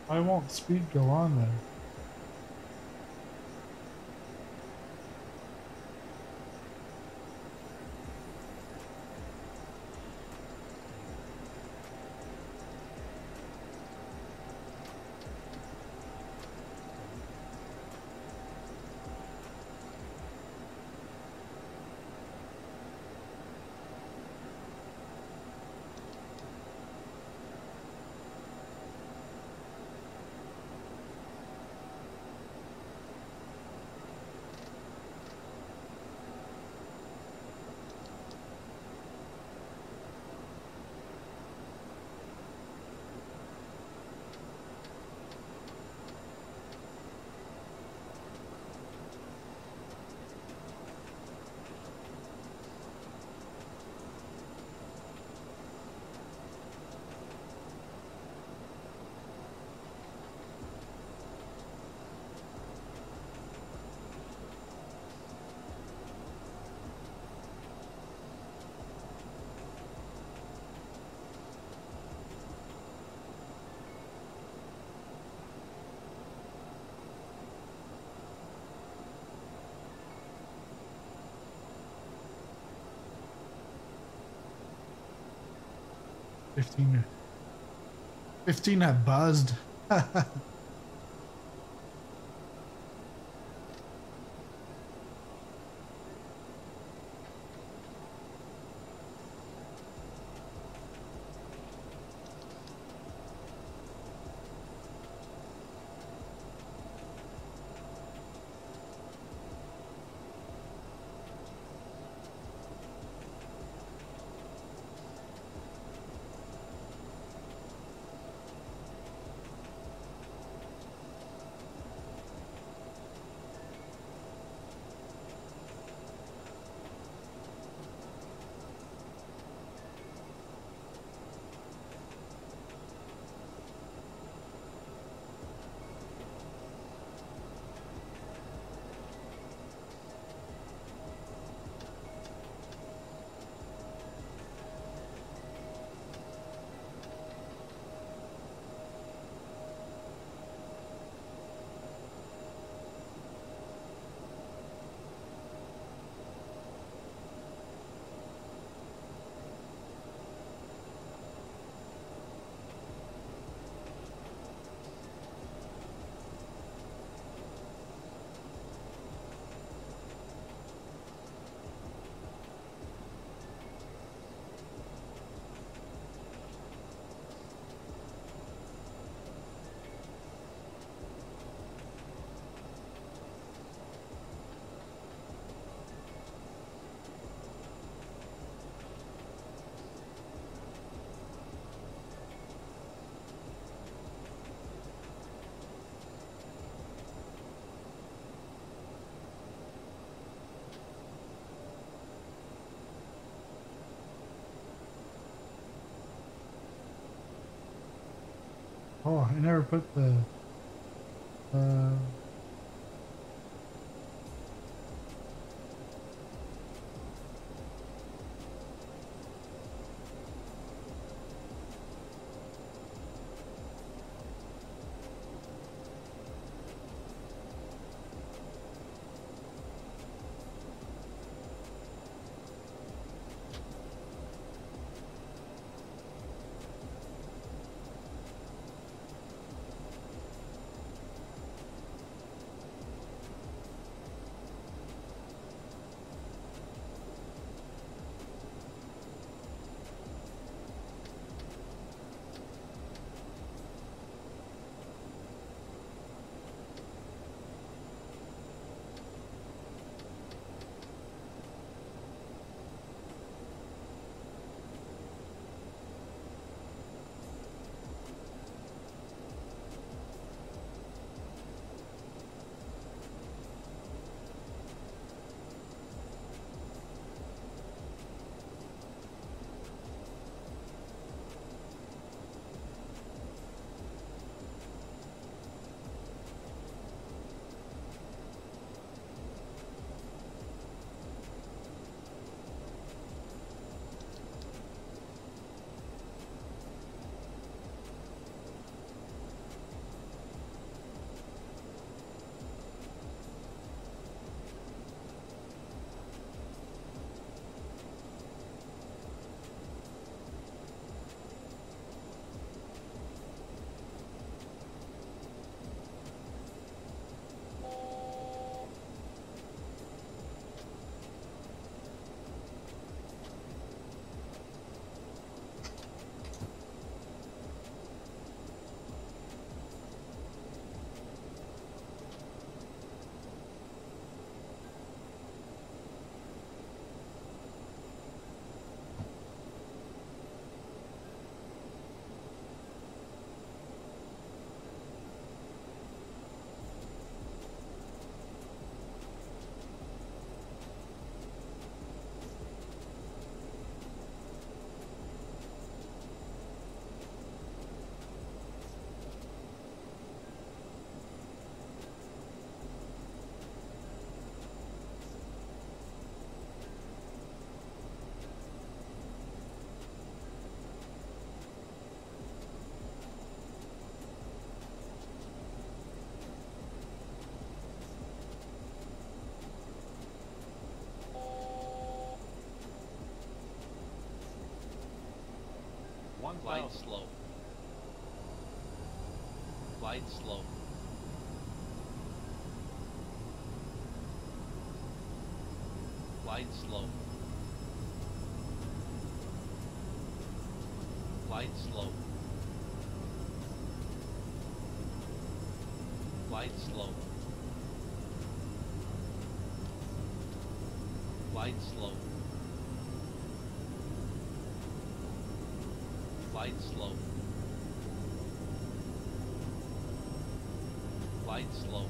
Why won't speed go on there? Fifteen. Fifteen have buzzed. Oh, I never put the. Uh, Glide oh. slow. Glideslope. Glide slow. Glideslope. Glide slow. Glideslope. quite slow.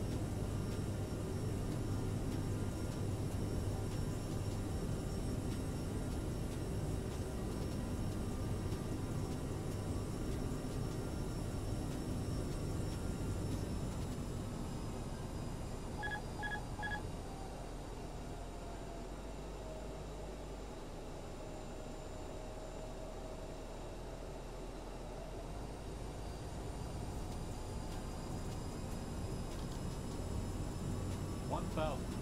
south.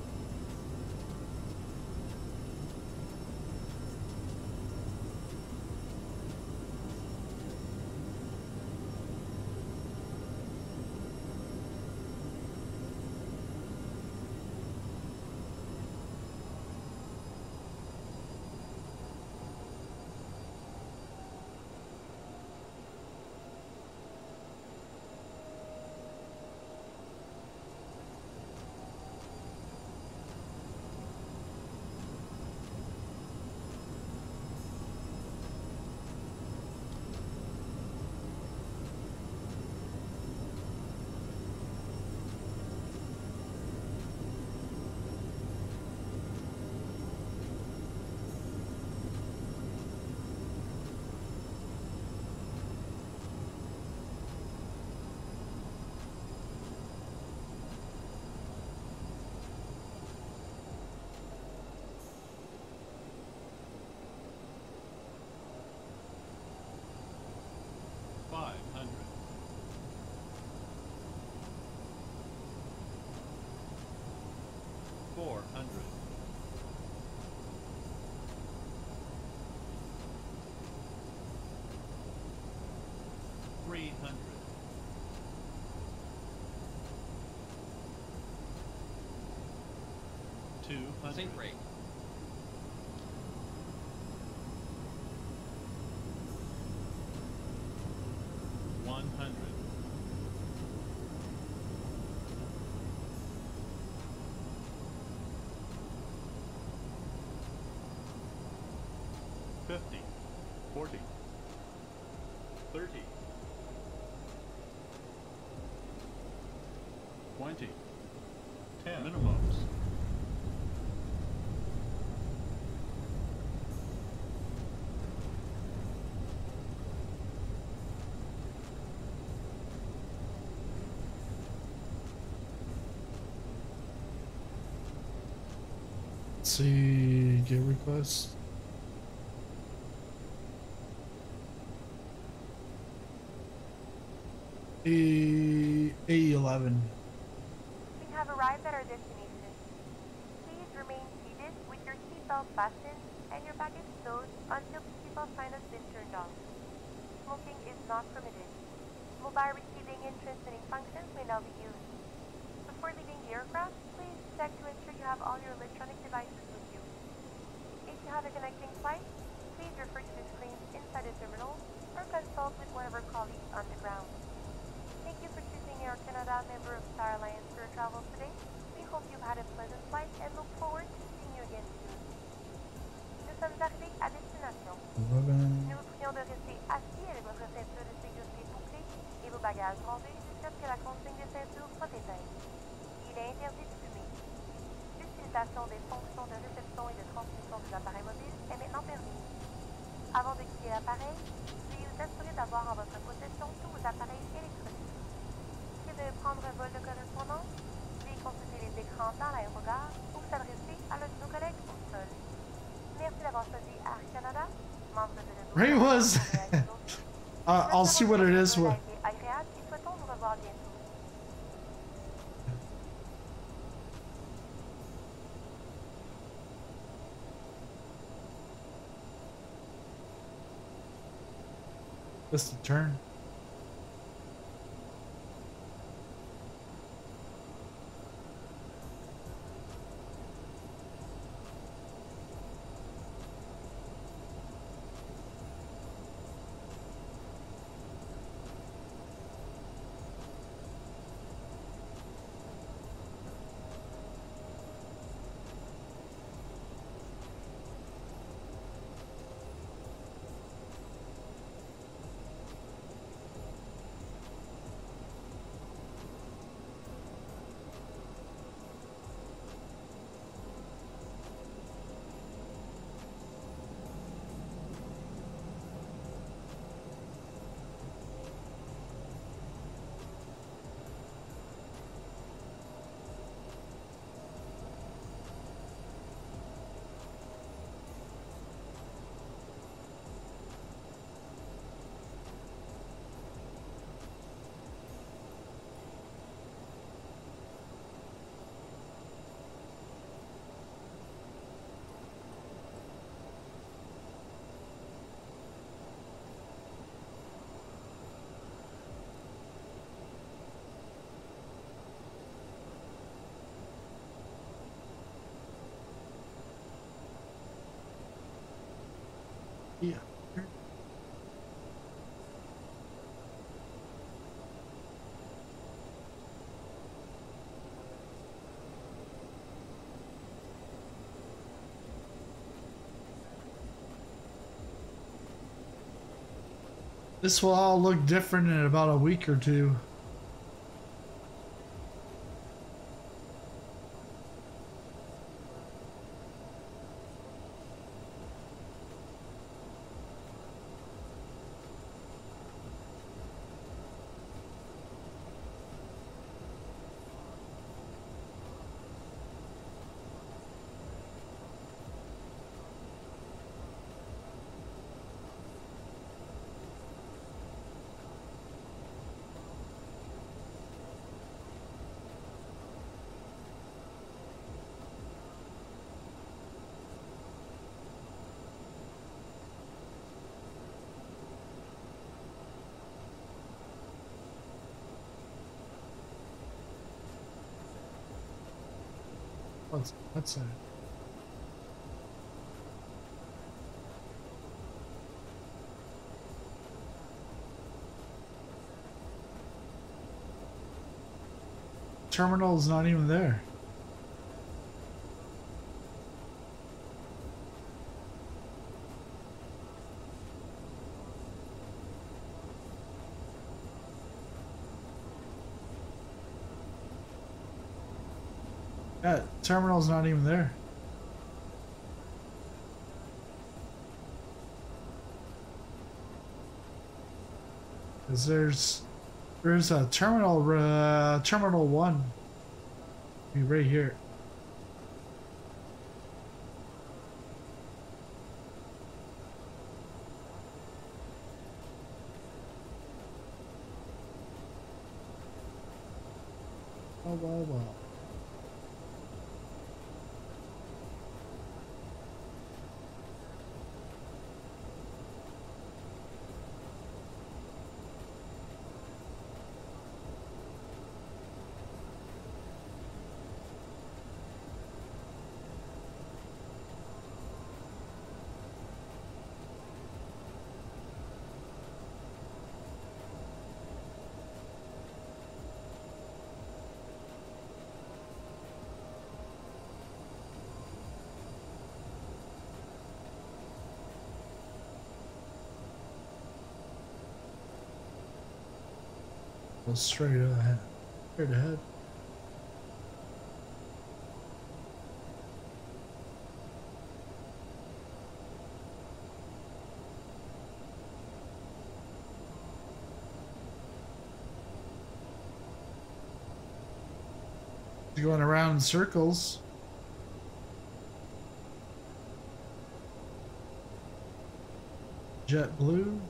Hundred. Three hundred. Two hundred. Sink rate. 50, 40, 30, 20, 10 minimums. See, get requests. A A11. We have arrived at our destination. Please remain seated with your seatbelt fastened and your baggage stowed until the seatbelt sign has been turned off. Smoking is not permitted. Mobile receiving and transmitting functions may now be used. Before leaving the aircraft, please check to ensure you have all your electronic devices with you. If you have a connecting flight, member of Star Alliance for your travel today. We hope you've had a pleasant flight and look forward to seeing you again soon. Nous sommes arrivés à destination. Nous vous prions de rester assis avec votre ceinture de sécurité bouclée et vos bagages rangés jusqu'à ce que la consigne de ceinture soit éteinte. Il est interdit de fumer. L'utilisation des fonctions de réception et de transmission des appareils mobiles does. uh, I'll see what it is. What... Just a turn. Yeah. This will all look different in about a week or two. What's what's that? Terminal's not even there. Yeah, terminal's not even there. Cause there's there's a terminal uh, terminal one. Be right here. Straight ahead. Straight ahead. Going around in circles. JetBlue.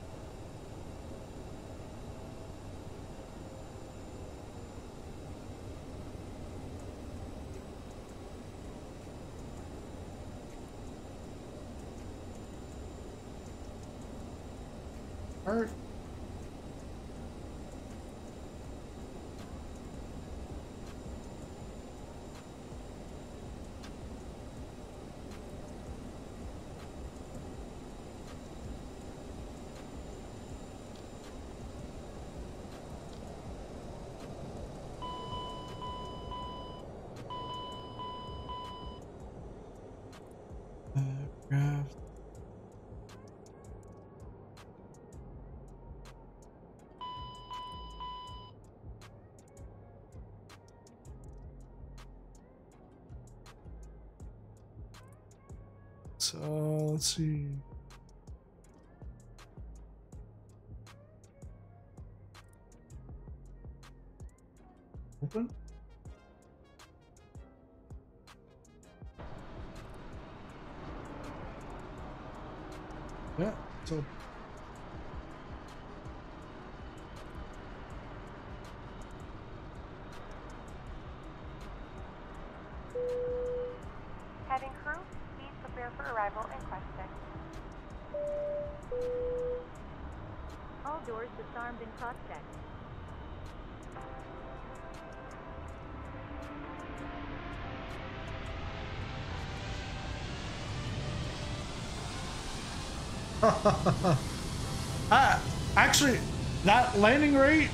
So let's see. uh, actually, that landing rate,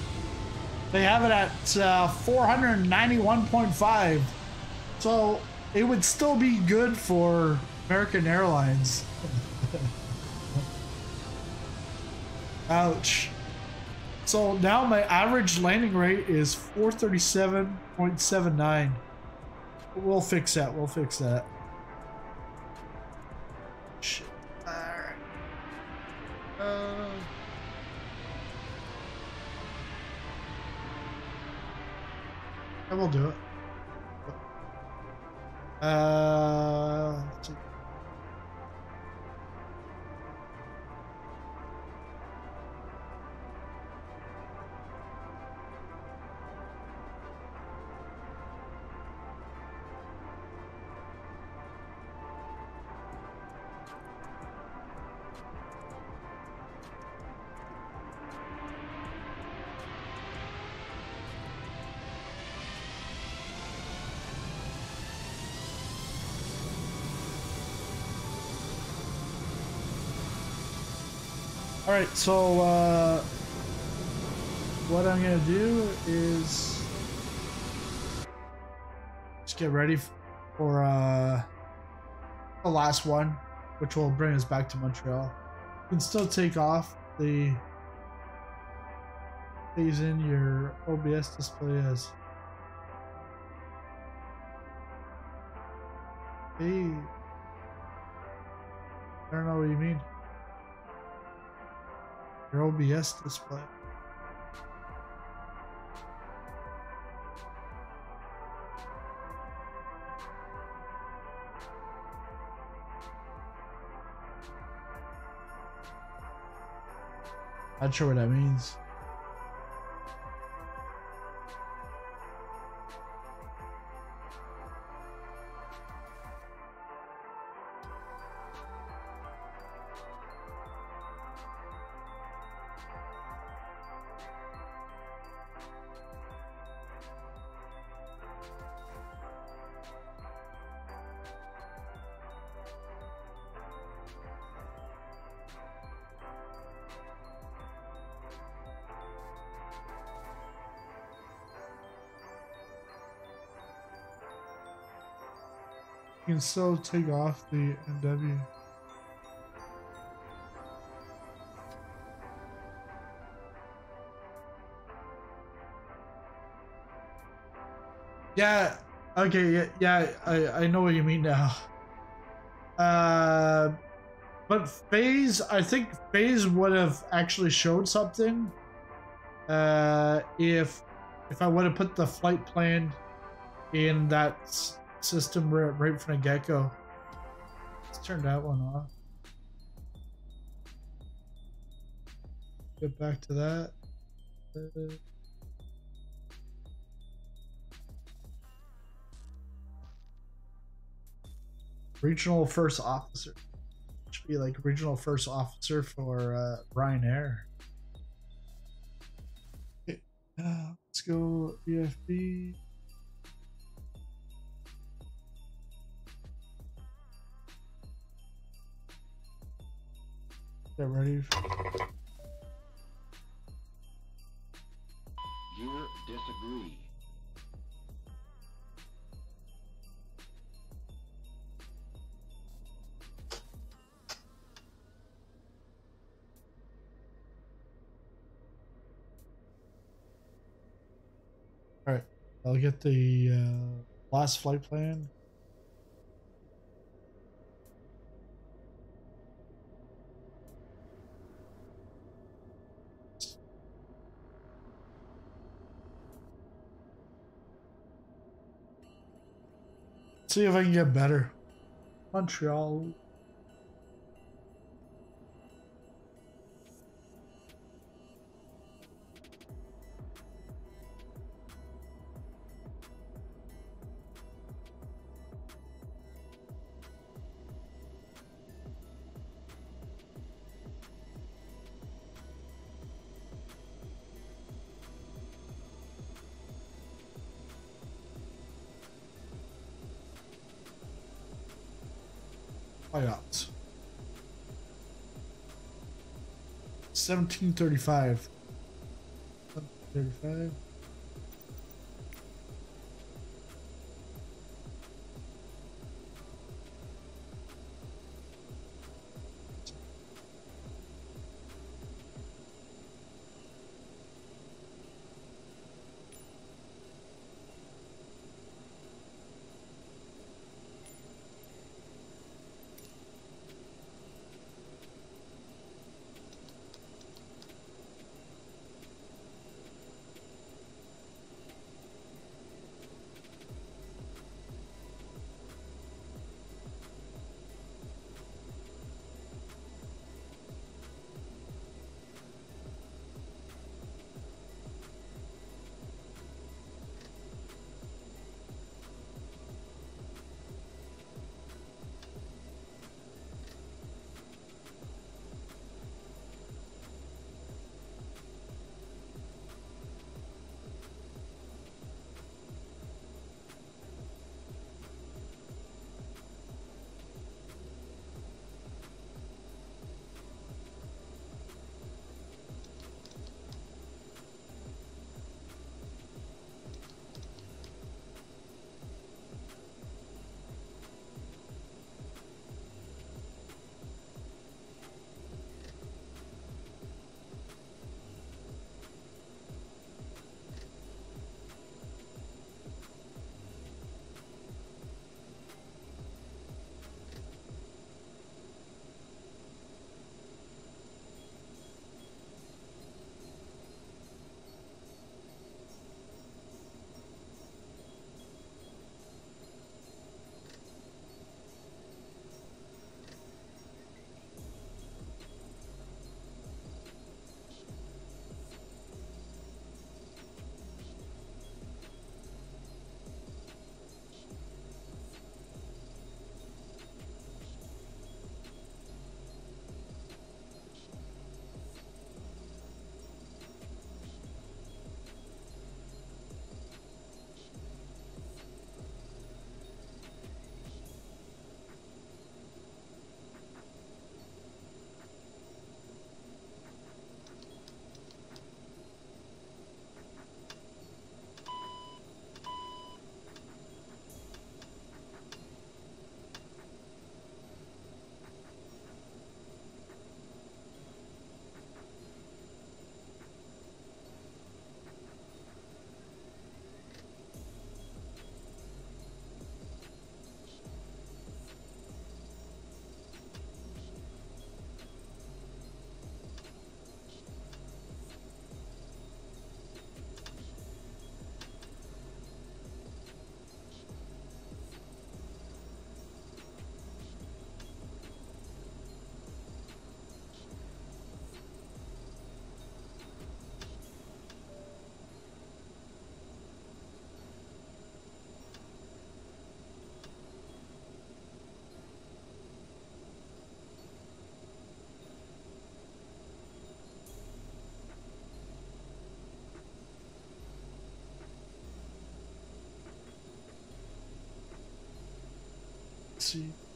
they have it at uh, 491.5. So it would still be good for American Airlines. Ouch. So now my average landing rate is 437.79. We'll fix that. We'll fix that. I will do it. Uh, let's. All right, so uh, what I'm gonna do is just get ready for uh, the last one, which will bring us back to Montreal. You can still take off the phase in your OBS display as Hey, I don't know what you mean. Your OBS display. Not sure what that means. Can still take off the NW. Yeah. Okay. Yeah. Yeah. I I know what you mean now. Uh, but phase. I think phase would have actually showed something. Uh, if if I would have put the flight plan in that system right, right from the get go. Let's turn that one off. Get back to that. Uh, regional first officer. Should be like regional first officer for uh, Ryanair. Okay, uh, let's go EFB. Get ready. Gear disagree. All right, I'll get the uh, last flight plan. See if I can get better. Montreal. 1735. 35. See.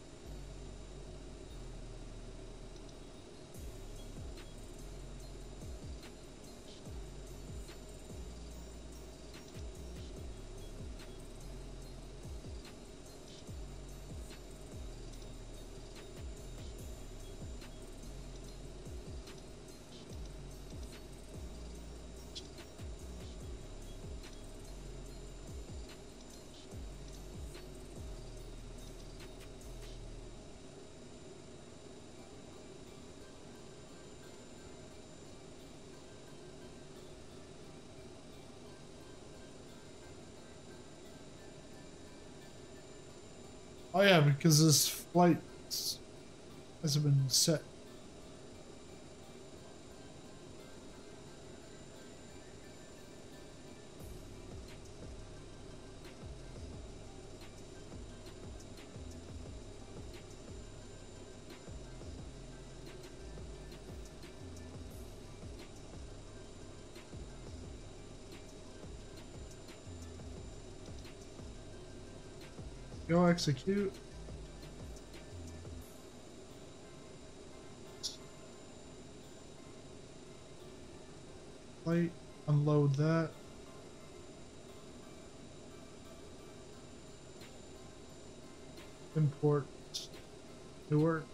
Oh yeah, because this flight hasn't been set. Execute. Plate, unload that. Import Newark.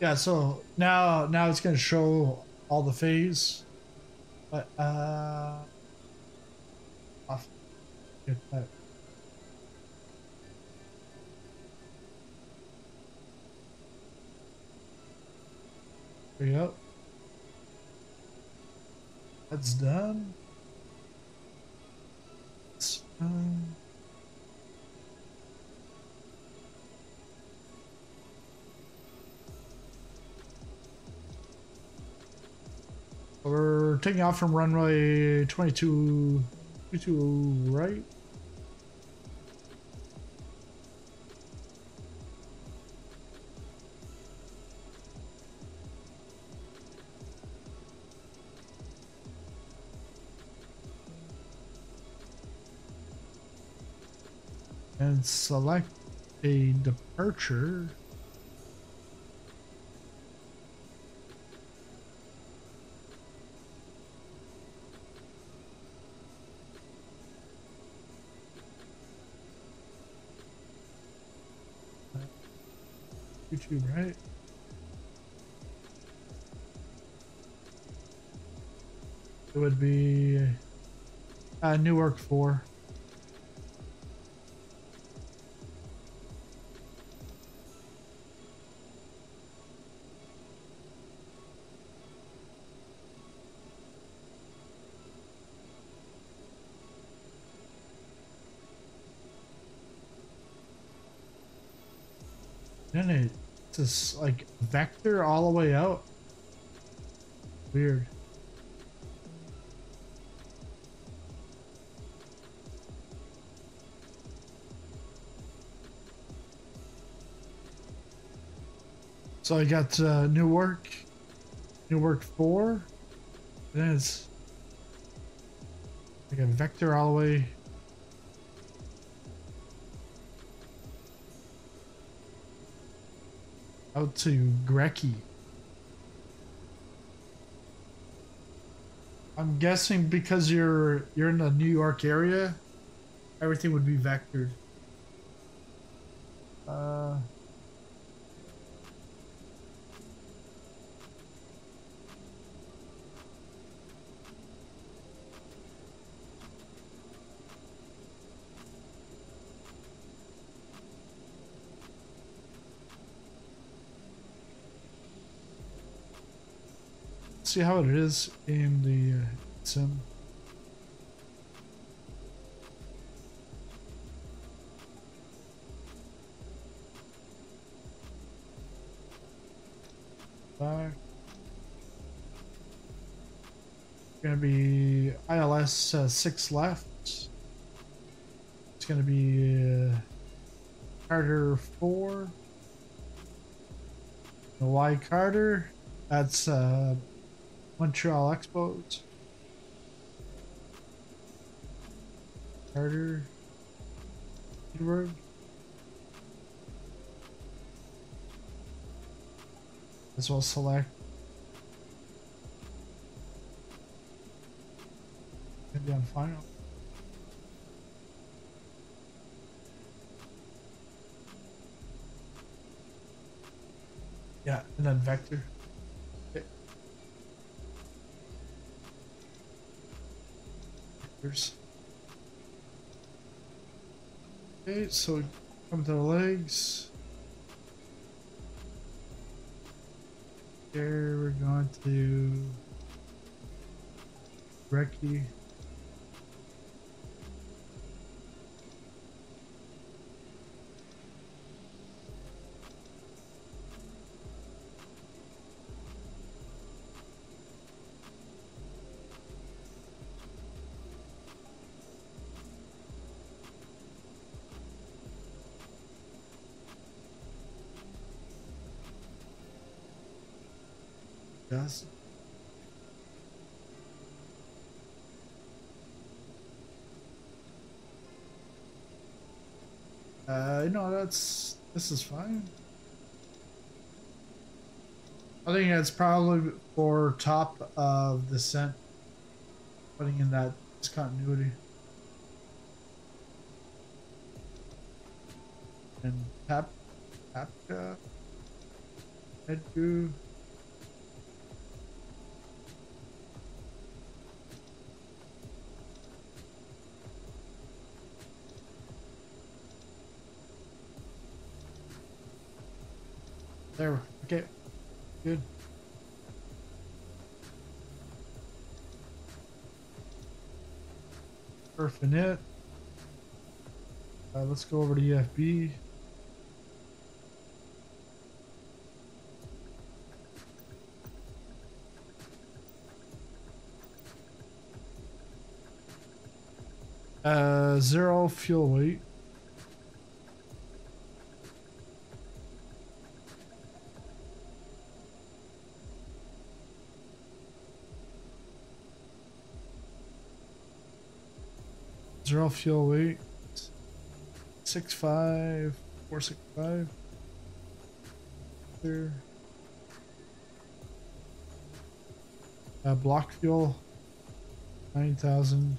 Yeah, so now now it's gonna show all the phase. But uh off get. There you go. That's done. That's done. We're taking off from runway 22, 22 right. And select a departure. YouTube, right? It would be uh, Newark 4. Just like vector all the way out. Weird. So I got uh, Newark, Newark 4, then it's like a vector all the way out to GREKI. I'm guessing because you're you're in the New York area, everything would be vectored. See how it is in the uh, sim. Back. Gonna be ILS uh, six left. It's gonna be uh, Carter four. The Y Carter. That's uh, Montreal Expos. Carter. keyword. As well select. Maybe on final. Yeah, and then vector. Vectors. Okay, so come to the legs. Here we're going to Reki. That's this is fine. I think it's probably for top of the scent, putting in that discontinuity. And tap, tap, uh, head to. There. Okay. Good. Perfect it. Uh, let's go over to EFB. Uh, zero fuel weight. Zero fuel weight. Six five four six five. There. Uh, block fuel. Nine thousand.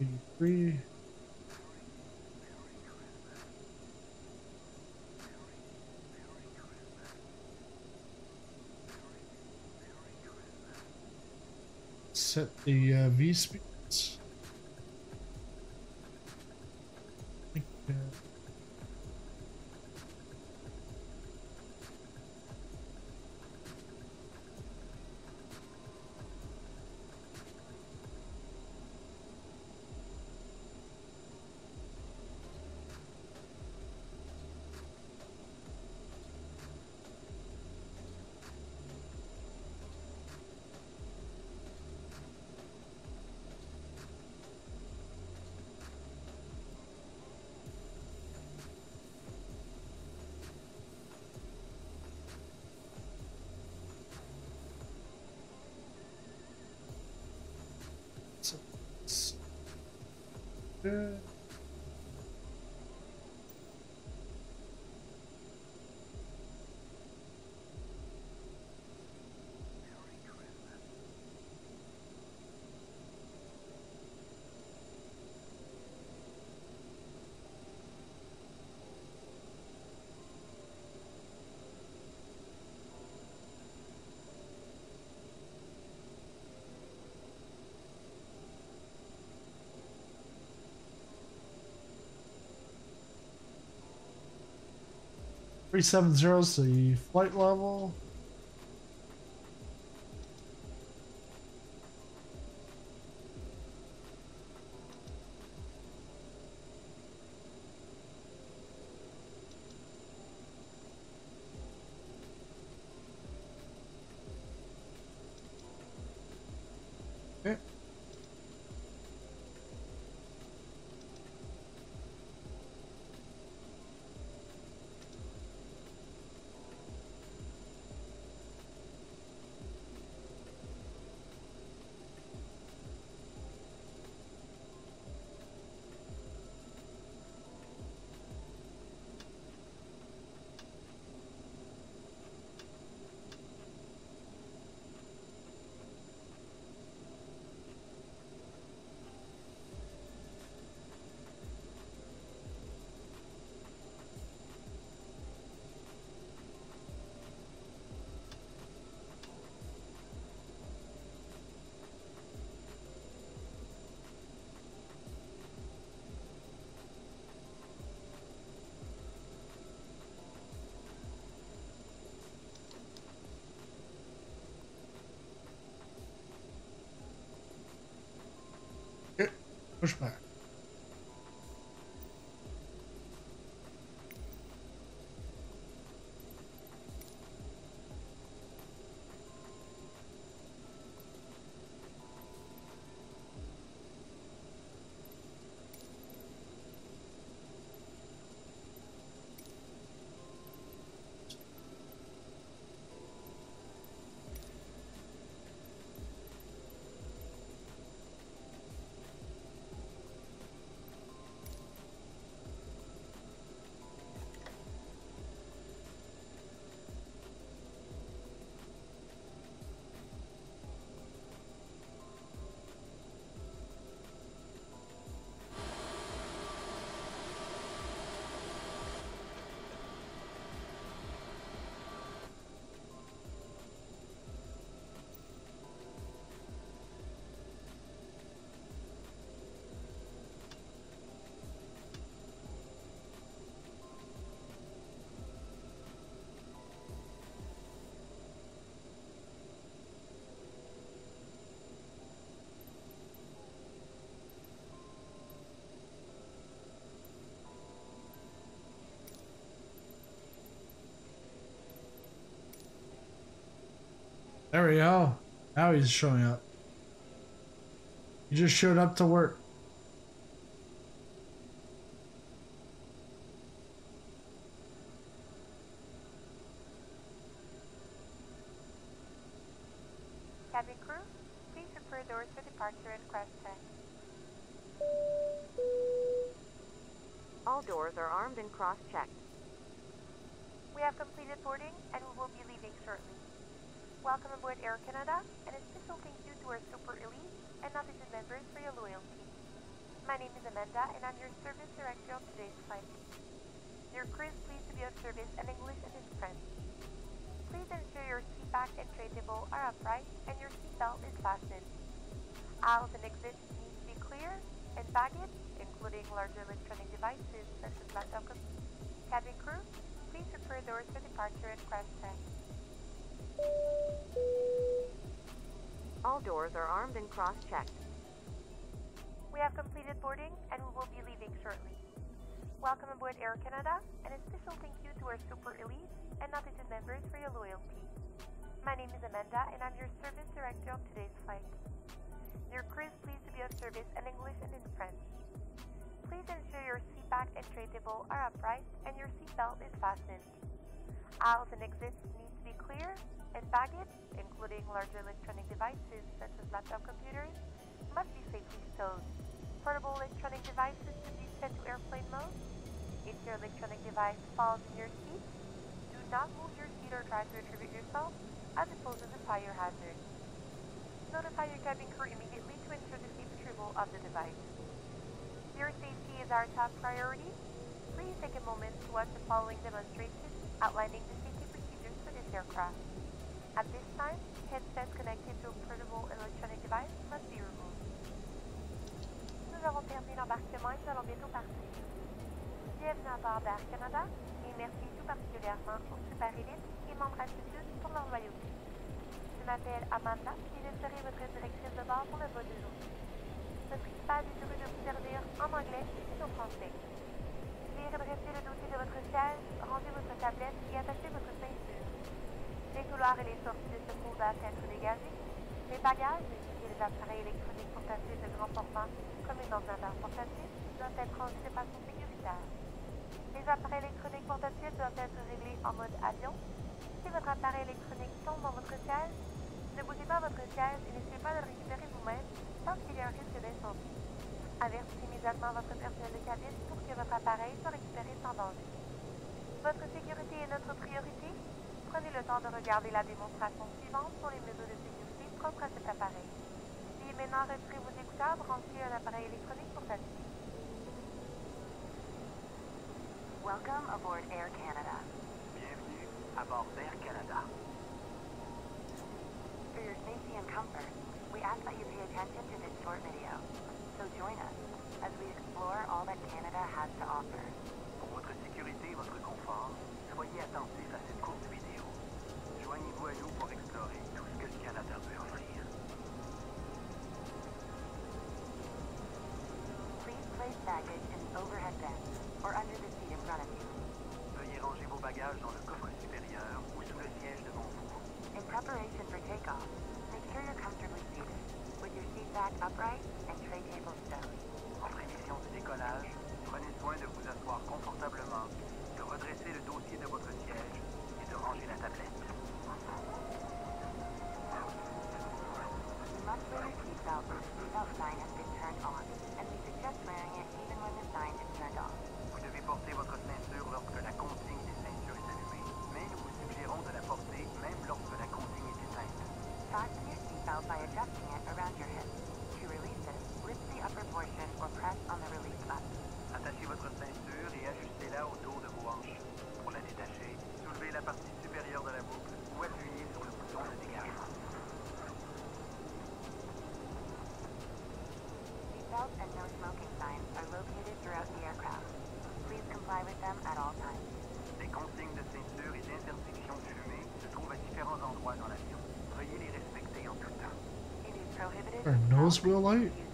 Eighty three. Set the uh, V speeds. 370, so the flight level. Push There we go. Now he's showing up. He just showed up to work. Armed and cross-checked. We have completed boarding and we will be leaving shortly. Welcome aboard Air Canada and a special thank you to our super elite and novice members for your loyalty. My name is Amanda and I'm your service director on today's flight. Your crew is pleased to be of service in English and in French. Please ensure your seat back and tray table are upright and your seatbelt is fastened. Aisles and exits need to be clear and baggage, including larger electronic devices such as laptop computers, must be safely stowed. Portable electronic devices should be set to airplane mode. If your electronic device falls in your seat, do not move your seat or try to retrieve it yourself, as it poses a fire hazard. Notify your cabin crew immediately to ensure the safe retrieval of the device. Your safety is our top priority. Please take a moment to watch the following demonstration outlining the safety procedures for this aircraft. At this time, headsets connected to a portable electronic device must be removed. Nous avons terminé l'embarquement et nous allons bientôt partir. Bienvenue à bord d'Air Canada et merci tout particulièrement aux super élites et membres attitudes pour leur loyauté. Je m'appelle Amanda et je serai votre directrice de bord pour le vol d'aujourd'hui. Notre équipage est de vous servir en anglais et en français. Veuillez redresser le dossier de votre siège, rangez votre tablette et attachez votre ceinture. Les couloirs et les sorties de secours doivent être dégagés. Les bagages et les appareils électroniques portatifs de grand format, comme les ordinateurs portatifs, doivent être rangés de façon sécuritaire. Les appareils électroniques portatifs doivent être réglés en mode avion. Si votre appareil électronique tombe dans votre siège, ne bougez pas votre siège et n'essayez pas de le récupérer vous-même tant qu'il y a un risque d'incendie. Avertissez immédiatement votre personnel de cabine pour que votre appareil soit récupéré sans danger. Votre sécurité est notre priorité. Prenez le temps de regarder la démonstration suivante pour les mesures de sécurité propres à cet appareil. Veuillez maintenant retirer vos écouteurs branchés à un appareil électronique portatif. Welcome aboard Air Canada. Bienvenue à bord d'Air Canada. For your safety and comfort, we ask that you almost real light?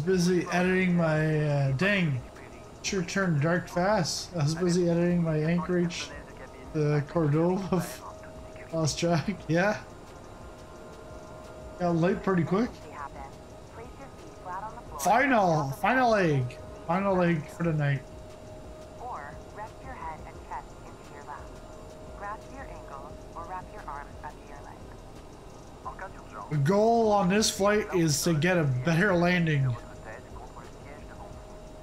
was busy editing my uh, dang. Sure turned dark fast. I was busy editing my Anchorage, the Cordova. Lost track. Yeah. Got late pretty quick. Final! Final egg! Final egg for the night. The goal on this flight is to get a better landing.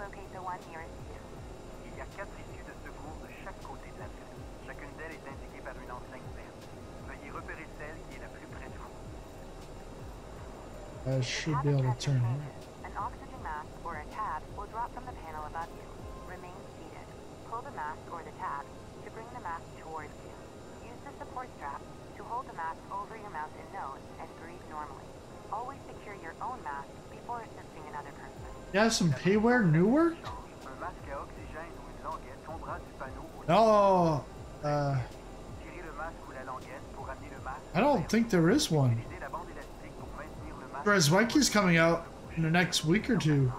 locate the one nearest you. Il y a quatre issues de secours de chaque côté de la ville. Chacune d'elles est indiquée par une enseigne verte. Veuillez repérer celle qui est la plus près de vous. I should be able to turn. An oxygen mask or a tab will drop from the panel above you. Remain seated. Pull the mask or the tab to bring the mask towards you. Use the support strap to hold the mask over your mouth and nose and breathe normally. Always secure your own mask before assisting another person. Yeah, some payware newer? Oh, uh, I don't think there is one. Whereas Drzewiecki's coming out in the next week or two.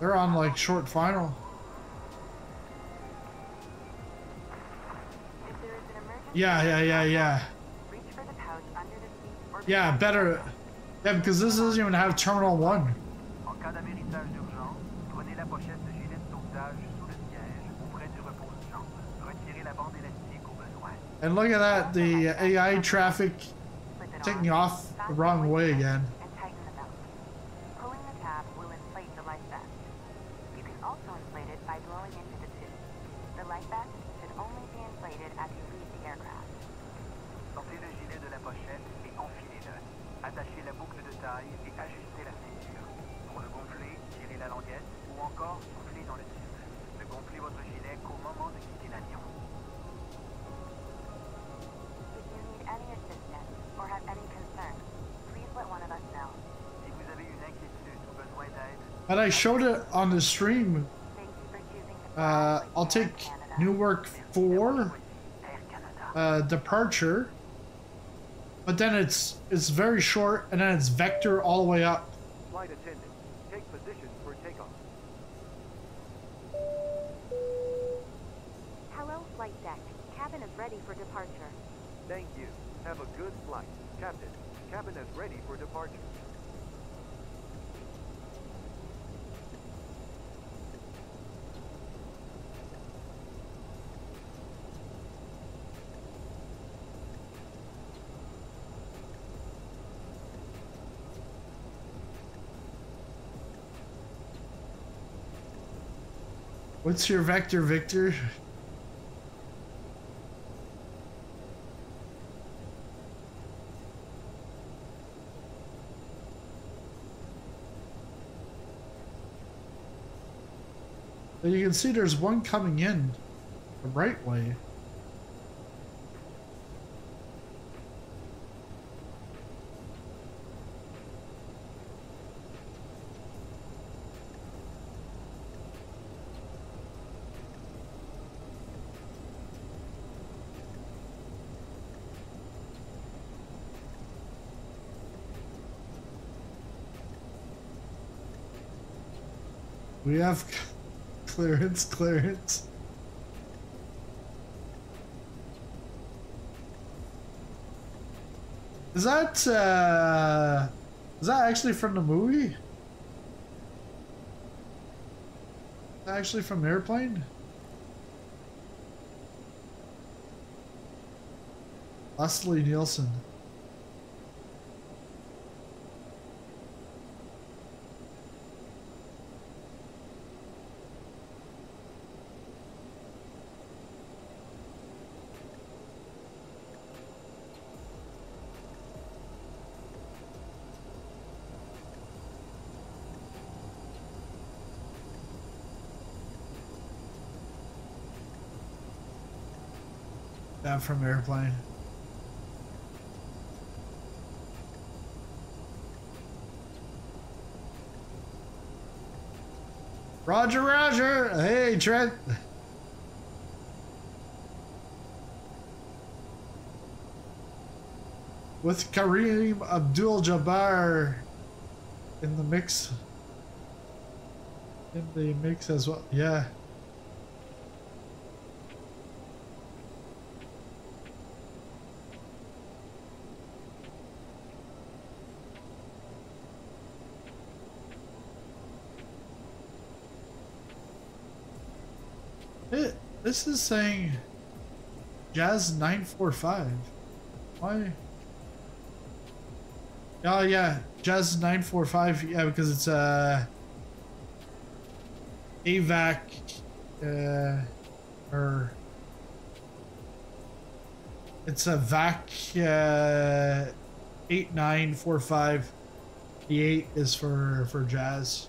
They're on like short final. Yeah, yeah, yeah, yeah. Yeah, better. Yeah, because this doesn't even have Terminal 1. And look at that, the AI traffic taking off the wrong way again. I showed it on the stream. Uh, I'll take Newark 4, uh, departure. But then it's it's very short, and then it's vector all the way up. Flight attendant, take position for takeoff. Hello, flight deck. Cabin is ready for departure. Thank you. Have a good flight. Captain, cabin is ready for departure. What's your vector, Victor? But you can see there's one coming in the right way. We have clearance, clearance. Is that, uh, is that actually from the movie? Actually from Airplane? Leslie Nielsen. From Airplane. Roger, Roger. Hey, Trent. With Kareem Abdul-Jabbar in the mix. In the mix as well. Yeah. It, this is saying Jazz 945. Why? Oh yeah, Jazz 945. Yeah, because it's uh AVAC uh or it's a VAC uh 8945. The 8 is for for Jazz.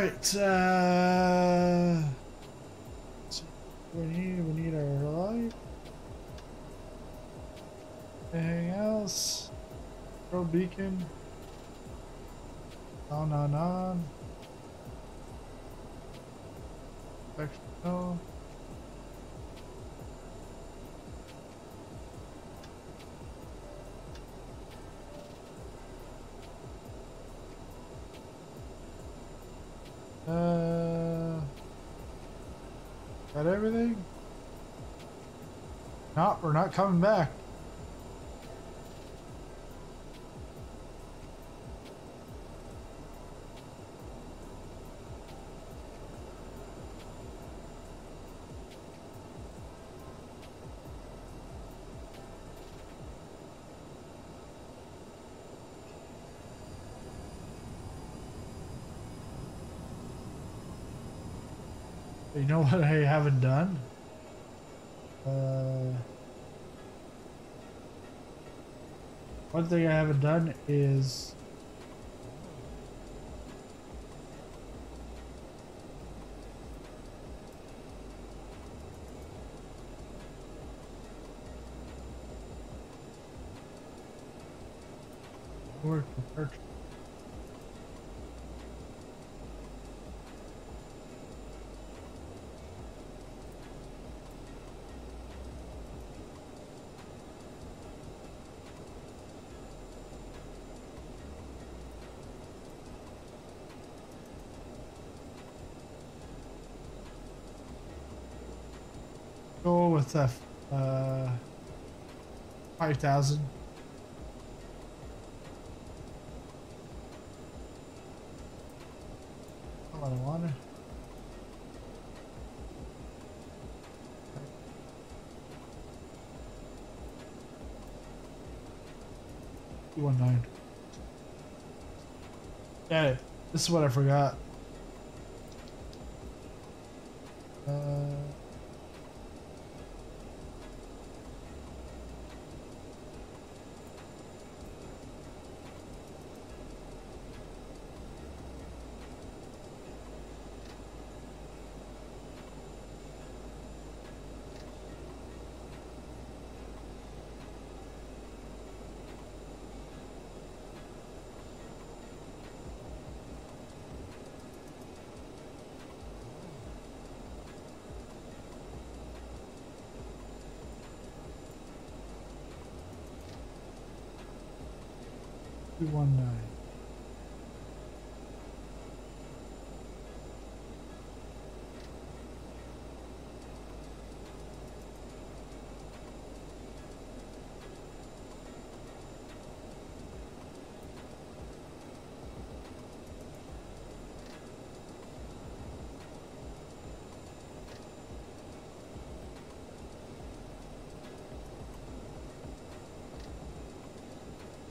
Right. Uh, that everything? Not, we're not coming back. Know what I haven't done? Uh, one thing I haven't done is work for purchase. With the uh, five thousand. Come on, water. nine. Yeah, this is what I forgot. Two one nine.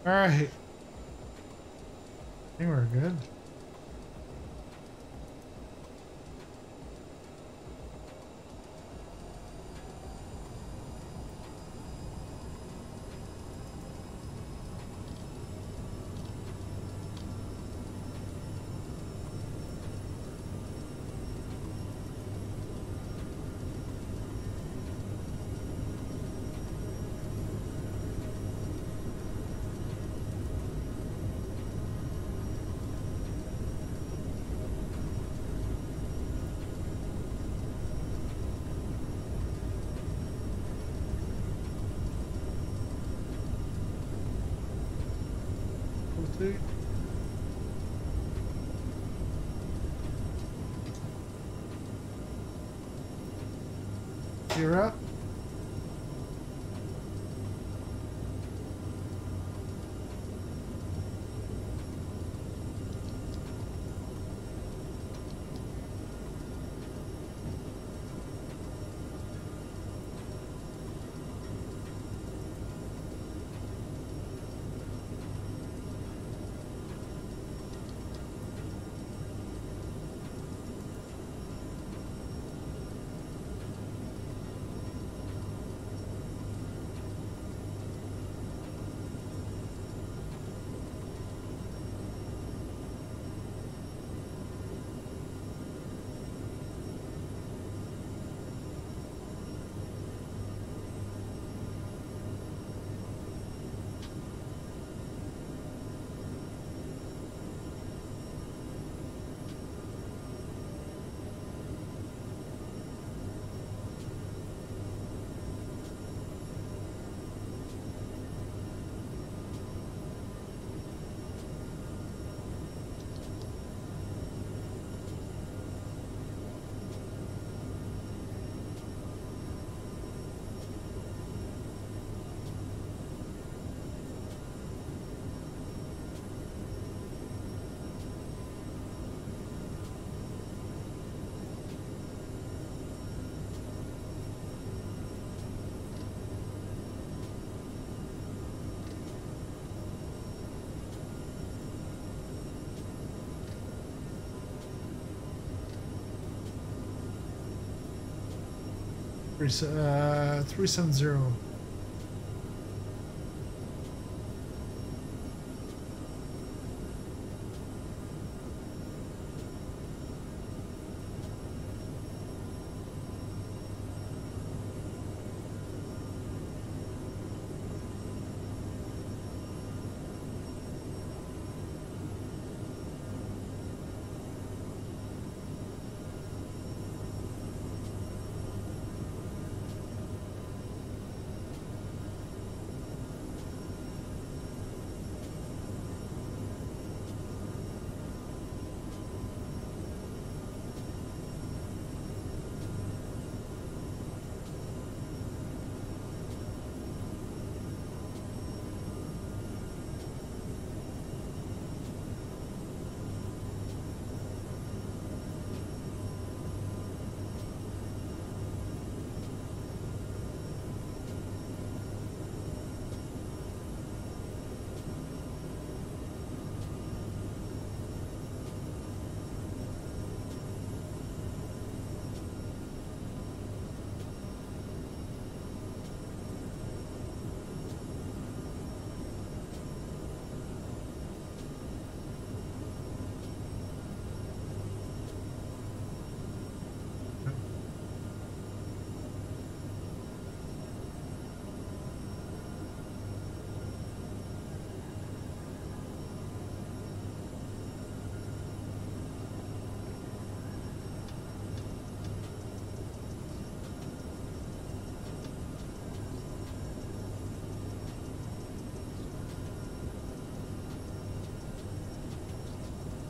All right. Think we're good. see. You're 370. Uh,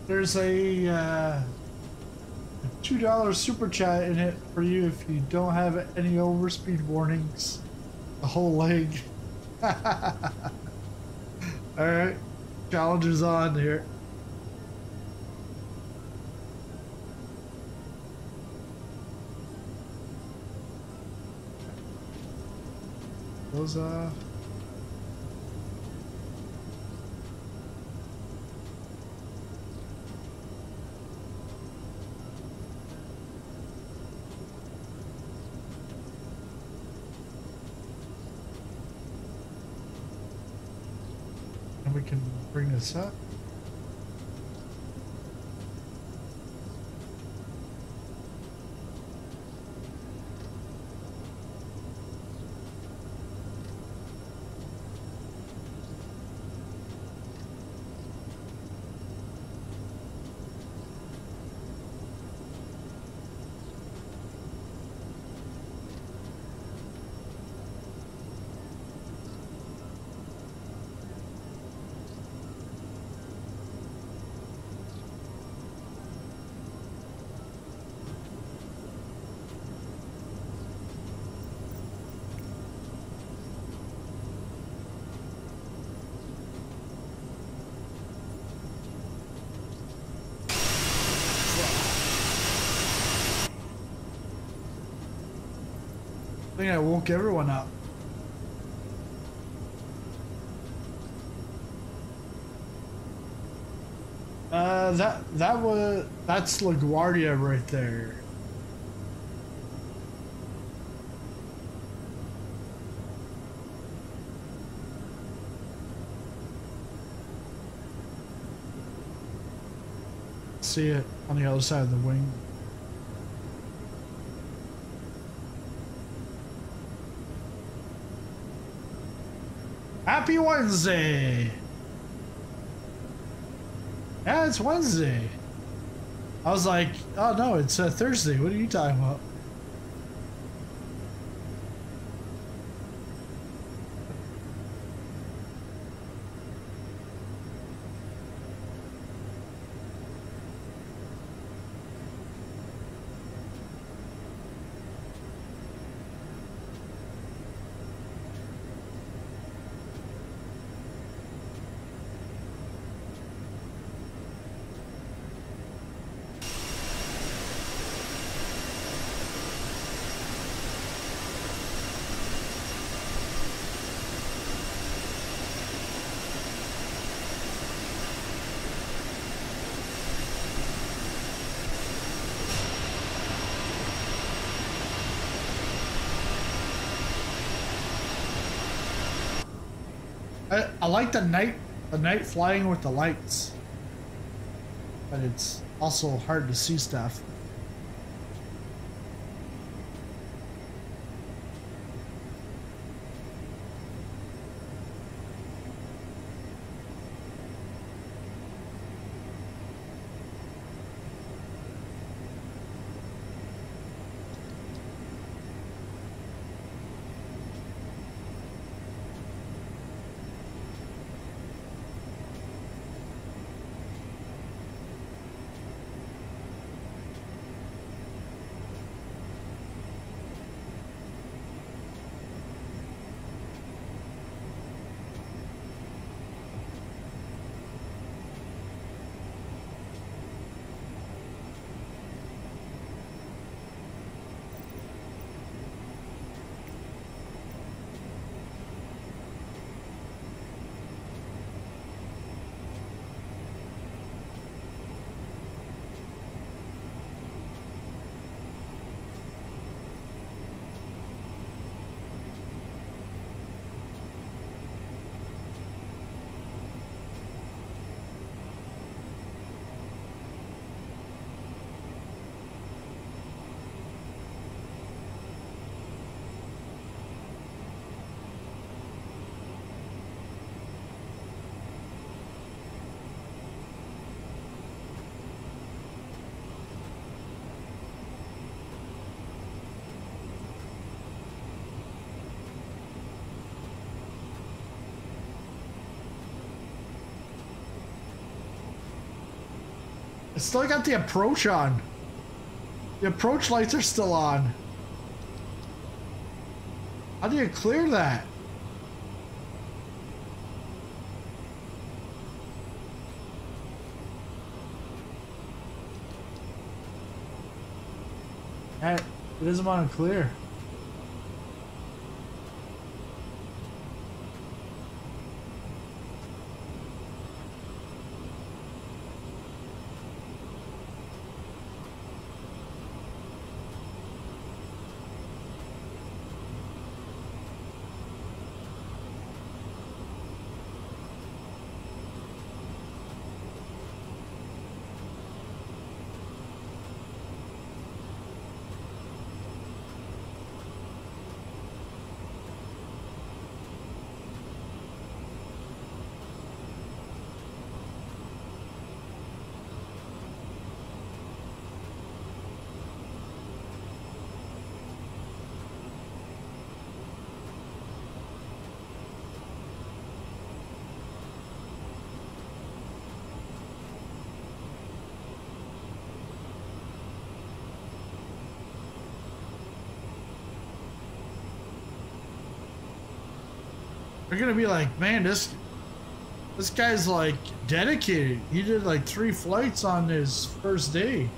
There's a uh, two dollar super chat in it for you if you don't have any overspeed warnings. The whole leg. All right, challenge is on here. Those uh. And we can bring this up. I think I woke everyone up. Uh, that that was that's LaGuardia right there. See it on the other side of the wing. Wednesday! Yeah, it's Wednesday. I was like, oh no, it's uh, Thursday. What are you talking about? Like the night the night flying with the lights. But it's also hard to see stuff. I still got the approach on. The approach lights are still on. How do you clear that? That it doesn't want to clear. Gonna be like, man, this this guy's like dedicated. He did like three flights on his first day.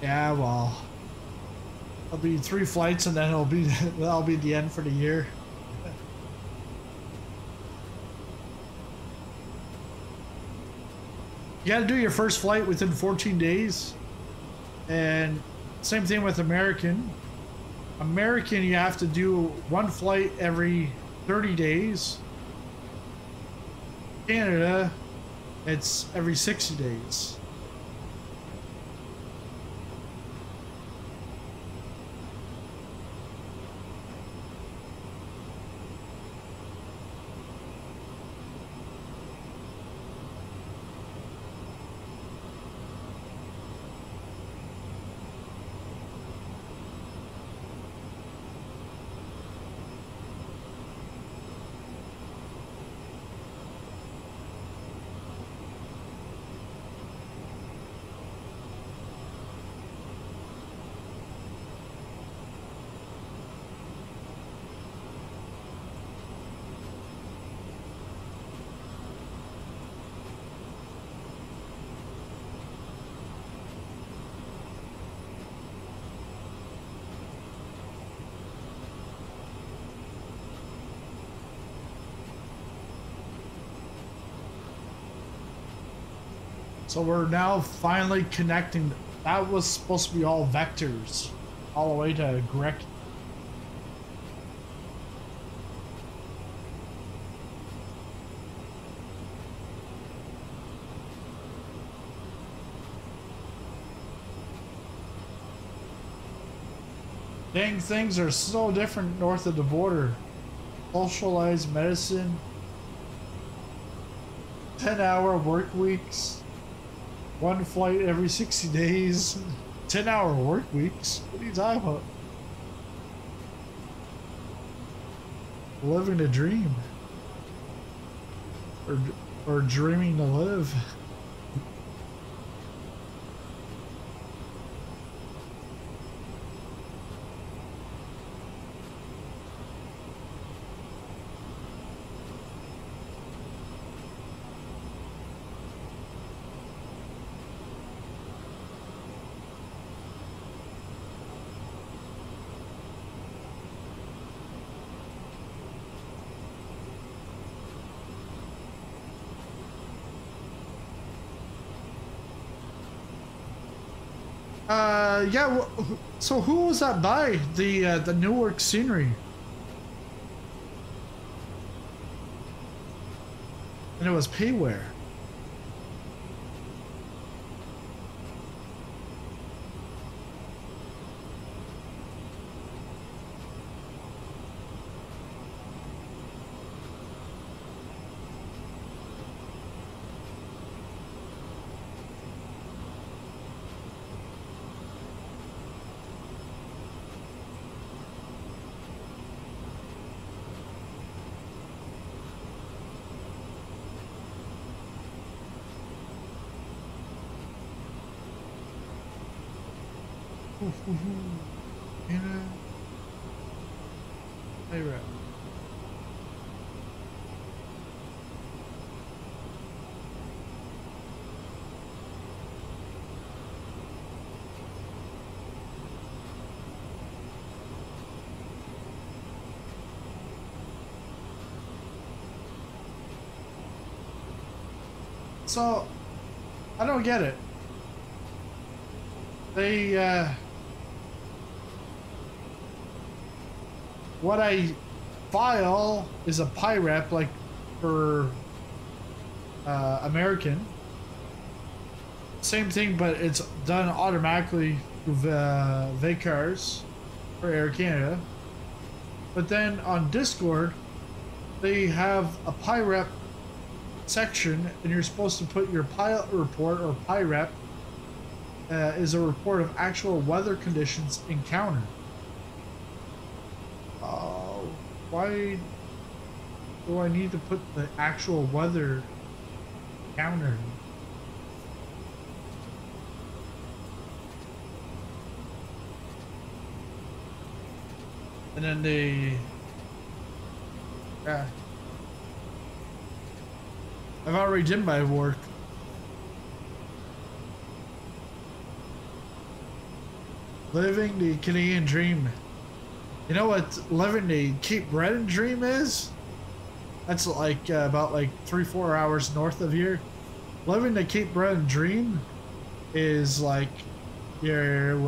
Yeah, well, it'll be three flights, and then it'll be that'll be the end for the year. You got to do your first flight within 14 days. And same thing with American. American, you have to do one flight every 30 days. Canada, it's every 60 days. So we're now finally connecting. That was supposed to be all vectors. all the way to GREKI. Dang, things are so different north of the border. Socialized medicine, 10 hour work weeks, one flight every 60 days, 10 hour work weeks. What are you talking about? Living a dream. Or, or dreaming to live. Uh, yeah. So who was that by the uh, the Newark scenery? And it was Payware. You know, Payware. So, I don't get it. They, uh, what I file is a PIREP, like for uh, American. Same thing, but it's done automatically with uh, VCARS for Air Canada. But then on Discord, they have a PIREP section, and you're supposed to put your pilot report or PIREP uh, is a report of actual weather conditions encountered. Oh, why do I need to put the actual weather counter? And then they, yeah. I've already done my work. Living the Canadian dream. You know what living the Cape Breton dream is? That's like uh, about like three, four hours north of here. Living the Cape Breton dream is like you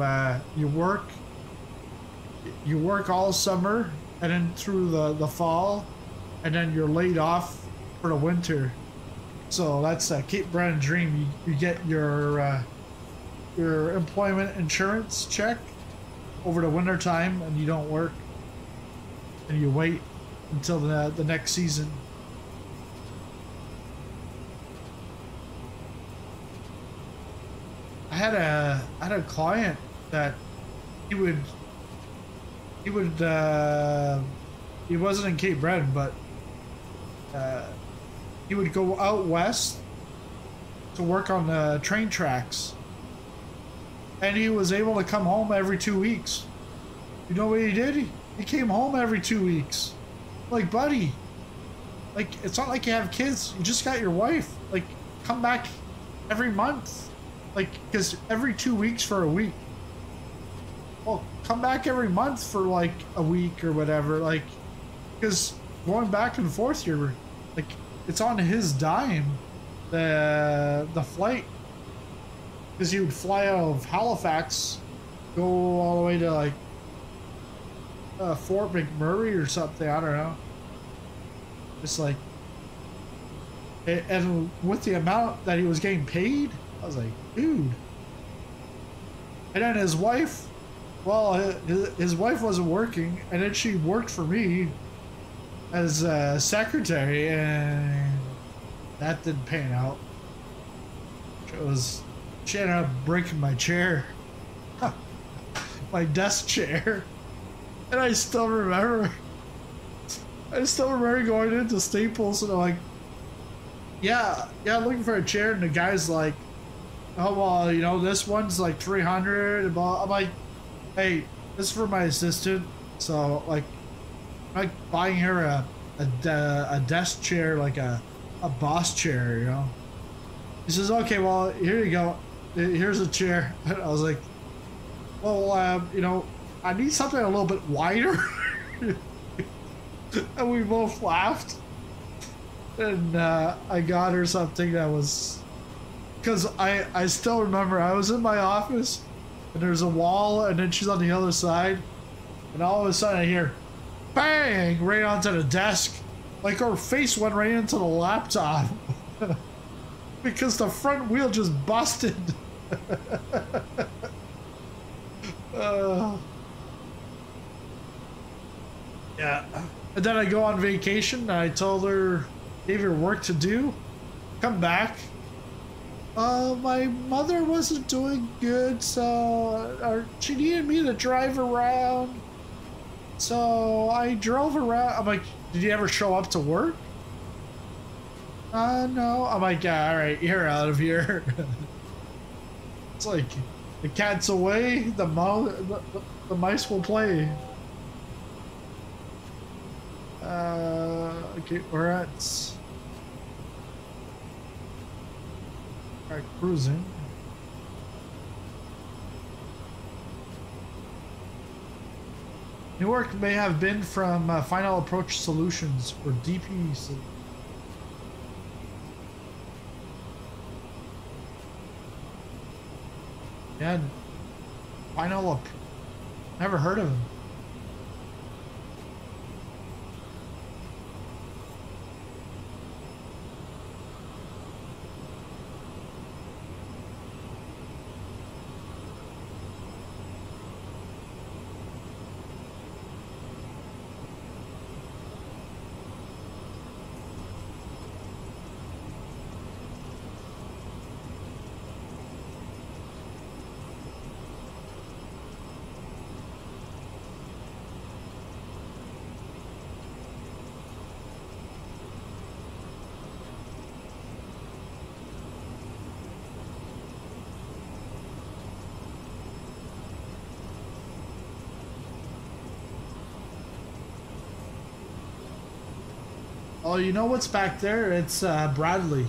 uh, you work you work all summer and then through the, the fall and then you're laid off for the winter. So that's a Cape Breton dream. You, you get your uh, your employment insurance check over the winter time and you don't work and you wait until the, the next season. I had a I had a client that he would he would uh, he wasn't in Cape Breton but uh, he would go out west to work on the train tracks and he was able to come home every two weeks. You know what he did? He, came home every two weeks. Like, buddy, like, it's not like you have kids. You just got your wife. Like, come back every month. Like, because every two weeks for a week. Well, come back every month for like a week or whatever. Like, because going back and forth, you're it's on his dime. The the flight because he would fly out of Halifax go all the way to like uh, Fort McMurray or something. I don't know. It's like, and with the amount that he was getting paid, I was like, dude. And then his wife, well, his, his wife wasn't working, and then she worked for me as a secretary, and that didn't pan out. It was, she ended up breaking my chair, my desk chair, and I still remember. I still remember going into Staples, and I'm like, yeah, yeah, looking for a chair, and the guy's like, oh well, you know, this one's like 300. And. I'm like, hey, this is for my assistant, so like, like buying her a a, a desk chair, like a a boss chair, you know. He says, okay, well, here you go. Here's a chair. I was like, well, um, you know, I need something a little bit wider. and we both laughed. And uh, I got her something that was. Because I, I still remember I was in my office and there's a wall and then she's on the other side. And all of a sudden I hear bang right onto the desk. Like her face went right into the laptop. because the front wheel just busted. uh, yeah. And then I go on vacation and I told her, gave her work to do. Come back. Uh, my mother wasn't doing good, so uh, she needed me to drive around. So I drove around. I'm like, did you ever show up to work? Uh, no. I'm like, yeah, all right, you're out of here. it's like, the cat's away, the, mo- the, the, the mice will play. Uh, okay, we're at. Alright, cruising. Newark may have been from uh, Final Approach Solutions or DP. Yeah, Final. Ap- Never heard of him. Oh, you know what's back there? It's uh, Bradley.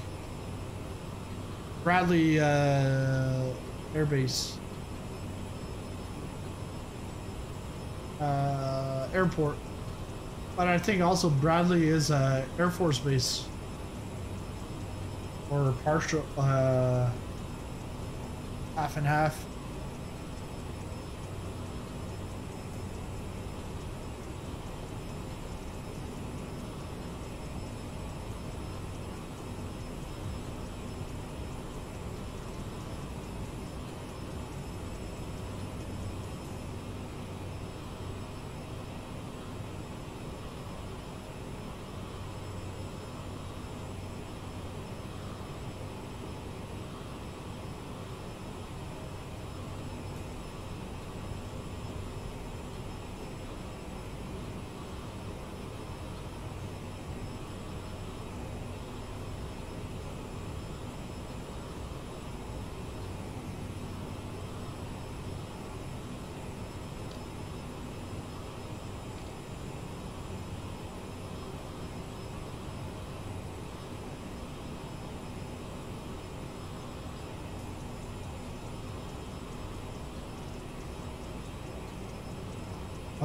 Bradley uh, Air Base. Uh, airport. But I think also Bradley is uh, Air Force Base. Or partial, uh, half and half.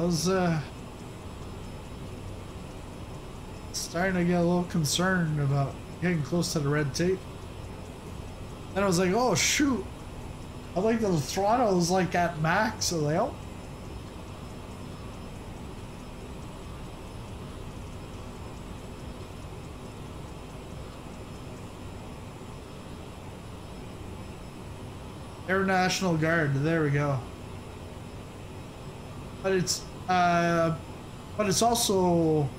Was uh, starting to get a little concerned about getting close to the red tape. And I was like, oh shoot. I think the throttle is like at max, so they oh. Air National Guard, there we go. But it's uh but it's also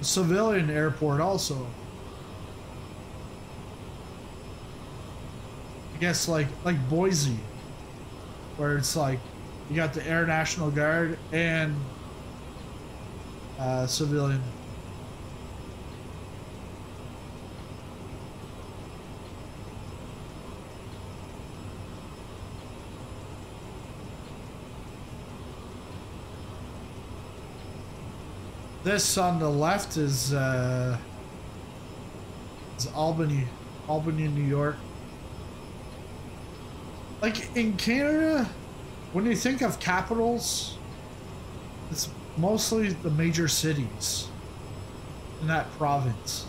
a civilian airport also. I guess like like Boise, where it's like you got the Air National Guard and uh, civilian. This on the left is uh, is Albany, Albany, New York. Like in Canada, when you think of capitals, it's mostly the major cities in that province.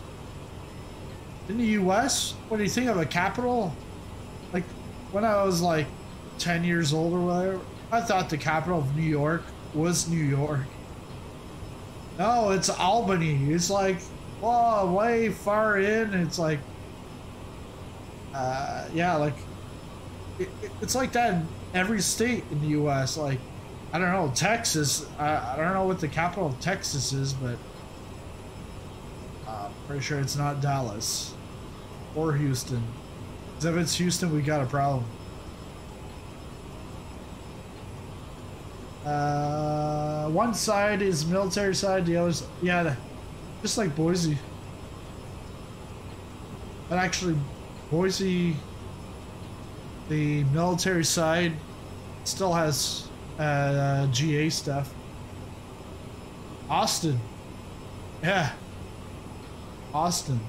In the US, when you think of a capital, like when I was like 10 years old or whatever, I thought the capital of New York was New York. No, it's Albany. It's like, whoa, way far in. It's like, uh, yeah, like, it, it- it's like that in every state in the U.S. Like, I don't know, Texas. I, I don't know what the capital of Texas is, but uh, pretty sure it's not Dallas or Houston. 'Cause if it's Houston, we got a problem. Uh, one side is military side, the other, s- yeah, just like Boise. But actually, Boise, the military side, still has uh, GA stuff. Austin, yeah, Austin.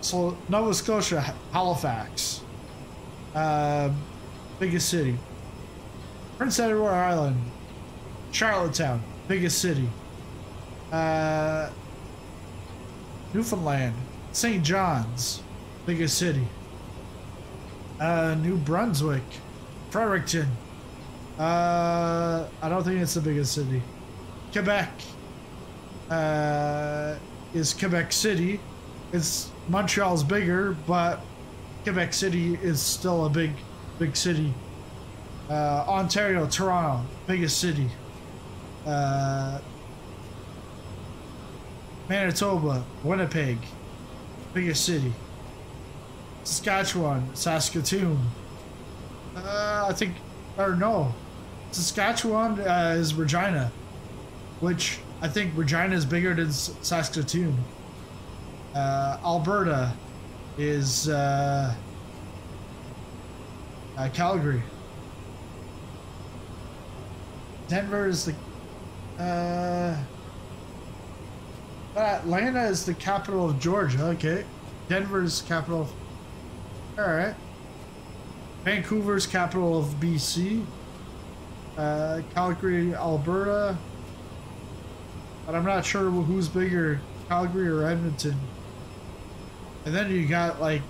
So Nova Scotia, Halifax, uh, biggest city. Prince Edward Island, Charlottetown, biggest city. Uh, Newfoundland, St. John's, biggest city. Uh, New Brunswick, Fredericton. Uh, I don't think it's the biggest city. Quebec uh, is Quebec City. It's Montreal's bigger, but Quebec City is still a big, big city. Uh, Ontario, Toronto, biggest city. Uh, Manitoba, Winnipeg, biggest city. Saskatchewan, Saskatoon. Uh, I think, or no, Saskatchewan uh, is Regina, which I think Regina is bigger than Saskatoon. Uh, Alberta is uh, uh, Calgary. Denver is the. Uh, Atlanta is the capital of Georgia. Okay, Denver's capital. All right. Vancouver's capital of BC. Uh, Calgary, Alberta. But I'm not sure who's bigger, Calgary or Edmonton. And then you got like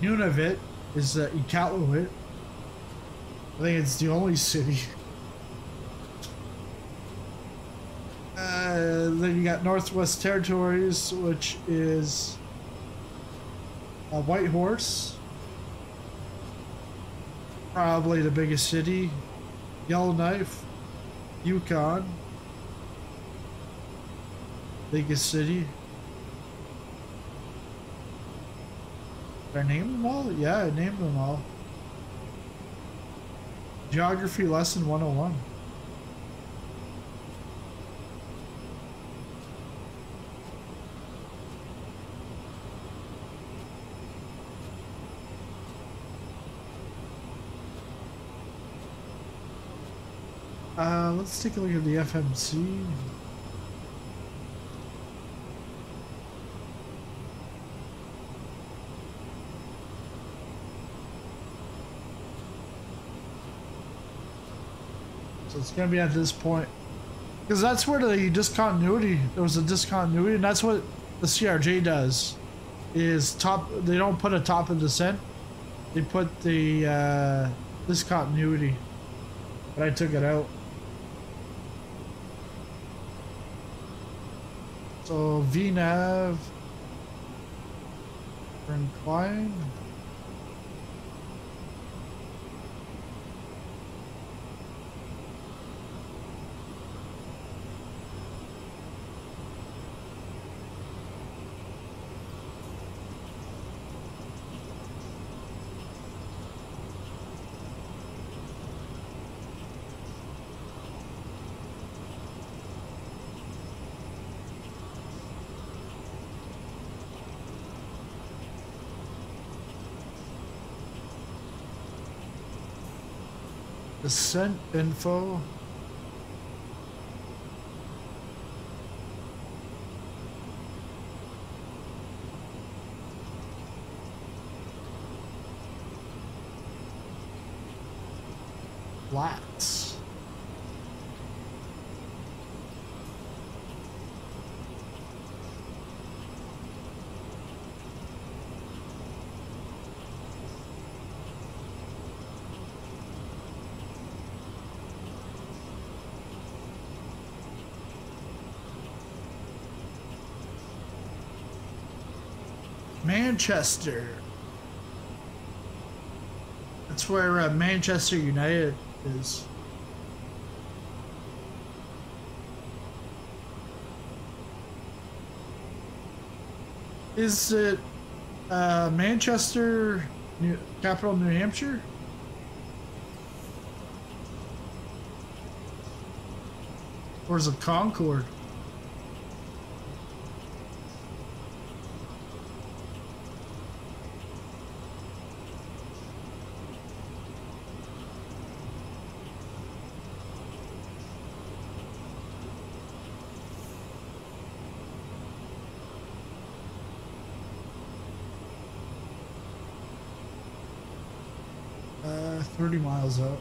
Nunavut is uh, Iqaluit. I think it's the only city. Uh, then you got Northwest Territories, which is a Whitehorse, probably the biggest city. Yellowknife, Yukon, biggest city. Did I name them all? Yeah, I named them all. Geography lesson 101. Uh, let's take a look at the FMC. So it's gonna be at this point, because that's where the discontinuity. There was a discontinuity, and that's what the CRJ does. Is top? They don't put a top of descent. they put the uh, discontinuity, but I took it out. So VNav incline. Descent info. Manchester. That's where uh, Manchester United is. Is it uh, Manchester, New, capital New Hampshire? Or is it Concord? Uh, 30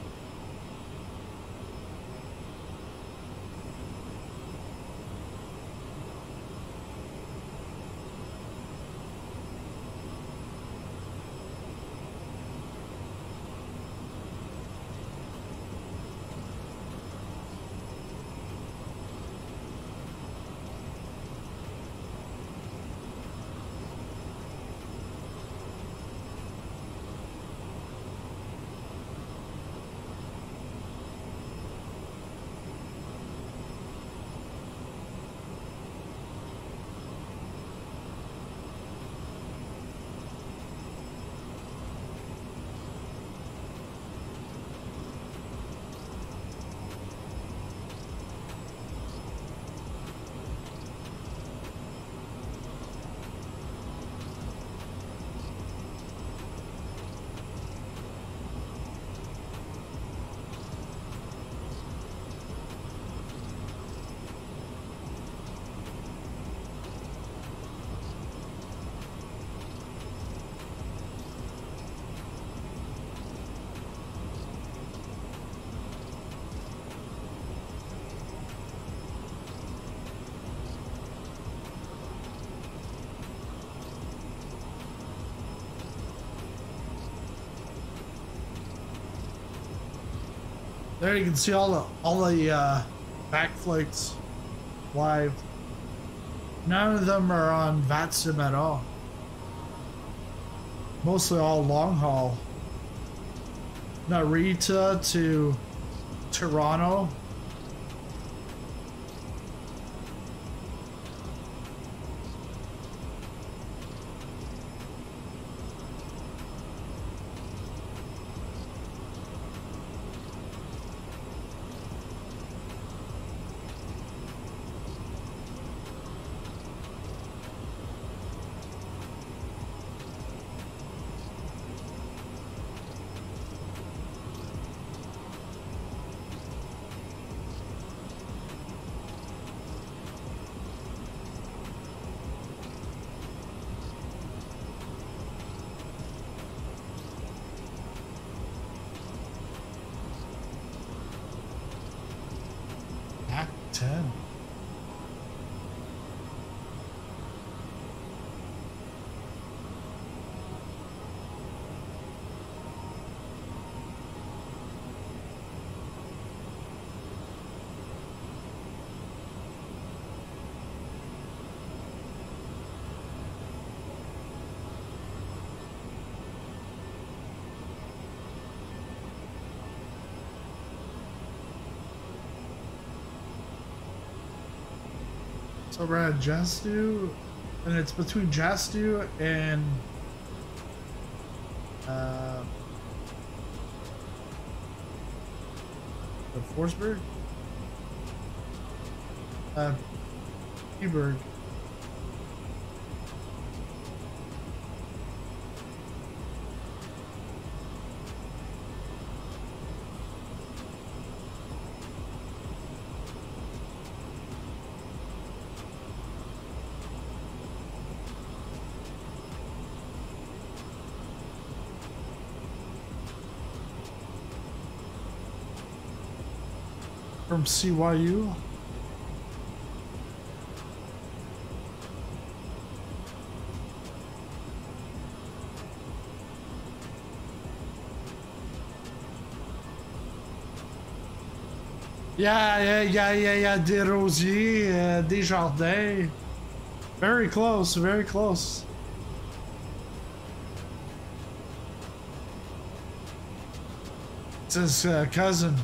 There you can see all the all the uh, live. None of them are on VATSIM at all. Mostly all long haul. Narita to Toronto. So we're at Jastu, and it's between Jastu and uh, the Forsberg, uh, Eberg. from CYU. Yeah, yeah, yeah, yeah, yeah, Desrosiers, uh, Desjardins. Very close, very close. It's his uh, cousin.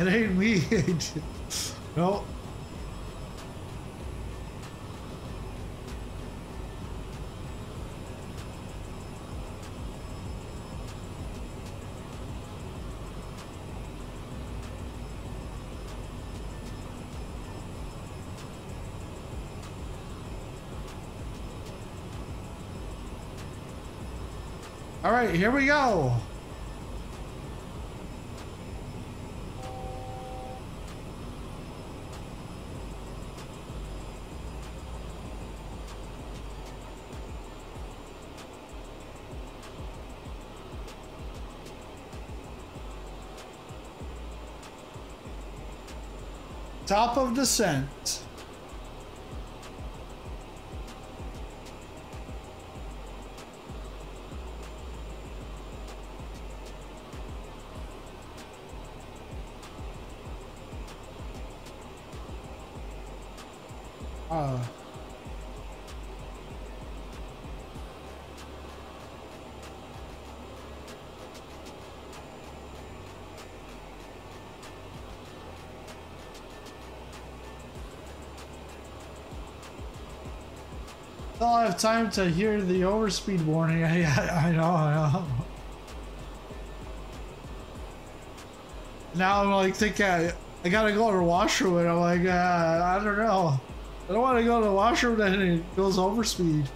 That ain't weed. no. All right, here we go. top of descent. time to hear the overspeed warning. I, I, I know, I know. Now I'm like thinking I, I gotta go to the washroom and I'm like, uh, I don't know. I don't want to go to the washroom and it goes overspeed.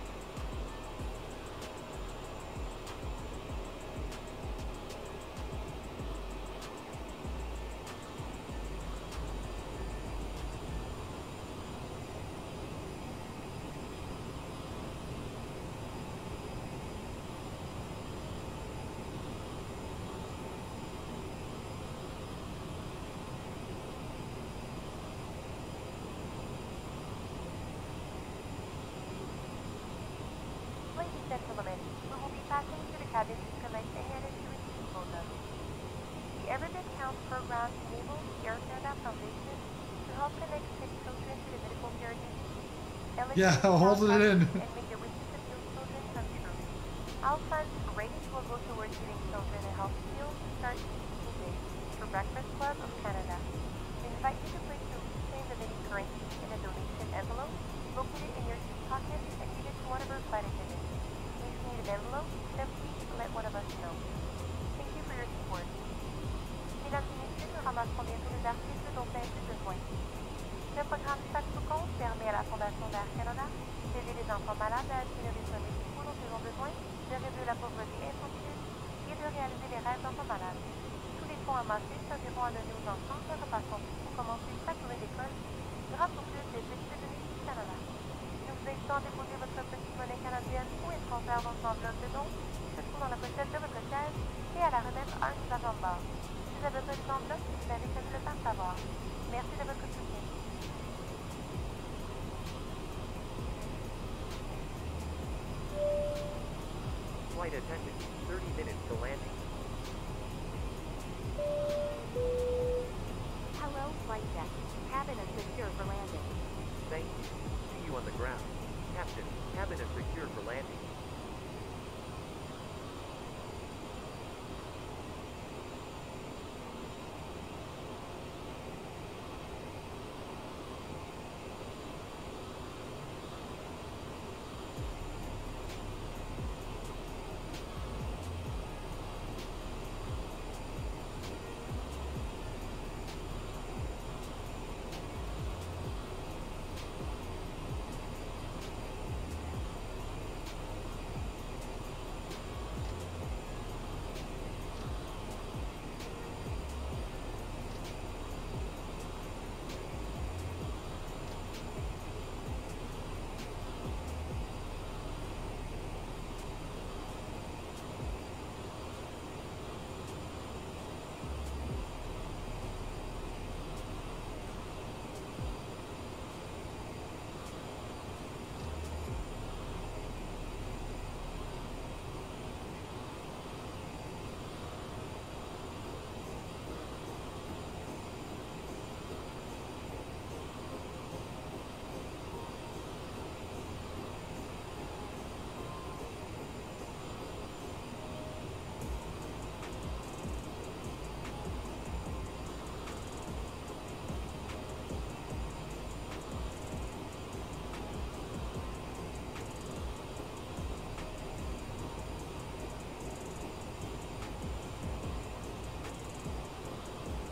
Yeah, I'll hold it in.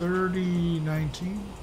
3019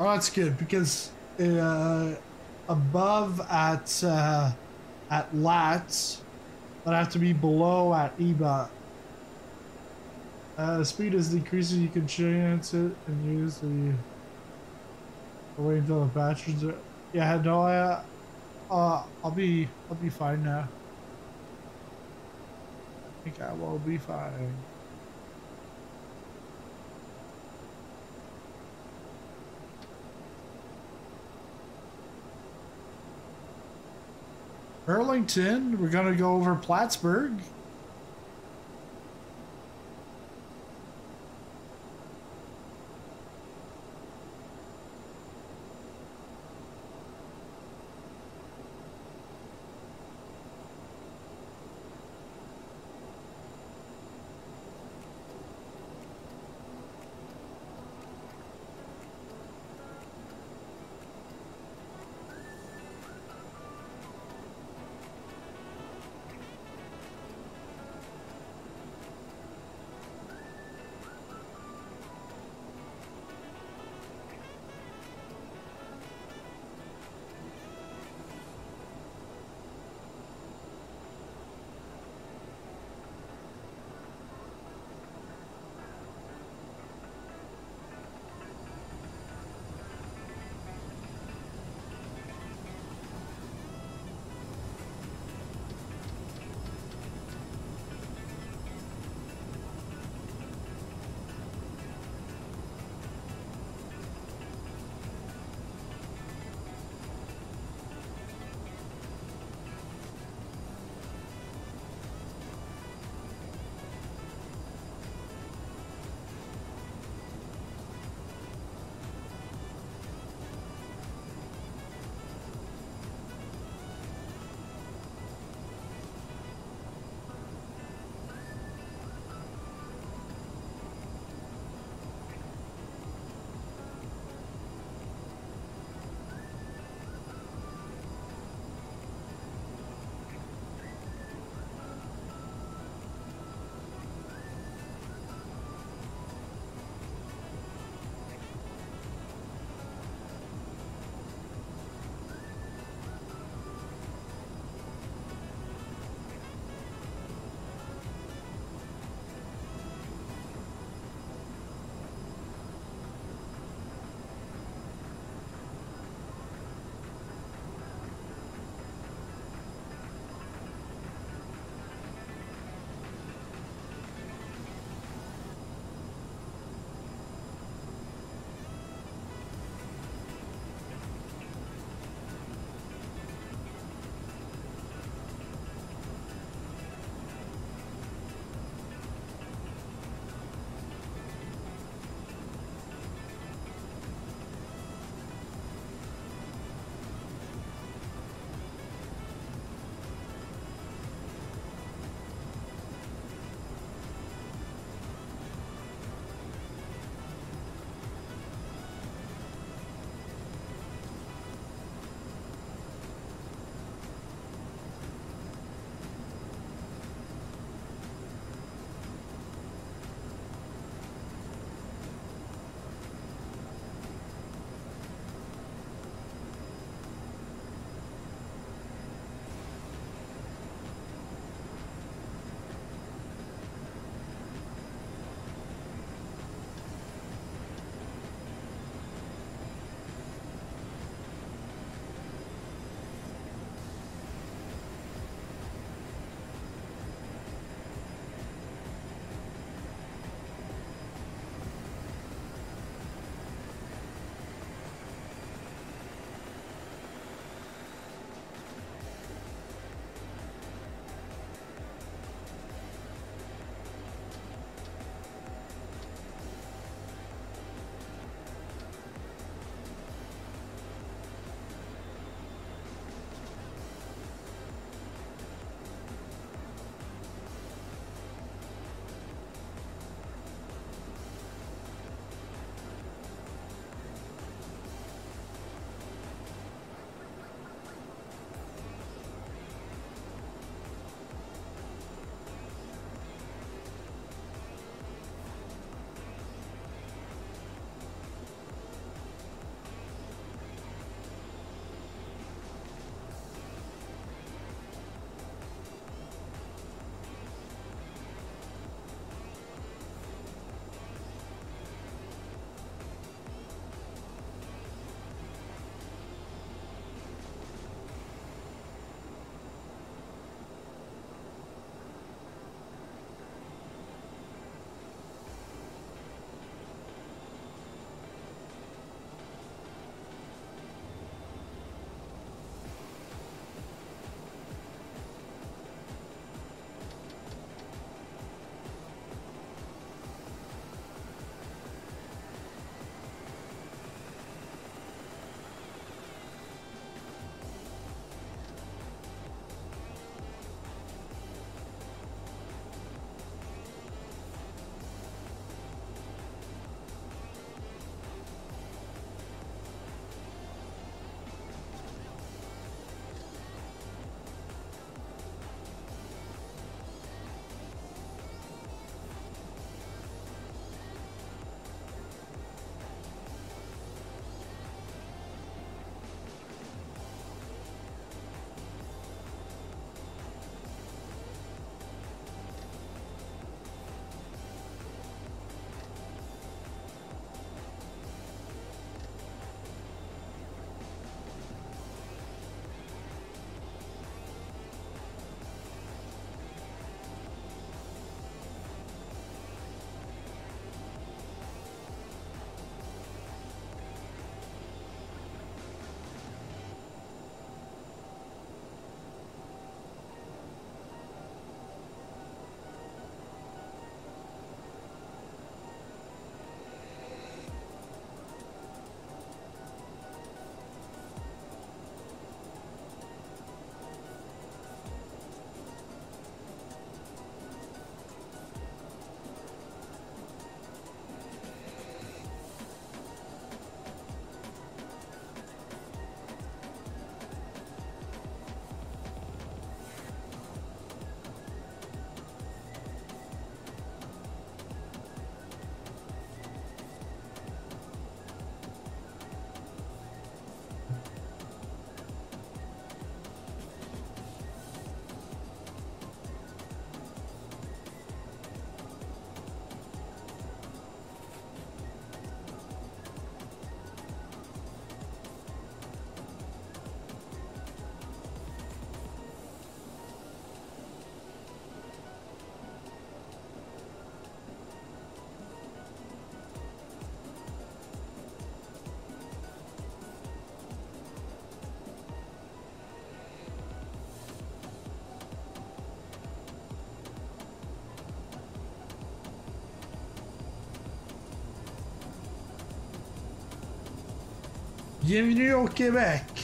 Oh, that's good because uh, above at uh, at lats, but have to be below at EBOT. Uh, speed is decreasing. You can chance it and use the. Wait until the batteries are. Yeah, no, I. Uh, I'll be. I'll be fine now. I think I will be fine. Burlington, we're gonna go over Plattsburgh. Bienvenue au Québec.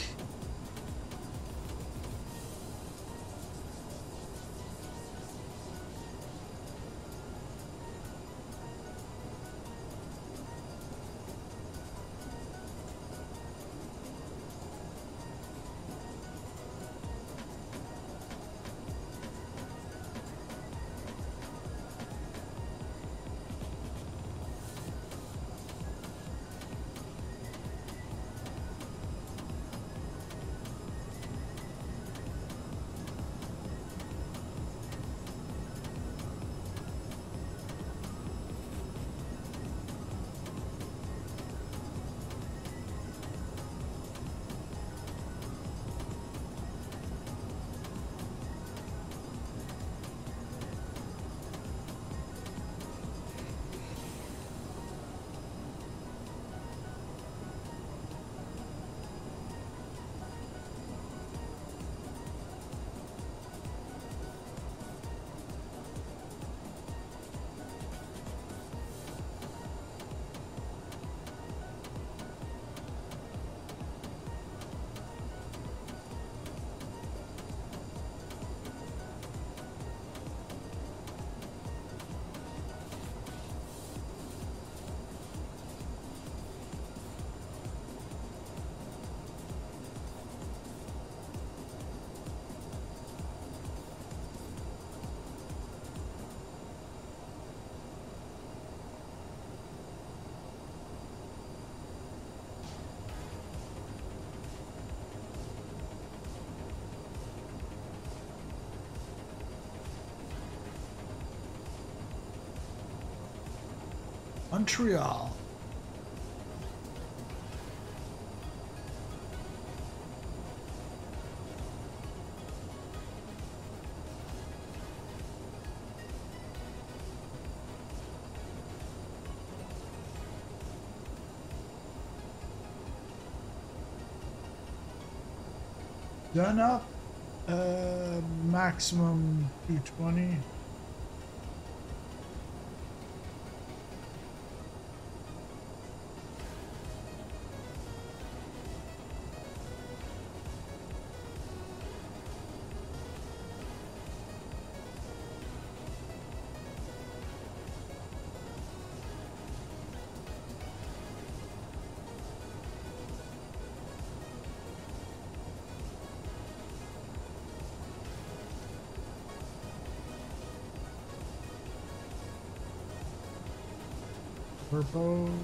Montreal. Done up. Uh, maximum 220. Purple.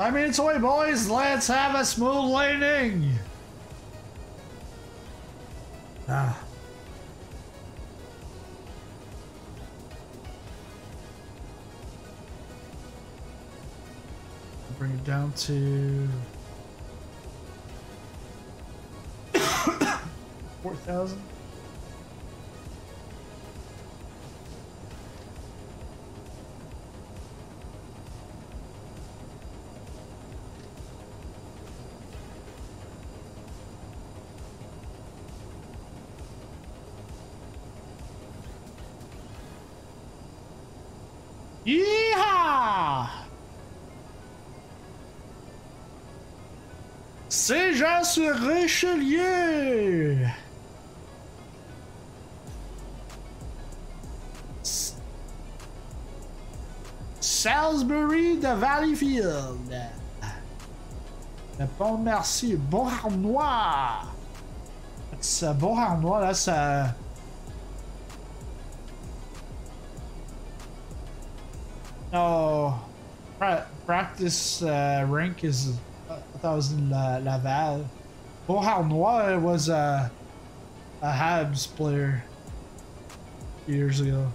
I mean, toy boys, let's have a smooth landing! Ah. Bring it down to... 4,000? C'est Jean sur Richelieu! Salisbury de Valleyfield. Le pont Merci, Beauharnois. C'est Beauharnois, là, ça. No, pra- practice uh, rank is I thought it was in La- Laval. Beauharnois was a, a Habs player years ago.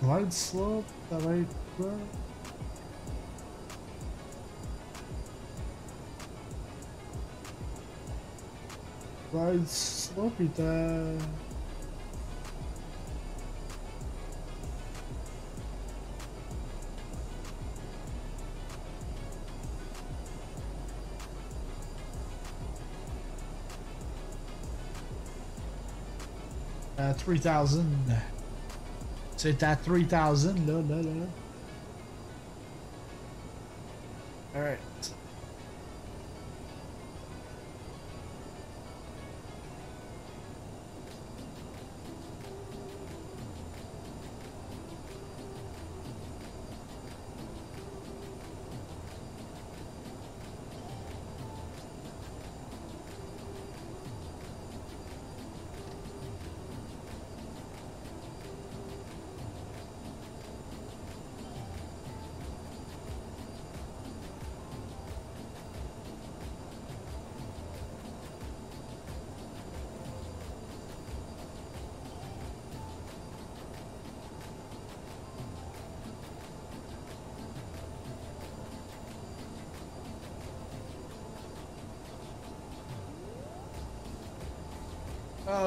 Glide slope that I wrote. Glide slope était. Uh, 3000. C'est à 3000 là, là, là.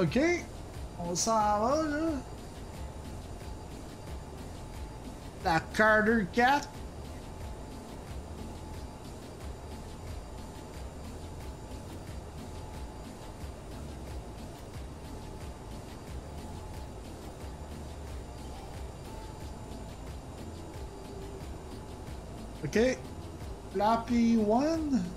Ok. On s'en va, là. La Carter 4. Ok. Flappy 1.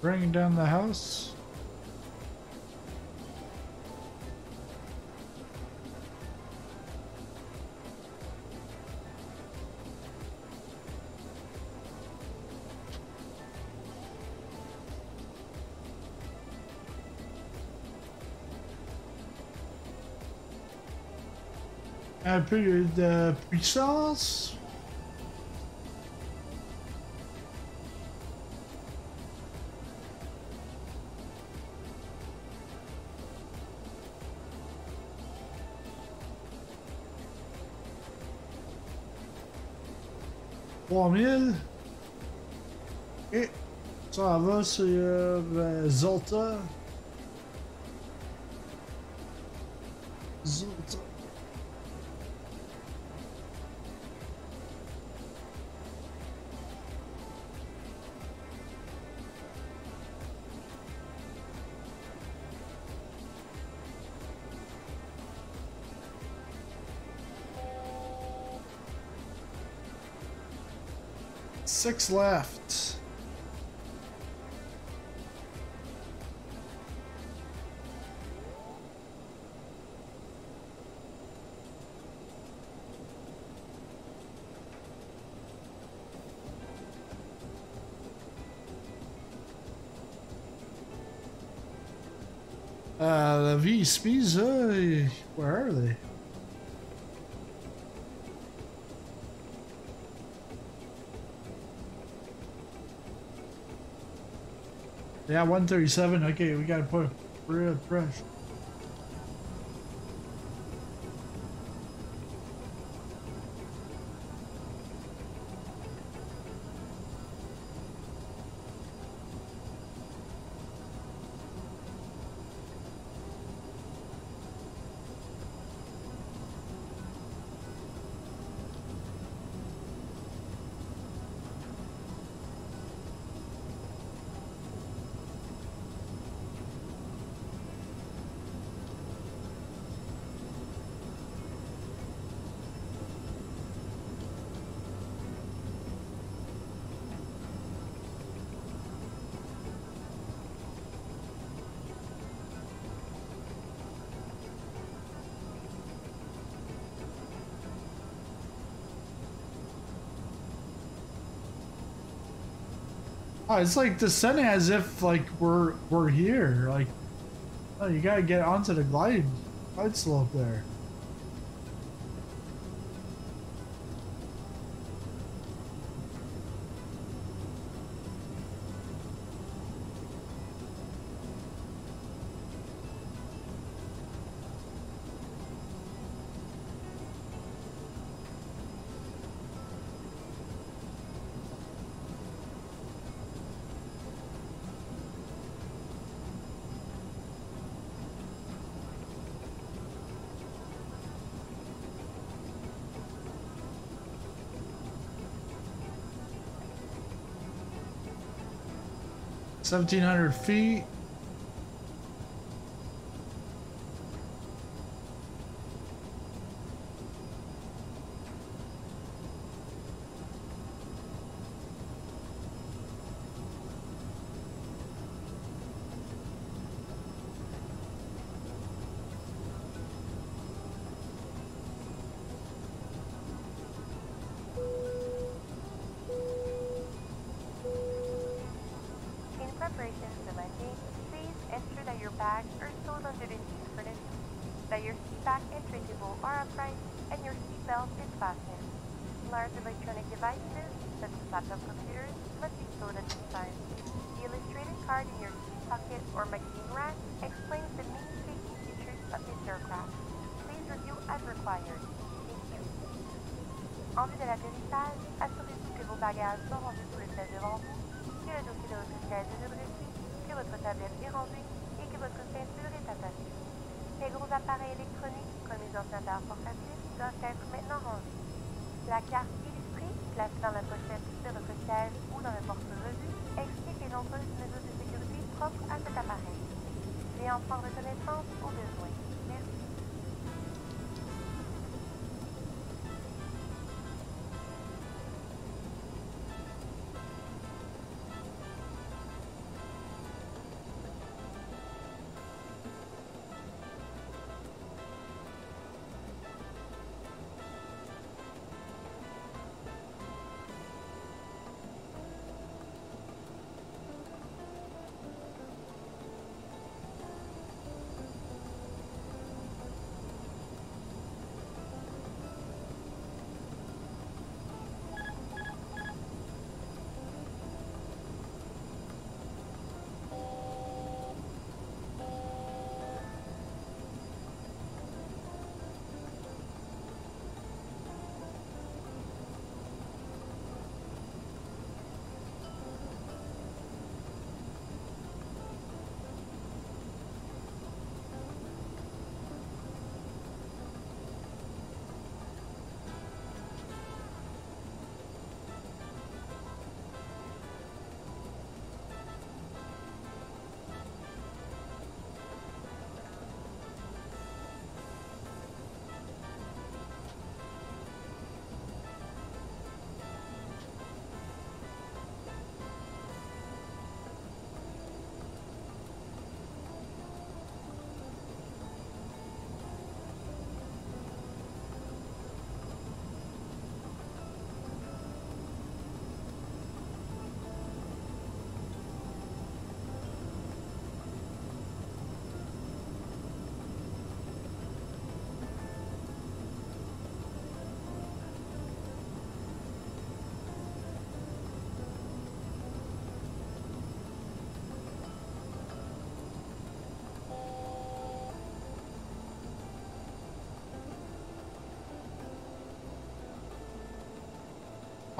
Bringing down the house. Un peu de puissance. Et ça va sur euh, Zolta. six left. Uh, la uh, Where are they? Yeah, 137. Okay, we gotta put real pressure. it's like descending as if like we're we're here. Like, oh, you gotta get onto the glide glide slope there. 1700 feet.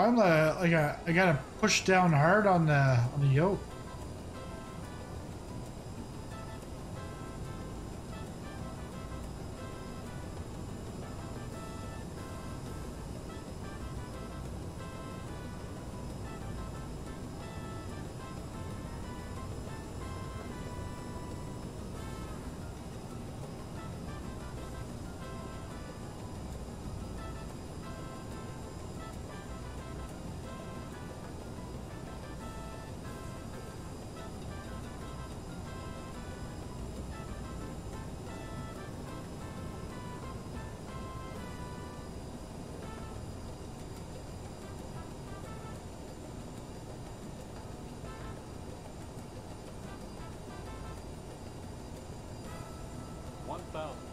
I'm the like I, I gotta push down hard on the on the yoke. One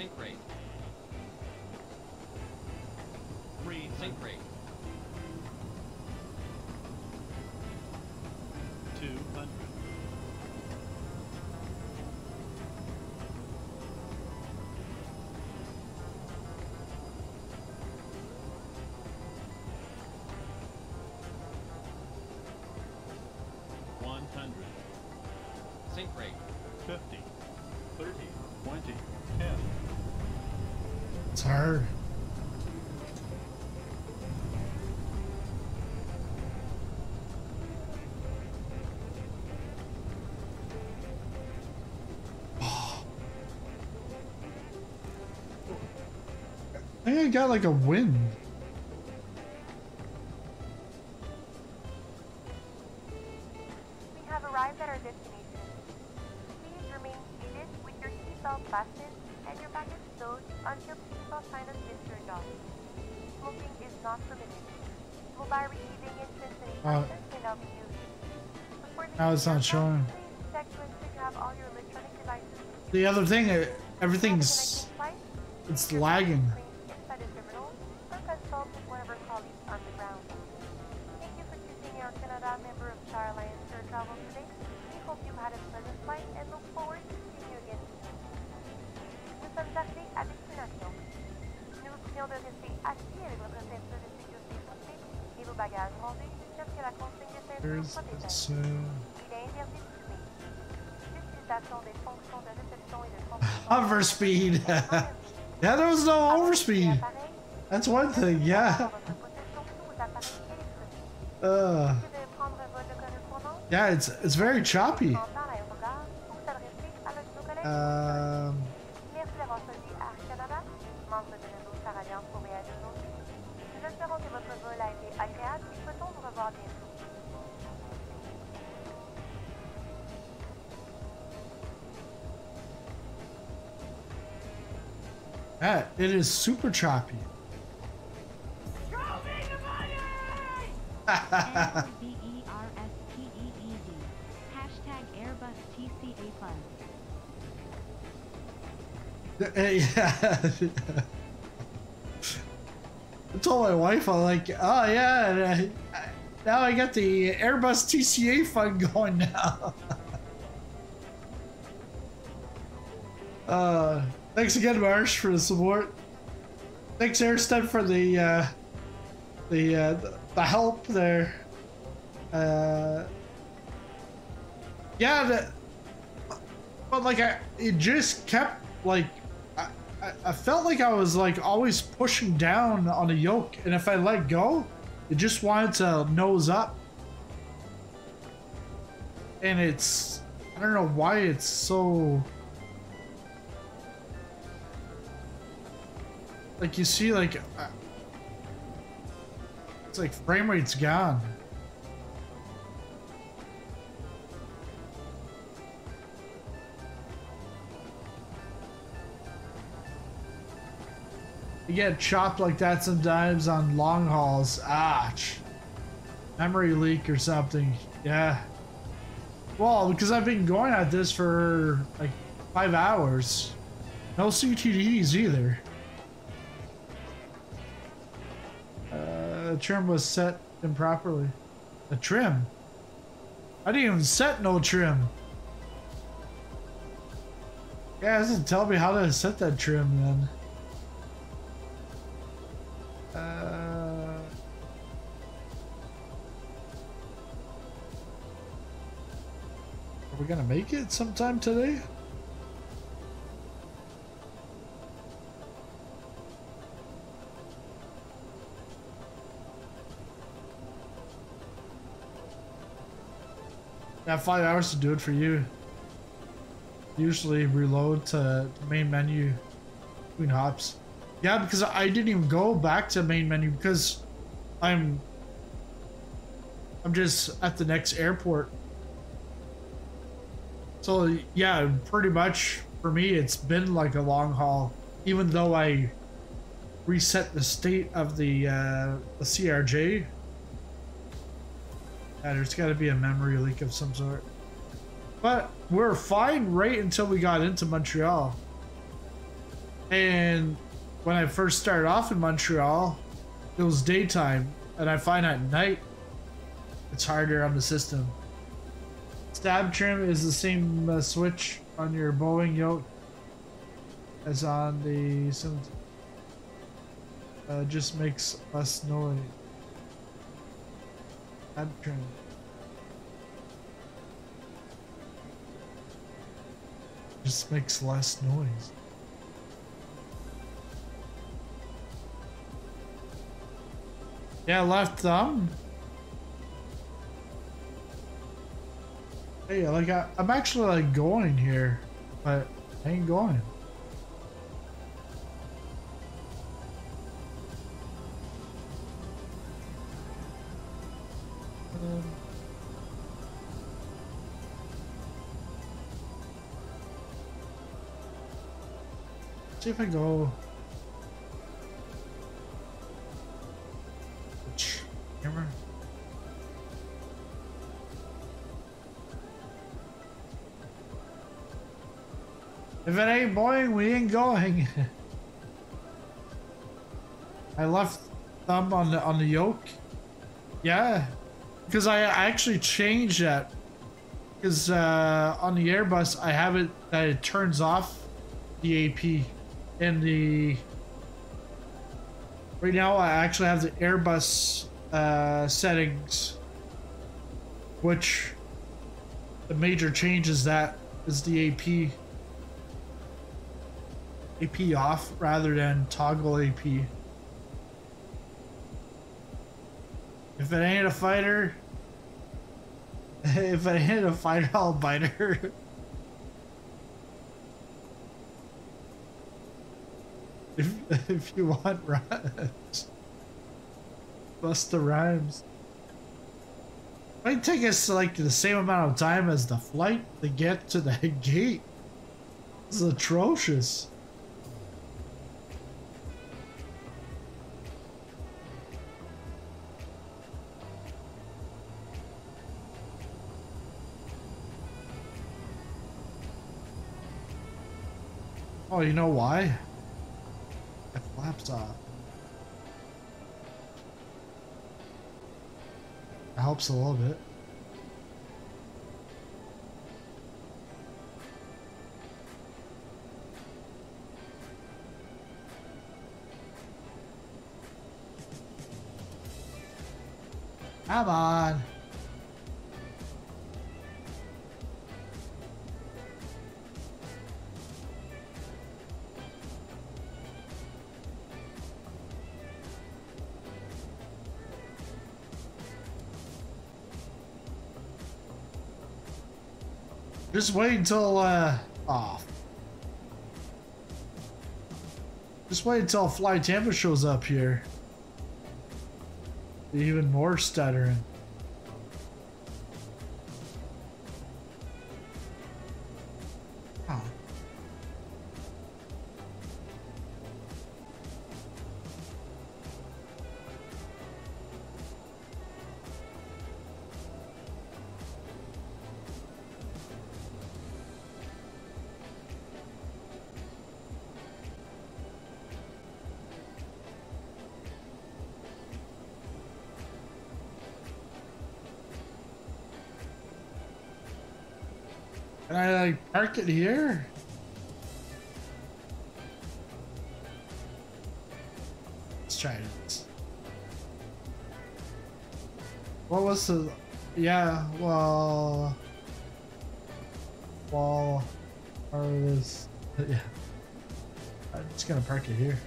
Sink rate. Three Sink rate. Two hundred. One hundred. Sink rate. Fifty. It's hard. I I got like a win. Devices with you. The other thing, everything's it's lagging. Speed. yeah, there was no overspeed. That's one thing, yeah. Uh, yeah, it's it's very choppy. Is super choppy. N-I-B-E-R-S-T-E-E-D. Hashtag Airbus TCA yeah. I told my wife, I'm like, oh yeah, I- I- now I got the Airbus TCA fund going now. uh, thanks again, Marsh, for the support. Thanks, Airstead, for the uh, the uh, the help there. Uh, yeah, the, but like I, it just kept like I, I, felt like I was like always pushing down on a yoke, and if I let go, it just wanted to nose up. And it's, I don't know why it's so. Like you see, like, uh, it's like frame rate's gone. You get chopped like that sometimes on long hauls. Ah, memory leak or something. Yeah. Well, because I've been going at this for like five hours. No CTDs either. Uh, trim was set improperly. The trim? I didn't even set no trim. Yeah, it doesn't tell me how to set that trim then. Uh, are we gonna make it sometime today? Have five hours to do it for you. Usually reload to main menu between hops. Yeah, because I didn't even go back to main menu because I'm I'm just at the next airport. So yeah, pretty much for me it's been like a long haul, even though I reset the state of the uh, the CRJ. Yeah, there's got to be a memory leak of some sort. But we're fine right until we got into Montreal. And when I first started off in Montreal, it was daytime, and I find at night it's harder on the system. Stab trim is the same uh, switch on your Boeing yoke as on the uh, just makes less noise. Trim. Just makes less noise. Yeah, left thumb. Hey, like I, I'm actually like going here, but I ain't going. Um, see if I go. Camera. If it ain't Boeing, we ain't going. I left thumb on the on the yoke. Yeah, because I actually changed that. Because uh, on the Airbus, I have it that it turns off the AP and the. Right now, I actually have the Airbus uh, settings, which the major change is that is the AP. AP off rather than toggle AP. If it ain't a fighter, if I hit a fighter, I'll bite her. if, if you want rhymes. Bust the rhymes. Might take us like the same amount of time as the flight to get to the gate. It's atrocious. Oh, you know why? That flaps off. It helps a little bit. Come on. Just wait until, uh, off. Just wait until FlyTampa shows up here. Even more stuttering. It here? Let's try this. What was the? Yeah, well, well, or this? Yeah, I'm just gonna park it here.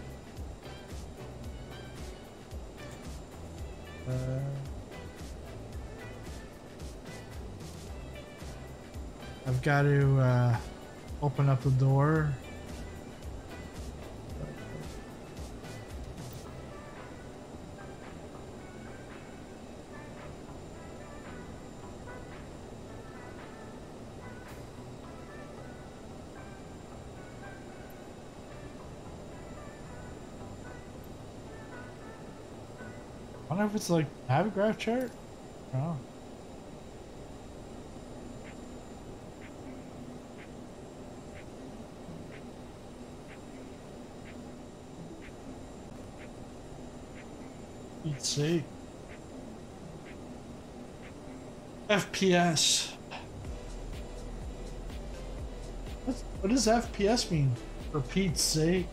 Got to uh, open up the door. I wonder if it's like have a graph chart. Oh. Let's see. FPS. What, what does FPS mean? For Pete's sake.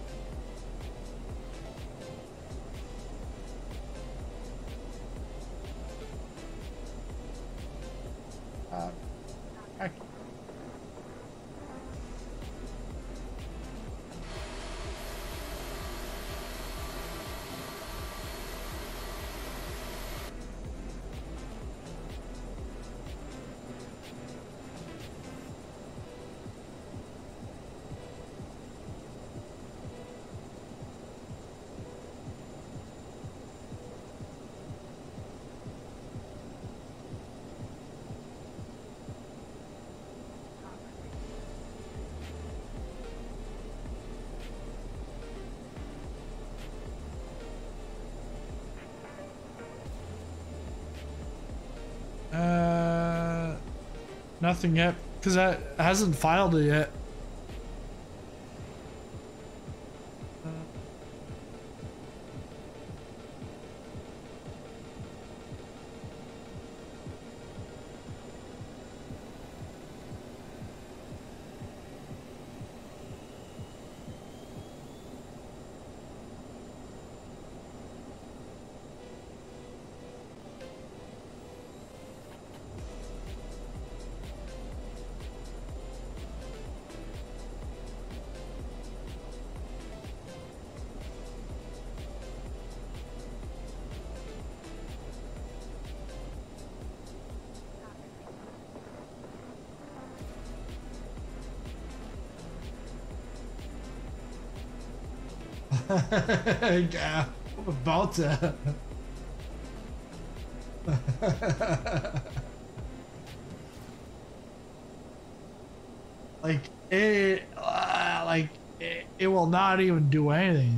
Nothing yet, because that hasn't filed it yet. yeah, to. like it, uh, like it, it will not even do anything.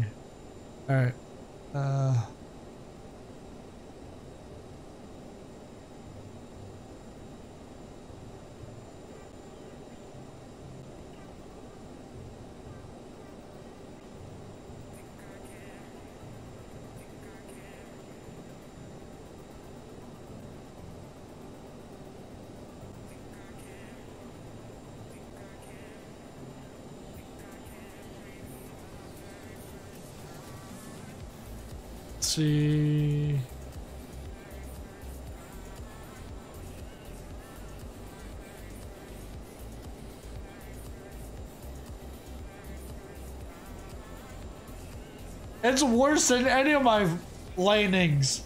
It's worse than any of my landings.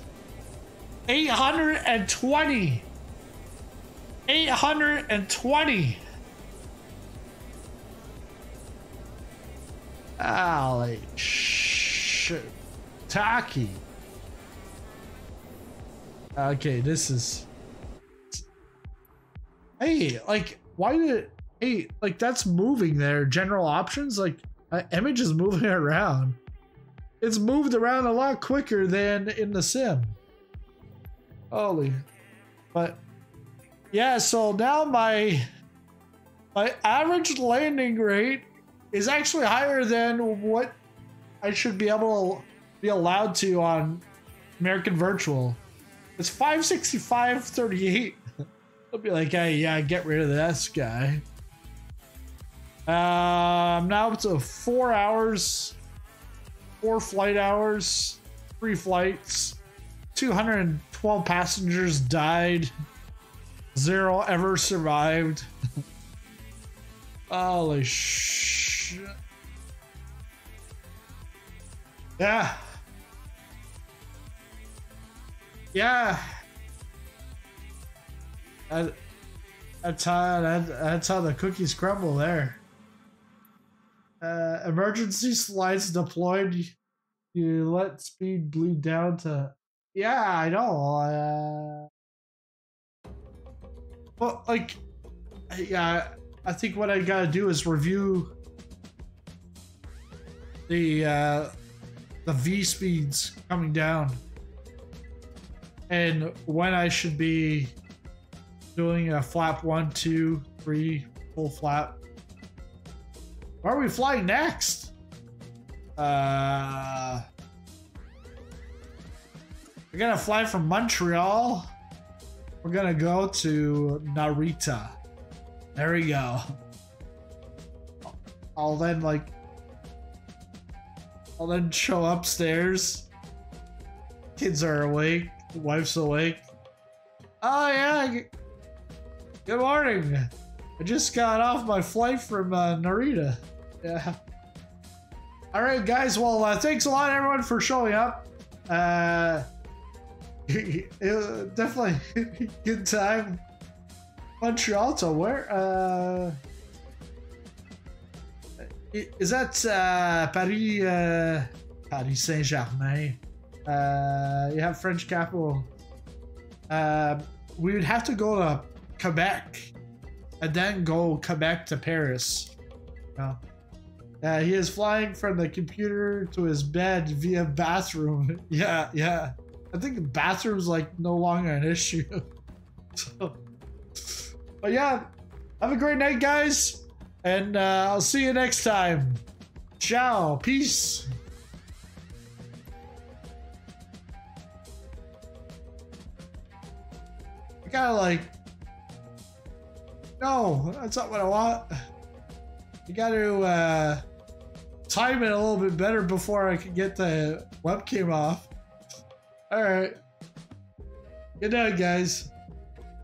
820. 820. Holy shit. Taki. Okay, this is. Hey, like, why did. Hey, like, that's moving there. General options? Like, uh, image is moving around. It's moved around a lot quicker than in the sim. Holy, but yeah. So now my my average landing rate is actually higher than what I should be able to be allowed to on American Virtual. It's 565.38. I'll be like, hey, yeah, get rid of this guy. Um, now it's a four hours, four flight hours, three flights, 212 passengers died, zero ever survived. Holy shit. Yeah. Yeah. That, that's how that, that's how the cookies crumble there. Uh, emergency slides deployed. You, let speed bleed down to. Yeah, I know. Uh, well, like, yeah, I think what I gotta do is review the uh, the V speeds coming down and when I should be doing a flap one, two, three, full flap. Where are we flying next? Uh, we're gonna fly from Montreal. We're gonna go to Narita. There we go. I'll then like I'll then show upstairs. Kids are awake. Wife's awake. Oh yeah. Good morning. I just got off my flight from uh, Narita. Yeah. All right, guys. Well, uh, thanks a lot, everyone, for showing up. Uh, it, definitely good time. Montreal to where? Uh, is that uh, Paris? Uh, Paris Saint Germain. Uh, you have French capital. Uh, we would have to go to Quebec and then go Quebec to Paris. Uh, he is flying from the computer to his bed via bathroom. yeah, yeah. I think bathroom's like no longer an issue. so, but yeah, have a great night, guys, and uh, I'll see you next time. Ciao, peace. I gotta like. No, that's not what I want. You gotta uh, time it a little bit better before I can get the webcam off. All right. Good night, guys.